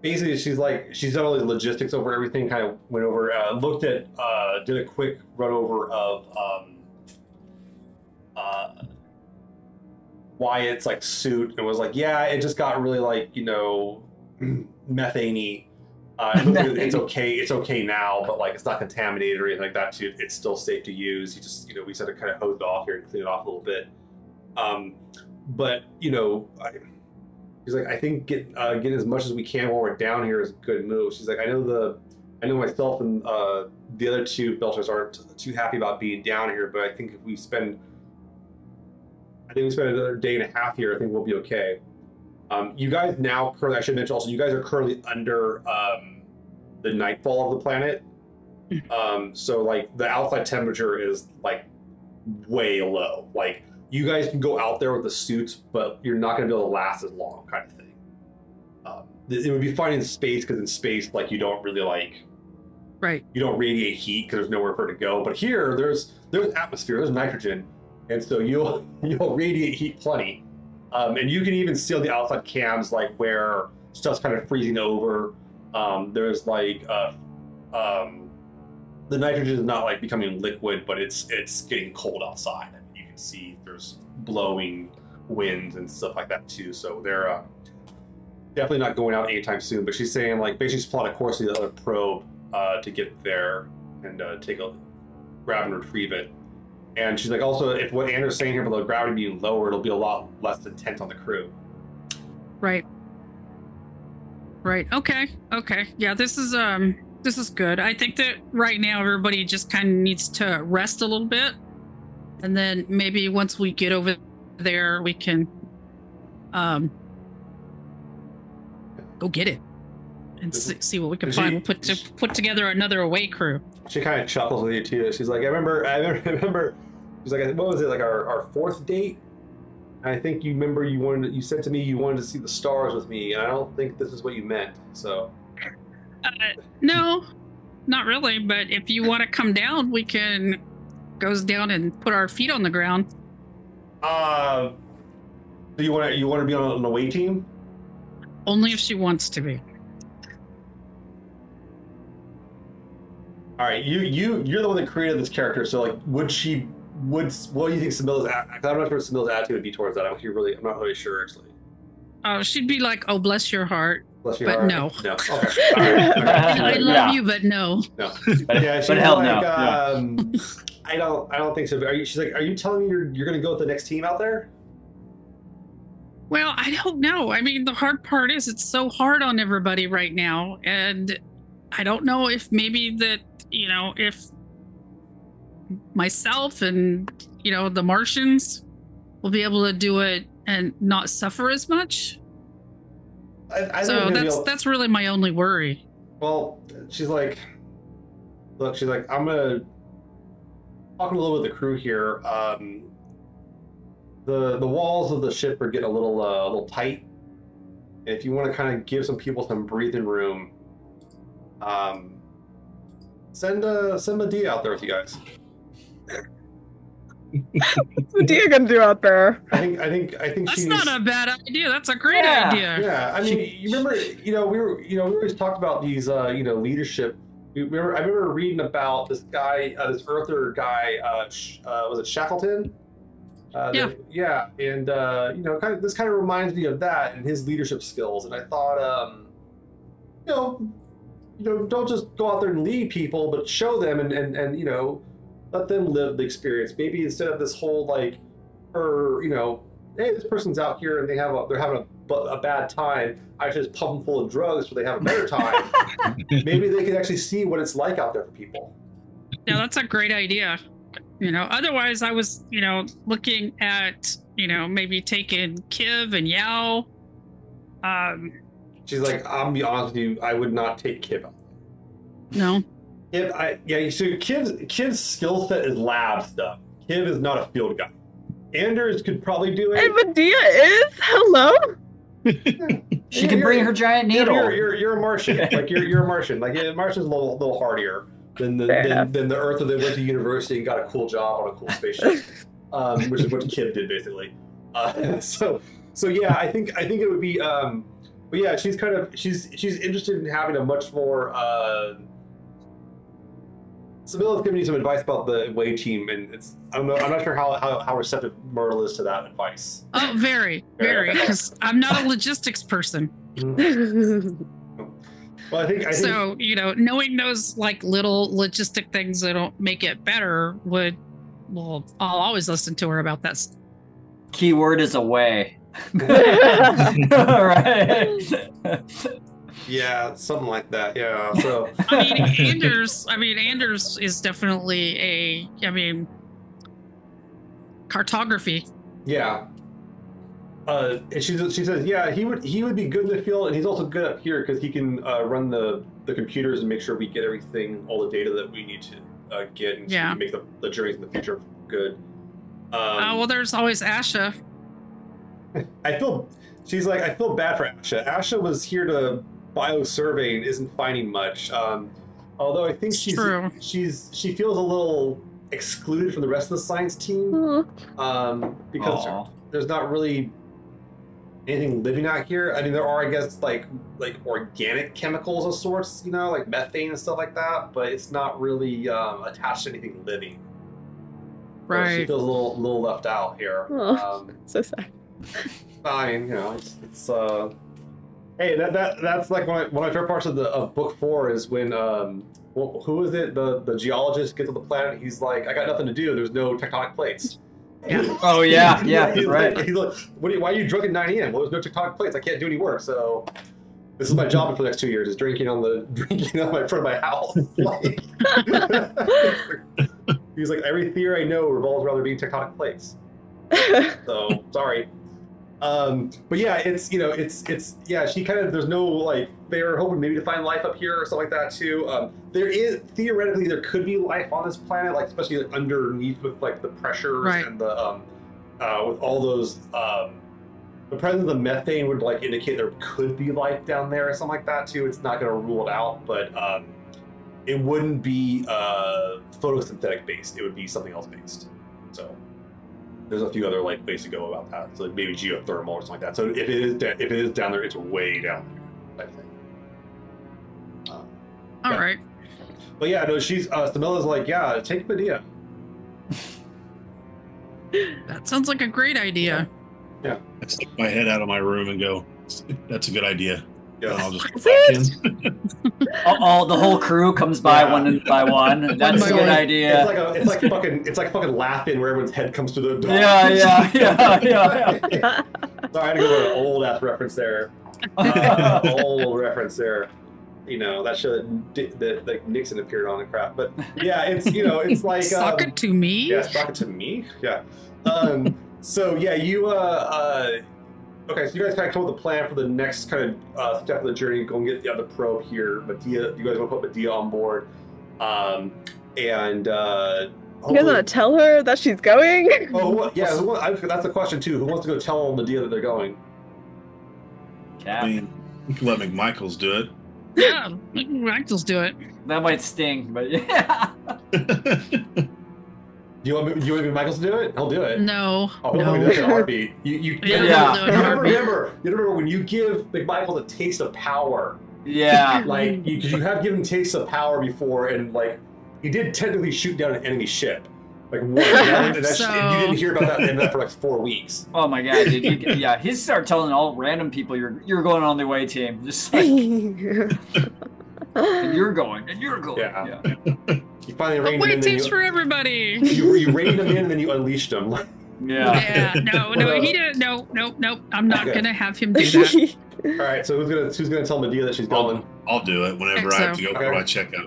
basically, she's like she's done all the logistics over everything. Kind of went over, uh, looked at, uh, did a quick run over of um, uh, Wyatt's like suit, and was like, yeah, it just got really like you know methane uh, it looks like it's okay. It's okay now, but like it's not contaminated or anything like that. Too, it's still safe to use. You just, you know, we said to kind of hose it off here and clean it off a little bit. Um, but you know, I, he's like, I think get uh, get as much as we can while we're down here is a good move. She's like, I know the, I know myself and uh, the other two belters aren't too happy about being down here, but I think if we spend, I think we spend another day and a half here, I think we'll be okay. Um, you guys now currently, I should mention also, you guys are currently under um, the nightfall of the planet. Um, so like the outside temperature is like way low. Like you guys can go out there with the suits, but you're not going to be able to last as long, kind of thing. Um, it it would be fine in space because in space, like you don't really like Right. you don't radiate heat because there's nowhere for it to go. But here, there's there's atmosphere, there's nitrogen, and so you'll you'll radiate heat plenty. Um, and you can even see the outside cams like where stuff's kind of freezing over. Um, there's like uh, um, the nitrogen is not like becoming liquid, but it's it's getting cold outside. I mean, you can see there's blowing winds and stuff like that too. So they're uh, definitely not going out anytime soon. But she's saying like basically she's plotted a course to the other probe uh, to get there and uh, take a grab and retrieve it. And she's like, also, if what Anders saying here about the gravity being lower, it'll be a lot less intense on the crew. Right. Right. Okay. Okay. Yeah, this is um this is good. I think that right now everybody just kind of needs to rest a little bit. And then maybe once we get over there we can um go get it and see, see what we can is find. she- We'll put to, put together another away crew. She kind of chuckles with you too. She's like, I remember, I remember, remember she's like, what was it, like our, our fourth date? And I think you remember you wanted, you said to me you wanted to see the stars with me, and I don't think this is what you meant. So, Uh, no, not really, but if you want to come down, we can goes down and put our feet on the ground. uh, So you want to you want to be on an away team? Only if she wants to be. All right, you you you're the one that created this character. So like, would she? Would what do you think Samilla's? I'm not sure what Samilla's attitude would be towards that. I'm actually really I'm not really sure actually. Uh, she'd be like, "Oh, bless your heart. Bless your But heart. no. no. Okay. All right. Okay. I love Yeah. you, but no." No. But, Yeah, she's but hell like, no. Yeah. um, I don't I don't think so. Are you, she's like, are you telling me you're you're gonna go with the next team out there? Well, I don't know. I mean, the hard part is it's so hard on everybody right now, and I don't know if maybe that you know if myself and you know the Martians will be able to do it and not suffer as much. I, I so that's able- that's really my only worry. Well, she's like, look, she's like, I'm gonna talking a little with the crew here. Um, the the walls of the ship are getting a little uh, a little tight. And if you want to kind of give some people some breathing room, um, send uh send a D out there with you guys. What's Medea gonna do out there? I think I think I think That's she's not a bad idea. That's a great Yeah. idea. Yeah, I mean, you remember, you know, we were, you know, we always talked about these, uh, you know, leadership. We remember, I remember reading about this guy, uh, this Earther guy. Uh, Sh- uh, was it Shackleton? Uh, Yeah. that- yeah, and uh, you know, kind of this kind of reminds me of that and his leadership skills. And I thought, um, you know, you know, don't just go out there and lead people, but show them and and and you know, let them live the experience. Maybe instead of this whole like, or you know, hey, this person's out here and they have a they're having a, a bad time. I should just pump them full of drugs so they have a better time. Maybe they can actually see what it's like out there for people. Yeah, that's a great idea. You know, otherwise I was, you know, looking at, you know, maybe taking Kiv and Yao. Um, She's like, I'm gonna be honest with you, I would not take Kiv no. Kiv, I yeah, so Kiv's Kiv's skill set is lab stuff. Kiv is not a field guy. Anders could probably do it. And. Medea is hello. She can bring her giant needle. you're, you're, you're a Martian. Like you're you're a Martian. Like yeah, Martian's a little little hardier than the than, than the Earth that went to university and got a cool job on a cool spaceship, um, which is what Kiv did basically. Uh, so so yeah, I think I think it would be. Um, but yeah, she's kind of she's she's interested in having a much more. Uh, Samilla's giving you some advice about the way team, and it's I don't know I'm not sure how how, how receptive Myrtle is to that advice. Oh, very, very, because I'm not a logistics person. Mm-hmm. Well, I think I think So, you know, knowing those like little logistic things that'll make it better would, well, I'll always listen to her about that. Keyword is away. right. Yeah, something like that. Yeah. So I mean, Anders, I mean, Anders is definitely a, I mean, cartography. yeah. Uh, and she she says, yeah, he would he would be good in the field, and he's also good up here because he can uh, run the the computers and make sure we get everything, all the data that we need to uh, get, and Yeah. make the, the journeys in the future good. Um, uh, well, there's always Asha. I feel she's like I feel bad for Asha. Asha was here to bio survey isn't finding much. Um, although I think It's she's true. she's she feels a little excluded from the rest of the science team um, because Aw. there's not really anything living out here. I mean, there are, I guess, like like organic chemicals of sorts, you know, like methane and stuff like that. But it's not really um, attached to anything living. So she feels a little little left out here. Aw. Um, so sad. I mean, you know, it's, it's uh, hey, that, that that's like one of, one of my favorite parts of the of book four is when um, wh- who is it? The the geologist gets on the planet. He's like, I got nothing to do. There's no tectonic plates. Yeah. Oh yeah, yeah, he's right. Like, he's like, what are you, why are you drunk at 9 a.m.? Well, there's no tectonic plates. I can't do any work. So this is my job for the next two years: is drinking on the drinking on my front of my house. Like, he's like, every theory I know revolves around there being tectonic plates. So sorry. Um, but yeah, it's you know, it's it's yeah. She kind of there's no like they're hoping maybe to find life up here or something like that too. Um, there is theoretically there could be life on this planet, like especially like, underneath with like the pressures Right. and the um, uh, with all those um, the presence of the methane would like indicate there could be life down there or something like that too. It's not going to rule it out, but um, it wouldn't be uh, photosynthetic based. It would be something else based. So. There's a few other like ways to go about that. So like maybe geothermal or something like that. So if it is da- if it is down there, it's way down there. I think. Um, All Yeah. right. but yeah, no, she's uh, Stamilla's like, yeah, take Medea. That sounds like a great idea. Yeah. I stick my head out of my room and go, "That's a good idea." And I'll just go back in. all, all- the whole crew comes by Yeah. one by one. That's a good one. idea. it's like a, it's like fucking, it's like fucking Laugh-In where everyone's head comes to the door. yeah, yeah, yeah, yeah. Sorry, I had to go with an old ass reference there. Uh, old reference there. You know that show that, Di- that like Nixon appeared on and crap. But yeah, it's you know it's like Suck um, it to me. Yeah, talking to me. Yeah. Um, so yeah, you uh, uh okay, so you guys kind of come up with a plan for the next kind of uh, step of the journey. Go and get the other probe here. Medea, you guys want to put Medea on board, um, and uh, You guys want to tell her that she's going? Oh who wa- yeah, who, I, that's the question too. Who wants to go tell Medea that they're going? I mean, we can let McMichaels do it. Yeah, Ractals do it. That might sting, but yeah. Do you want me, do you want me Michaels to do it? He'll do it. No, Oh, he'll no. do it in a heartbeat. You, you, Yeah, you, Yeah. no, no, you no, remember, you remember when you give McMichael a taste of power, Yeah. like because you, have given taste of power before, and like he did technically shoot down an enemy ship, like once, and, that, So- you didn't hear about that, and that for like four weeks. Oh my god, dude. You, yeah, he started telling all random people you're you're going on the way team. Just like and you're going and you're going. Yeah. Yeah. You finally reined him in, wait, then teams you, for everybody. you, you reined him in, and then you unleashed him. Yeah. Yeah, no, no, he didn't. No, no, no. I'm not Okay. gonna have him do that. all right, so who's gonna who's gonna tell Medea that she's going? I'll do it whenever I have to go Okay. for my checkup.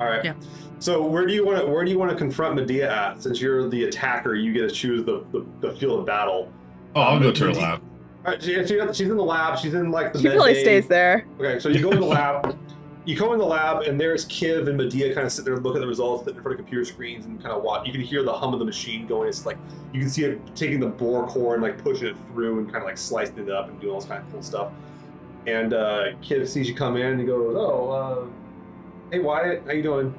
All right. Yeah. So where do you want to where do you want to confront Medea at? Since you're the attacker, you get to choose the, the, the field of battle. Oh, I'll Um, go to her lab. All right, she, she, she's in the lab. She's in like the. she med probably bay. stays there. Okay, so you go in the lab. You go in the lab, and there's Kiv and Medea kind of sit there and look at the results in front of computer screens and kind of watch. You can hear the hum of the machine going. It's like you can see it taking the bore core and like pushing it through and kind of like slicing it up and doing all this kind of cool stuff. And uh, Kiv sees you come in and he goes, "Oh, uh, hey Wyatt, how you doing?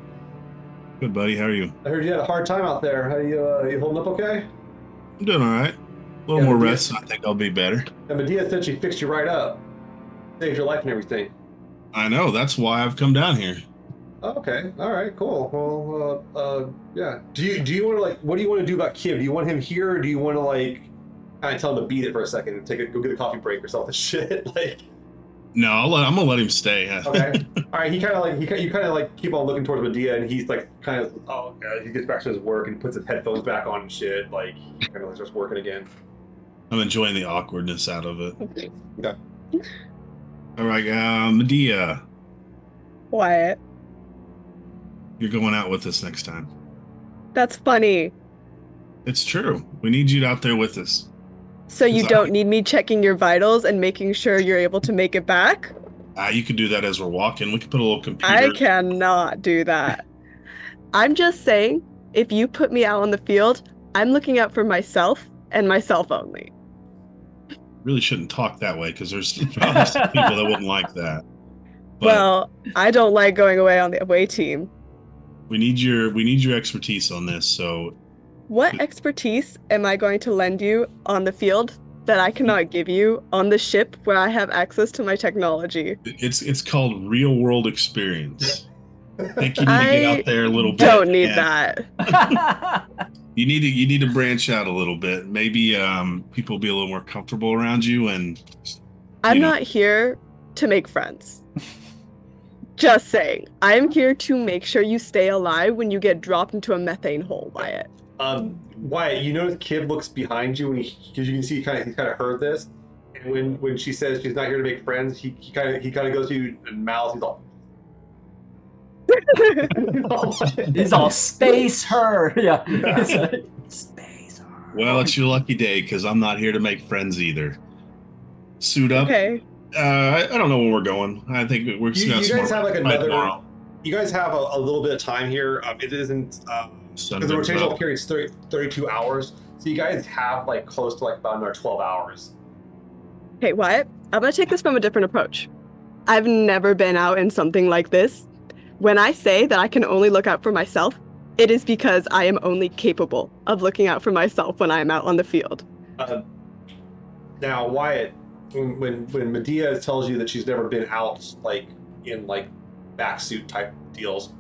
Good buddy, how are you? I heard you had a hard time out there. How you uh, you holding up okay?" I'm doing all right. A little Yeah, more Medea- rest, I think I'll be better. And Medea said she fixed you right up, saved your life and everything. I know. That's why I've come down here. Okay. All right. Cool. Well, uh, uh, yeah. Do you do you want to like what do you want to do about Kiv? Do you want him here, or do you want to like kind of tell him to beat it for a second and take a go get a coffee break or something? Shit. Like No, I'll let, I'm gonna let him stay. okay. All right. He kind of like he you kind of like keep on looking towards Medea, and he's like kind of oh god. He gets back to his work and puts his headphones back on and shit. Like kind of like starts working again. I'm enjoying the awkwardness out of it. Okay. All right, uh, Medea, Wyatt. you're going out with us next time. That's funny. It's true. We need you out there with us. So you don't need me checking your vitals and making sure you're able to make it back? Uh, you could do that as we're walking. We could put a little computer. I cannot do that. I'm just saying, if you put me out on the field, I'm looking out for myself and myself only. Really shouldn't talk that way because there's people that wouldn't like that. But well, I don't like going away on the away team. we need your we need your expertise on this. So What expertise am I going to lend you on the field that I cannot give you on the ship where I have access to my technology? it's it's called real world experience. I think you need to get out there a little bit. Don't need and that. You need to you need to branch out a little bit. Maybe um, people will be a little more comfortable around you, and I'm know. not here to make friends. Just saying. I'm here to make sure you stay alive when you get dropped into a methane hole, Wyatt. Um, Wyatt, you notice Kiv looks behind you, and because you can see, he kind of, he kind of heard this. And when when she says she's not here to make friends, he kind of he kind of goes to you and mouths. He's all. He's all space her. Yeah. Yeah. Like, space her. well, it's your lucky day because I'm not here to make friends either. Suit up. okay. Uh, I, I don't know where we're going. I think we're You- gonna you guys smart have, like, another- tomorrow. you guys have a, a little bit of time here. Um, it isn't Sun because the comes rotational up. period is 30, 32 hours, so you guys have like close to like about another twelve hours. Okay, Wyatt, I'm gonna take this from a different approach. I've never been out in something like this. When I say that I can only look out for myself, it is because I am only capable of looking out for myself when I am out on the field. Uh, now, Wyatt, when, when when Medea tells you that she's never been out like in like back suit type deals,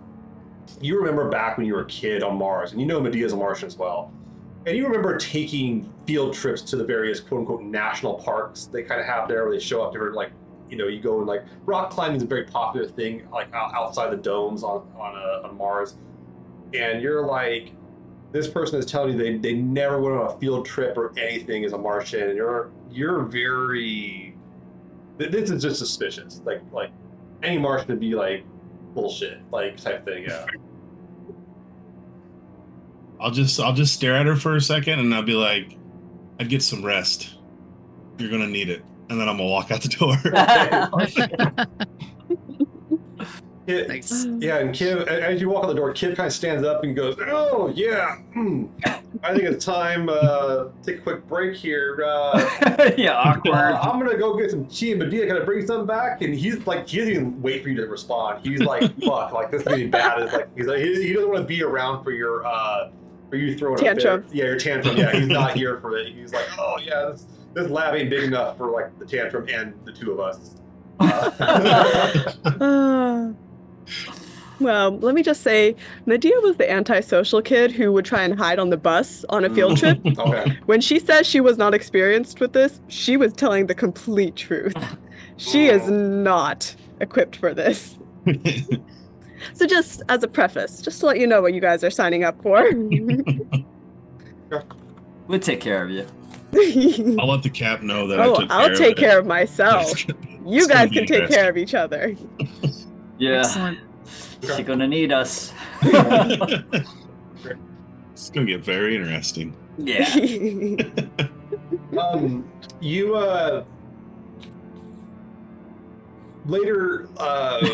you remember back when you were a kid on Mars, and you know Medea's a Martian as well. And you remember taking field trips to the various quote unquote national parks they kind of have there where they show up different like you know you go and like rock climbing is a very popular thing like outside the domes on on, uh, on Mars, and you're like this person is telling you they, they never went on a field trip or anything as a Martian, and you're you're very this is just suspicious like like any Martian would be like bullshit like type thing yeah. I'll just I'll just stare at her for a second and I'll be like, I'd get some rest. You're gonna need it. And then I'm gonna walk out the door. Yeah, Nice. yeah, and Kiv, as you walk out the door, Kiv kind of stands up and goes, "Oh yeah, hmm, I think it's time uh, take a quick break here. Uh, yeah, uh, awkward. I'm gonna go get some tea and Medea. Can I bring something back?" And he's like, he doesn't even wait for you to respond. He's like, "Fuck, like this is getting bad." It's like he's like, he, he doesn't want to be around for your uh, for you throwing Tantrum. A fit. Yeah, your tantrum. Yeah, he's not here for it. He's like, "Oh yeah, this, this lab ain't big enough for like the tantrum and the two of us." Uh, well, let me just say, Nadia was the antisocial kid who would try and hide on the bus on a field trip. okay. When she says she was not experienced with this, she was telling the complete truth. She is not equipped for this. So, just as a preface, just to let you know what you guys are signing up for. We'll take care of you. I'll let the cap know that I oh, took I'll take of it. care of myself. You guys can take care of each other. Yeah, Excellent. she's gonna need us. it's gonna get very interesting. yeah. um, you uh later uh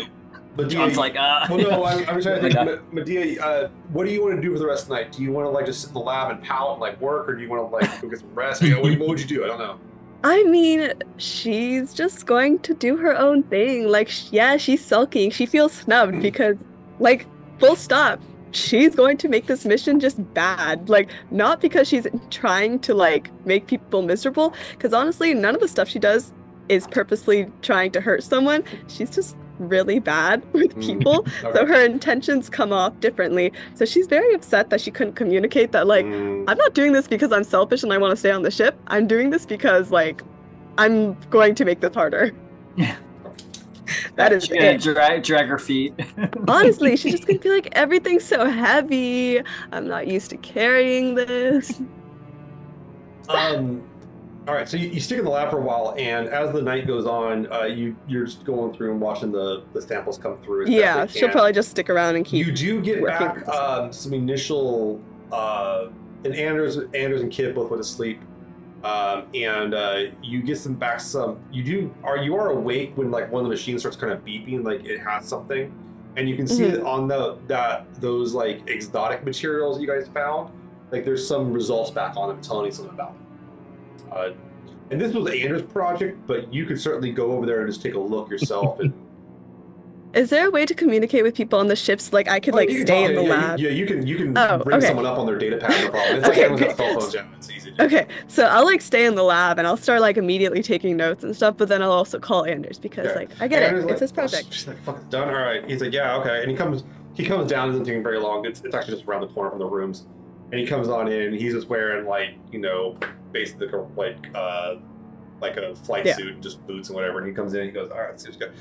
Medea, John's like, uh. well no I'm, I'm trying to think Yeah. Medea uh what do you want to do for the rest of the night do you want to like just sit in the lab and pout and like work or do you want to like go get some rest you know, what, what would you do I don't know I mean, she's just going to do her own thing. Like, yeah, she's sulking. She feels snubbed because, like, full stop. She's going to make this mission just bad. Like, not because she's trying to, like, make people miserable. Because honestly, none of the stuff she does is purposely trying to hurt someone. She's just really bad with Mm. people. So Okay. her intentions come off differently. So she's very upset that she couldn't communicate that, like, Mm, I'm not doing this because I'm selfish and I want to stay on the ship. I'm doing this because like I'm going to make this harder. Yeah. that is She's gonna it. drag, drag her feet. Honestly, she's just gonna be like, everything's so heavy. I'm not used to carrying this. um all right so you, you stick in the lab for a while and as the night goes on uh you you're just going through and watching the the samples come through yeah, she'll probably just stick around and keep. you do get back um, some initial uh, and Anders Anders and Kiv both went to sleep um, and uh, you get some back some you do are you are awake when like one of the machines starts kind of beeping like it has something and you can see Mhm. that on the that those like exotic materials you guys found like there's some results back on them telling you something about them uh, and this was Anders' project but you could certainly go over there and just take a look yourself and Is there a way to communicate with people on the ships? Like I could Oh, like stay talk in to- the yeah, lab. You, yeah, you can you can Oh, bring okay. someone up on their data pad, no problem. It's like Okay, everyone's got good. cell phones, yeah, it's easy. to. Okay, so I'll like stay in the lab and I'll start like immediately taking notes and stuff, but then I'll also call Anders because Yeah. like I get Aaron's it. like, It's his "Oh, project. She's like, fuck, done. All right. He's like, yeah, okay. And he comes he comes down, it doesn't take very long. It's, it's actually just around the corner from the rooms. And he comes on in, and he's just wearing like, you know, basically like uh like a flight Yeah. suit and just boots and whatever. And he comes in, and he goes, All right, let's see what's good.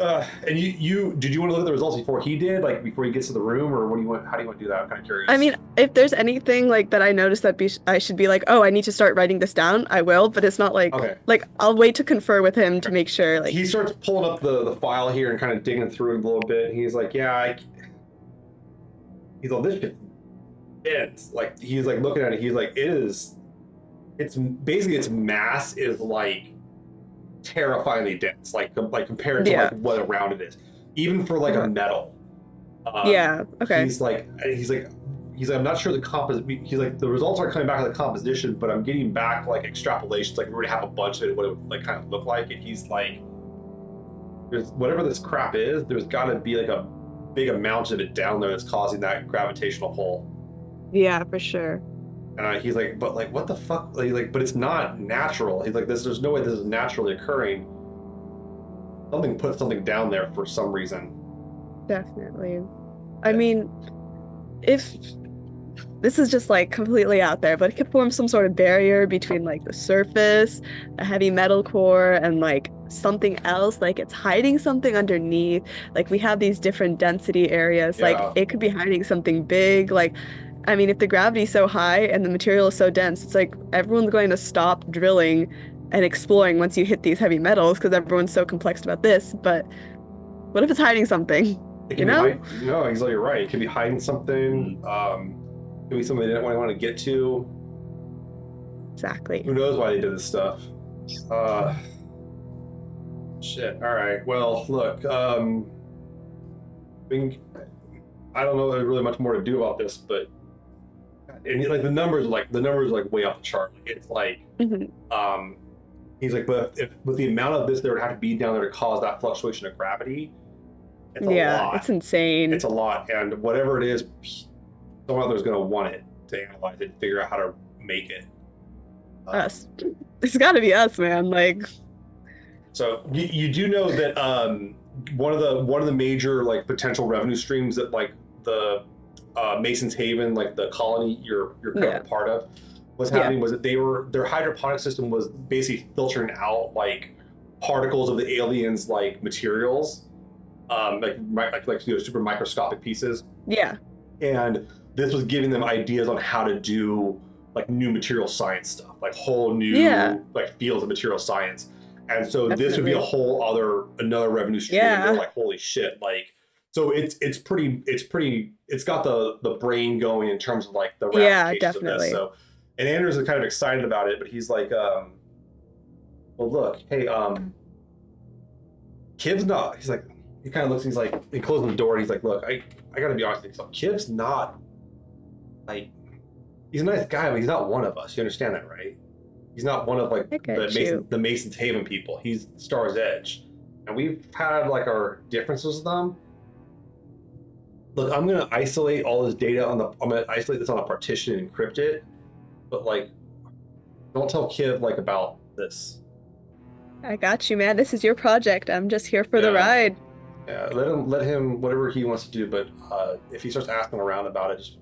Uh, and you, you did you want to look at the results before he did, like before he gets to the room, or what do you want? How do you want to do that? I'm kind of curious. I mean, if there's anything like that I notice that be- I should be like, oh, I need to start writing this down, I will. But it's not like okay. like I'll wait to confer with him to make sure. Like, he starts pulling up the, the file here and kind of digging through it a little bit. He's like, yeah, I... he's like, this shit dense. Like he's like looking at it. He's like, it is. It's basically its mass is like terrifyingly dense. Like like compared to Yeah. like what around it is, even for like a Mhm. metal. Um, yeah, okay, He's like, he's like, he's like, I'm not sure the compos. He's like, the results aren't coming back to the composition, but I'm getting back like extrapolations. Like we already have a bunch of it, what it would like kind of look like, and he's like, there's whatever this crap is. There's got to be like a big amount of it down there that's causing that gravitational pull. Yeah, for sure. And he's like, but like, what the fuck? Like, like, but it's not natural. He's like, this. There's no way this is naturally occurring. Something put something down there for some reason. Definitely. I mean, if this is just like completely out there, but it could form some sort of barrier between like the surface, a heavy metal core, and like something else. Like it's hiding something underneath. Like we have these different density areas. Yeah. Like it could be hiding something big. Like, I mean, if the gravity's so high and the material is so dense, it's like everyone's going to stop drilling and exploring once you hit these heavy metals because everyone's so complex about this. But what if it's hiding something? It You know? hide- no, he's like, you're right. It could be hiding something. Um, could be something they didn't want to get to. Exactly. Who knows why they did this stuff? Uh, shit. All right. Well, look. Um, I mean, I don't know there's really much more to do about this, but and like the numbers, like the numbers, are, like way off the chart. Like, it's like, Mhm. um, he's like, but if with the amount of this there would have to be down there to cause that fluctuation of gravity, it's a Yeah, lot. it's insane. It's a lot, and whatever it is, someone out there's going to want it to analyze it, and figure out how to make it. Uh, us. It's got to be us, man. Like, So you, you do know that um, one of the one of the major like potential revenue streams that like the uh, Mason's Haven, like the colony you're you're Yeah. part of, was Yeah. happening was that they were their hydroponic system was basically filtering out like particles of the aliens like materials, um, like like like you know, super microscopic pieces, yeah, and this was giving them ideas on how to do like new material science stuff, like whole new Yeah. like fields of material science. And so this would be a whole other another revenue stream. Yeah. Like holy shit, like so it's it's pretty it's pretty it's got the the brain going in terms of like the Yeah, definitely. So and Anders is kind of excited about it, but he's like, um, well look, hey, um Kiv's not he's like he kind of looks he's like he closes the door and he's like, look, I I gotta be honest with you, so Kiv's not like he's a nice guy, but he's not one of us. You understand that, right? He's not one of like the Mason the Mason's Haven people. He's Star's Edge. And we've had like our differences with them. Look, I'm gonna isolate all this data on the I'm gonna isolate this on a partition and encrypt it. But like don't tell Kiv like about this. I got you, man. This is your project. I'm just here for the ride. Yeah, let him let him whatever he wants to do, but uh, if he starts asking around about it, just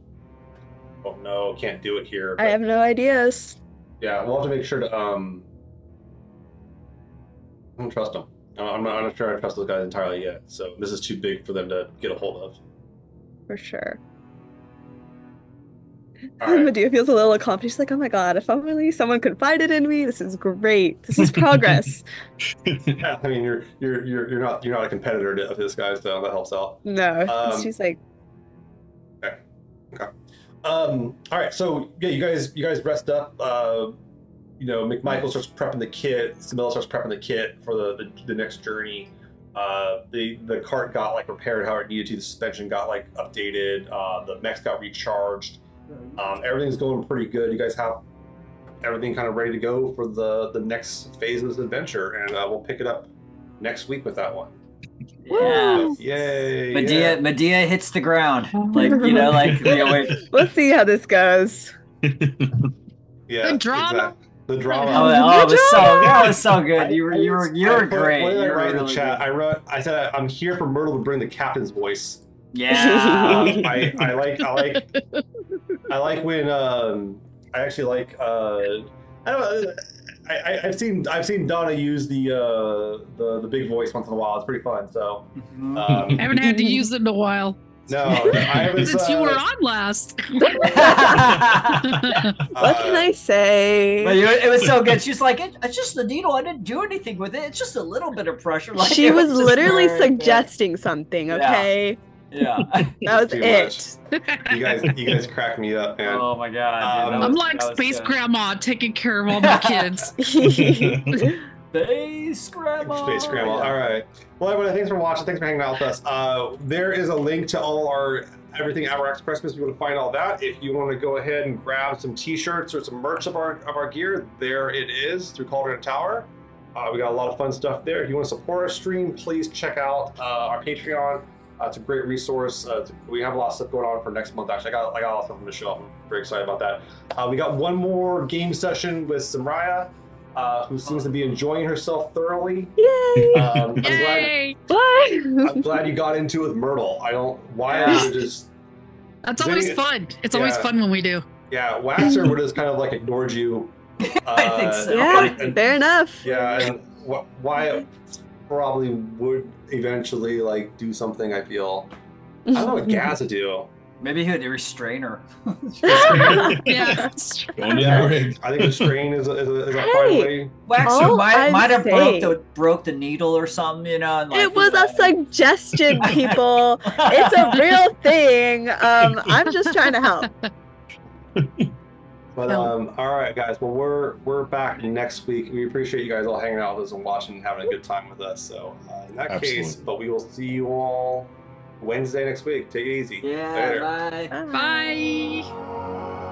oh no, can't do it here. I have no ideas. Yeah, we'll have to make sure to um. I don't trust them. I'm not, I'm not sure I trust those guys entirely yet. So this is too big for them to get a hold of. For sure. Right. Medea feels a little accomplished. She's like, oh my god, if only someone confided in me. This is great. This is progress. yeah, I mean, you're you're you're you're not you're not a competitor to, of this guy, so that helps out. no. Um, she's like, okay, Um. All right. So yeah, you guys you guys rest up. Uh, you know, McMichael starts prepping the kit. Samilla starts prepping the kit for the the, the next journey. Uh, the the cart got like repaired how it needed to. The suspension got like updated. Uh, the mechs got recharged. Um, everything's going pretty good. You guys have everything kind of ready to go for the the next phase of this adventure, and uh, we'll pick it up next week with that one. Yeah. Yay! Medea yeah. Medea hits the ground. Like, you know, like you know, let's see how this goes. Yeah, The drama. exact- The drama. Oh, oh, it was so that was so good. You were you were you were great. What did I You were write in the chat? good. I wrote. I said I'm here for Myrtle to bring the captain's voice. Yeah. Um, I, I like I like I like when um I actually like uh I don't I, I I've seen I've seen Donna use the uh the the big voice once in a while. It's pretty fun. So Mhm. um, I haven't had to use it in a while no, I haven't. since you uh, were on last. What can uh, I say? But you know, it was so good. She's like, it, it's just the needle. I didn't do anything with it. It's just a little bit of pressure. Like she it was literally very good. suggesting something, okay? Yeah. That was Too it. You guys, you guys crack me up, man. oh my god. dude, Um, that I'm like Space good. Grandma taking care of all my kids. Space grandma. Space Grandma. All right. Well, everybody, thanks for watching. Thanks for hanging out with us. Uh, there is a link to all our everything Hour Christmas. If you want to find all that, if you want to go ahead and grab some T-shirts or some merch of our of our gear, there it is through Cauldron Tower. Uh, we got a lot of fun stuff there. If you want to support our stream, please check out uh, our Patreon. Uh, it's a great resource. Uh, we have a lot of stuff going on for next month. Actually, I got I got a lot of stuff to show. I'm very excited about that. Uh, we got one more game session with Simriya, uh, who seems to be enjoying herself thoroughly. Yay! Um, I'm glad. Yay! What? I'm glad you got into it with Myrtle. I don't. Why Yeah. are you just? That's always any- fun. It's always fun when we do. Yeah, Waxor would have kind of like ignored you. I think so. yeah, and- fair enough. Yeah, and wh- Wyatt probably would eventually like do something. I feel. I don't know what Ghaz would do. Maybe he would restrain her. Yeah. Yeah. I think the strain is a, is a, is a Hey. fine way. Waxor All might, I'm might have broke the broke the needle or something, you know. And like, it was you a know. suggestion, people. it's a real thing. Um, I'm just trying to help. But um, all right, guys. Well, we're we're back next week. We appreciate you guys all hanging out with us and watching and having a good time with us. So uh, in that case, but we will see you all Wednesday next week. Take it easy. Yeah. Later. Bye. Bye. bye.